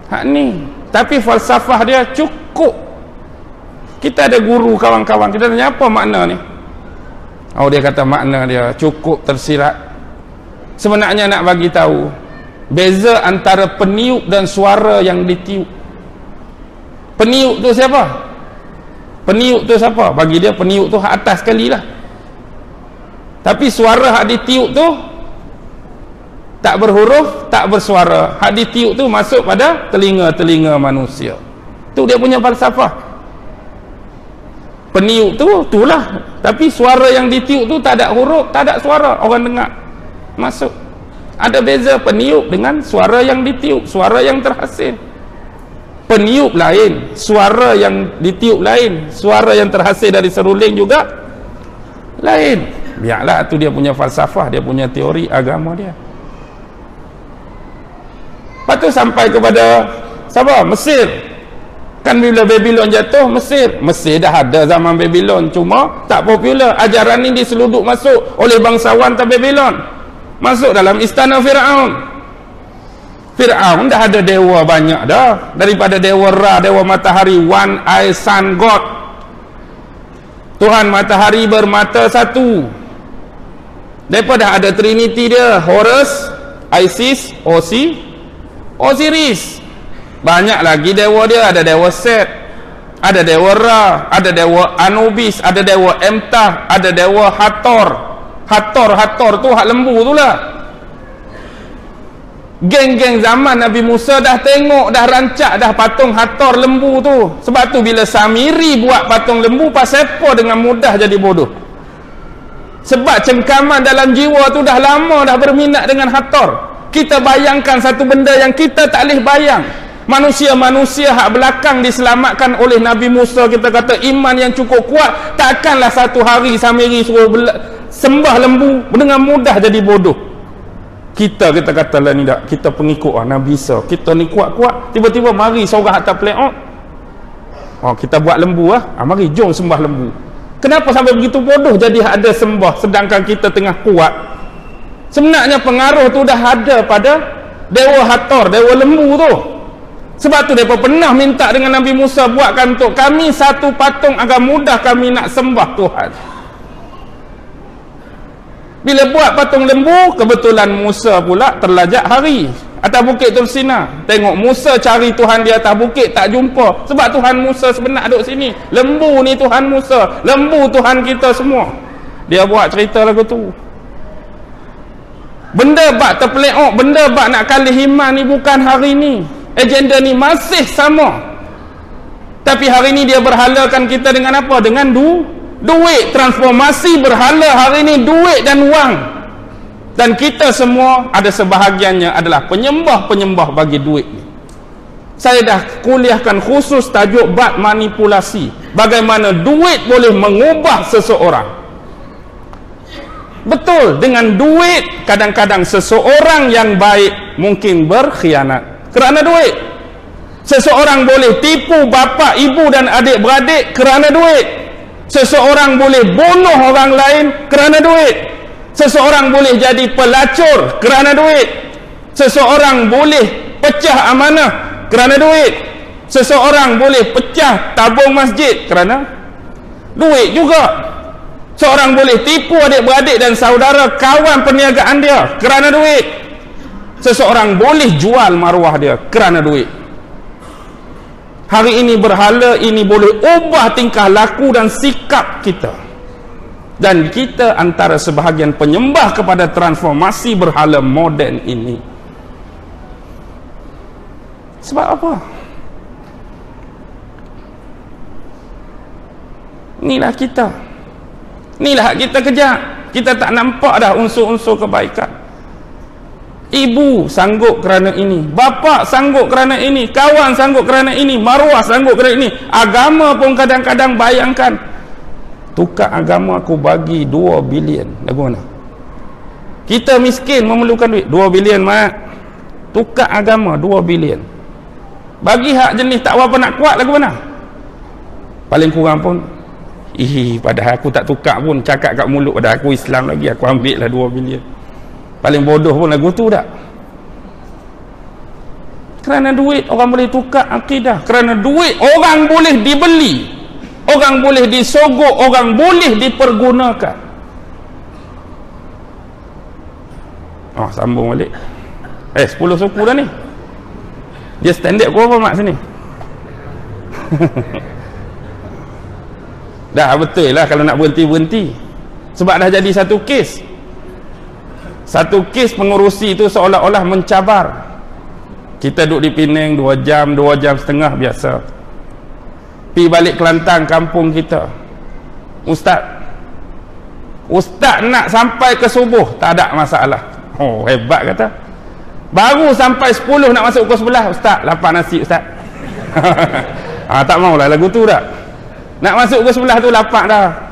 Hak ni. Tapi falsafah dia cukup Kita ada guru kawan-kawan. Kita tanya apa makna ni? Oh dia kata makna dia cukup tersirat. Sebenarnya nak bagi tahu Beza antara peniup dan suara yang ditiup. Peniup tu siapa? peniup tu siapa? bagi dia peniup tu hak atas sekali lah. Tapi suara hak ditiup tu tak berhuruf tak bersuara. Hak ditiup tu masuk pada telinga-telinga manusia. Tu dia punya falsafah peniup tu itulah. Tapi suara yang ditiup tu tak ada huruf tak ada suara. Orang dengar masuk. Ada beza peniup dengan suara yang ditiup suara yang terhasil. Peniup lain suara yang ditiup lain suara yang terhasil dari seruling juga lain. Biarlah tu dia punya falsafah dia punya teori agama dia. Lepas tu sampai kepada siapa? Mesir kan bila Babylon jatuh Mesir. Mesir dah ada zaman Babylon. Cuma tak popular. Ajaran ini diseluduk masuk oleh bangsawan tak Babylon. Masuk dalam istana Fir'aun. Fir'aun dah ada dewa banyak dah. Daripada dewa Ra, dewa matahari one eye sun god. Tuhan matahari bermata satu. Daripada ada trinity dia Horus, Isis, Osi Osiris banyak lagi dewa dia. Ada dewa Set ada dewa Ra, ada dewa Anubis ada dewa Emtah ada dewa Hathor. Hathor, Hathor tu hak lembu tu lah. Geng-geng zaman Nabi Musa dah tengok dah rancak dah patung hator lembu tu. Sebab tu bila Samiri buat patung lembu pasal apa dengan mudah jadi bodoh. Sebab cengkaman dalam jiwa tu dah lama dah berminat dengan hator kita bayangkan satu benda yang kita tak boleh bayang manusia-manusia hak belakang diselamatkan oleh Nabi Musa. Kita kata iman yang cukup kuat takkanlah satu hari Samiri suruh sembah lembu dengan mudah jadi bodoh. Kita kita kata lah ni tak kita pengikut ah Nabi Isa. Kita ni kuat-kuat tiba-tiba mari seorang atas playout oh kita buat lembu ah. Ha, mari jom sembah lembu. Kenapa sampai begitu bodoh jadi ada sembah sedangkan kita tengah kuat? Sebenarnya pengaruh tu dah ada pada Dewa Hator Dewa lembu tu sebab tu mereka pernah minta dengan Nabi Musa buatkan untuk kami satu patung agar mudah kami nak sembah Tuhan bila buat patung lembu, kebetulan Musa pula terlajak hari atas bukit Tursina. Tengok Musa cari Tuhan di atas bukit tak jumpa. Sebab Tuhan Musa sebenar duduk sini. Lembu ni Tuhan Musa. Lembu Tuhan kita semua. Dia buat cerita lagu tu. Benda bak terpeleok, benda bak nak kali iman ni bukan hari ni. Agenda ni masih sama. Tapi hari ni dia berhalakan kita dengan apa? Dengan du duit. Transformasi berhala hari ini duit dan wang. Dan kita semua ada sebahagiannya adalah penyembah-penyembah bagi duit saya dah kuliahkan khusus tajuk bab manipulasi. Bagaimana duit boleh mengubah seseorang. Betul dengan duit kadang-kadang seseorang yang baik mungkin berkhianat kerana duit seseorang boleh tipu bapa ibu dan adik-beradik kerana duit Seseorang boleh bunuh orang lain kerana duit. Seseorang boleh jadi pelacur kerana duit. Seseorang boleh pecah amanah kerana duit. Seseorang boleh pecah tabung masjid kerana duit juga. Seorang boleh tipu adik-beradik dan saudara kawan perniagaan dia kerana duit. Seseorang boleh jual maruah dia kerana duit. Hari ini berhala ini boleh ubah tingkah laku dan sikap kita. Dan kita antara sebahagian penyembah kepada transformasi berhala moden ini. Sebab apa? Inilah kita. Inilah kita kejap kita tak nampak dah unsur-unsur kebaikan Ibu sanggup kerana ini Bapa sanggup kerana ini Kawan sanggup kerana ini Maruah sanggup kerana ini. Agama pun kadang-kadang bayangkan Tukar agama aku bagi 2 bilion. Lagu mana? Kita miskin memerlukan duit. 2 bilion mak. Tukar agama 2 bilion. Bagi hak jenis tak apa nak kuat lagu mana? Paling kurang pun Ih, padahal aku tak tukar pun Cakap kat mulut pada aku Islam lagi Aku ambil lah 2 bilion paling bodoh pun lagu tu tak? Kerana duit orang boleh tukar akidah. Kerana duit orang boleh dibeli. Orang boleh disogok. Orang boleh dipergunakan. Oh sambung balik. Eh 10 suku dah ni. Dia standard kau apa mak sini? Dah betul lah kalau nak berhenti-berhenti. Sebab dah jadi satu kes satu kes pengurusi itu seolah-olah mencabar. Kita duduk di Penang dua jam, dua jam setengah biasa. Pi balik Kelantan kampung kita. Ustaz ustaz nak sampai ke subuh? Tak ada masalah. Oh hebat kata. Baru sampai 10 nak masuk ke sebelah ustaz lapar nasi ustaz. Ha, tak maulah lagu tu tak nak masuk ke sebelah tu lapar dah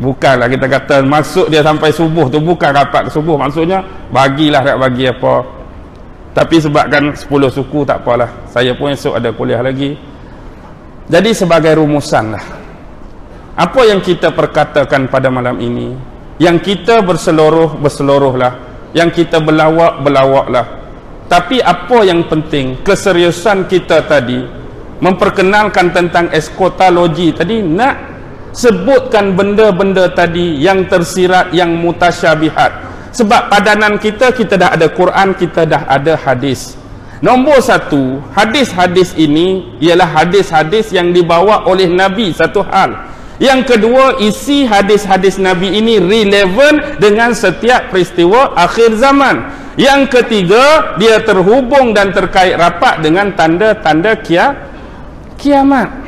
bukanlah kita kata maksud dia sampai subuh tu bukan rapat subuh. Maksudnya bagilah tak bagi apa. Tapi sebabkan 10 suku tak apalah. Saya pun esok ada kuliah lagi. Jadi sebagai rumusan lah apa yang kita perkatakan pada malam ini yang kita berseluruh berseluruh lah yang kita berlawak berlawak lah. Tapi apa yang penting keseriusan kita tadi memperkenalkan tentang eskotologi tadi nak sebutkan benda-benda tadi yang tersirat yang mutasyabihat. Sebab padanan kita kita dah ada Quran kita dah ada hadis. Nombor satu hadis-hadis ini ialah hadis-hadis yang dibawa oleh Nabi satu hal. Yang kedua isi hadis-hadis Nabi ini relevan dengan setiap peristiwa akhir zaman. Yang ketiga dia terhubung dan terkait rapat dengan tanda-tanda kia kiamat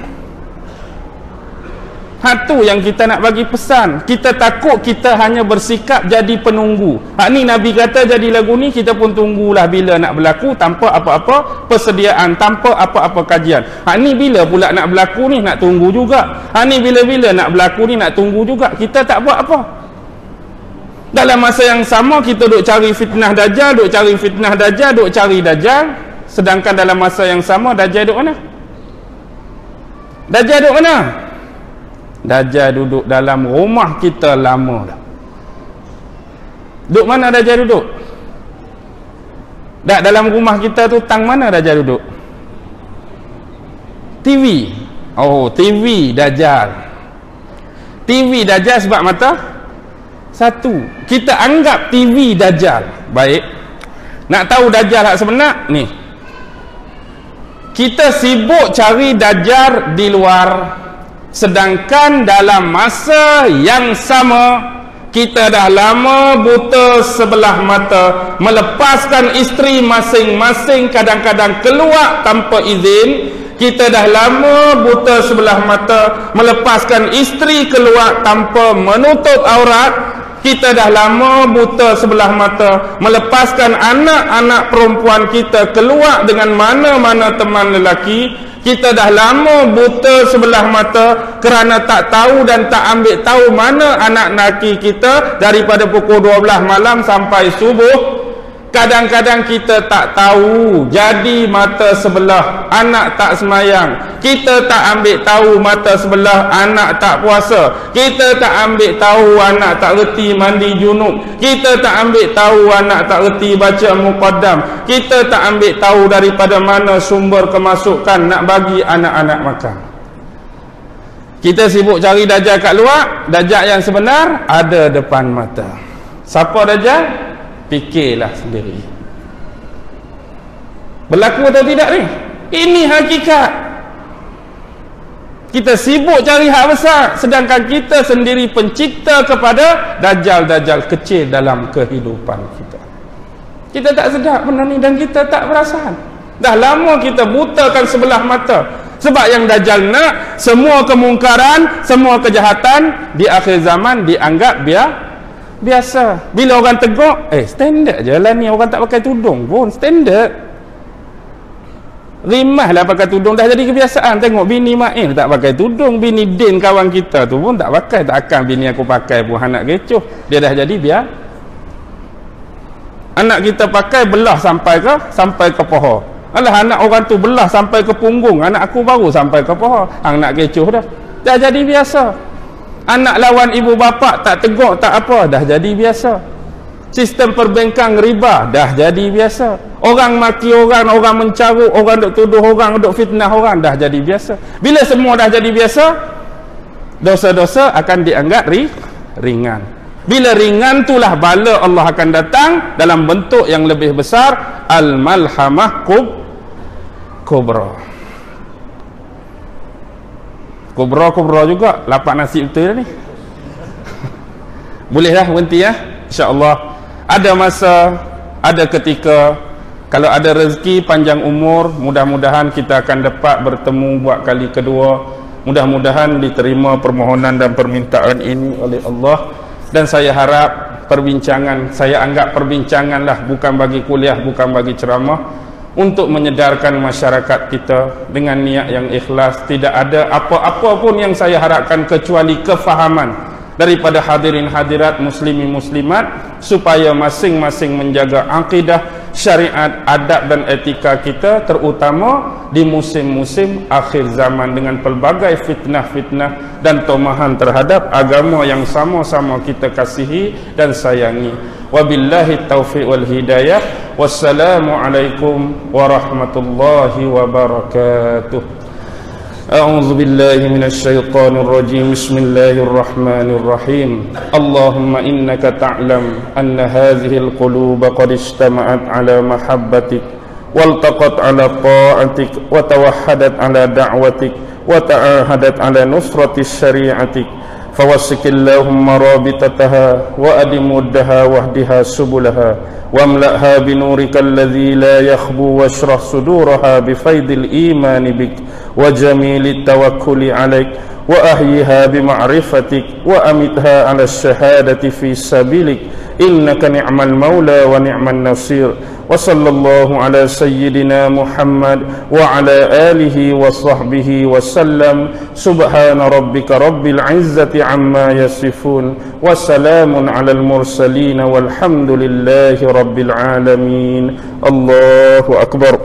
Hatu yang kita nak bagi pesan. Kita takut kita hanya bersikap jadi penunggu. Hak ni Nabi kata jadi lagu ni kita pun tunggulah bila nak berlaku tanpa apa-apa persediaan, tanpa apa-apa kajian. Hak ni bila pula nak berlaku ni nak tunggu juga. Hak ni bila-bila nak berlaku ni nak tunggu juga. Kita tak buat apa. dalam masa yang sama kita duk cari fitnah dajjal duk cari fitnah dajjal duk cari dajjal sedangkan dalam masa yang sama dajjal duk mana dajjal duk mana dajjal duduk dalam rumah kita lama dah. Duduk mana dajjal duduk? Tak dalam rumah kita tu tang mana dajjal duduk? TV oh TV dajjal. TV dajjal sebab mata? Satu kita anggap TV Dajjal. Baik. Nak tahu Dajjal hak sebenar? Ni. Kita sibuk cari Dajjal di luar sedangkan dalam masa yang sama kita dah lama buta sebelah mata melepaskan isteri masing-masing kadang-kadang keluar tanpa izin. Kita dah lama buta sebelah mata melepaskan isteri keluar tanpa menutup aurat kita dah lama buta sebelah mata melepaskan anak-anak perempuan kita keluar dengan mana-mana teman lelaki. Kita dah lama buta sebelah mata kerana tak tahu dan tak ambil tahu mana anak lelaki kita daripada pukul 12 malam sampai subuh Kadang-kadang kita tak tahu jadi mata sebelah anak tak semayang. Kita tak ambil tahu mata sebelah anak tak puasa. Kita tak ambil tahu anak tak reti mandi junub. Kita tak ambil tahu anak tak reti baca muqaddam. Kita tak ambil tahu daripada mana sumber kemasukan nak bagi anak-anak makan. Kita sibuk cari dajjal kat luar, dajjal yang sebenar ada depan mata. Siapa dajjal? Fikirlah sendiri. Berlaku atau tidak ni? Ini hakikat. Kita sibuk cari hak besar sedangkan kita sendiri pencipta kepada dajjal-dajjal kecil dalam kehidupan kita. Kita tak sedar benda ni dan kita tak perasan. Dah lama kita butakan sebelah mata. Sebab yang dajjal nak semua kemungkaran semua kejahatan di akhir zaman dianggap biar biasa. Bila orang tegur eh standard je. Lah ni orang tak pakai tudung pun standard. Rimah lah pakai tudung. Dah jadi kebiasaan. Tengok bini main tak pakai tudung. Bini din kawan kita tu pun tak pakai. Tak akan bini aku pakai pun. Anak kecoh. Dia dah jadi biar. Anak kita pakai belah sampai ke sampai ke pohon alah anak orang tu belah sampai ke punggung. Anak aku baru sampai ke pohon anak kecoh dah. Dah jadi biasa anak lawan ibu bapa tak tegur tak apa dah jadi biasa. Sistem perbankan riba dah jadi biasa. Orang maki orang orang mencaruk orang duk tuduh orang duk fitnah orang dah jadi biasa. Bila semua dah jadi biasa dosa-dosa akan dianggap ri, ringan. Bila ringan itulah bala Allah akan datang dalam bentuk yang lebih besar al-malhamah kub kubra Kubra-kubra juga. Lapak nasi betul ni. Boleh dah berhenti ya? InsyaAllah. Ada masa Ada ketika Kalau ada rezeki panjang umur Mudah-mudahan kita akan dapat bertemu Buat kali kedua. Mudah-mudahan diterima permohonan dan permintaan ini oleh Allah. Dan saya harap perbincangan Saya anggap perbincangan lah. Bukan bagi kuliah, bukan bagi ceramah untuk menyedarkan masyarakat kita dengan niat yang ikhlas. Tidak ada apa-apa pun yang saya harapkan kecuali kefahaman daripada hadirin hadirat muslimin muslimat supaya masing-masing menjaga akidah syariat adab dan etika kita terutama di musim-musim akhir zaman dengan pelbagai fitnah-fitnah dan tomahan terhadap agama yang sama-sama kita kasihi dan sayangi wabillahi taufiq wal hidayah wassalamu alaikum warahmatullahi wabarakatuh أعوذ بالله من الشيطان الرجيم بسم الله الرحمن الرحيم اللهم إنك تعلم أن هذه القلوب قد اجتمعت على محبتك والتقت على طاعتك وتوحدت على دعوتك وتعاهدت على نصرة شريعتك فوسك اللهم رابطتها وأدم ودها واهدها سبلها واملأها بنورك الذي لا يخبو واشرح صدورها بفيض الإيمان بك وجميل التوكل عليك وأحيها بمعرفتك وأمتها على الشهادة في سبيلك إنك نعم المولى ونعم النصير وصلى الله على سيدنا محمد وعلى آله وصحبه وسلم سبحان ربك رب العزة عما يصفون وسلام على المرسلين والحمد لله رب العالمين الله أكبر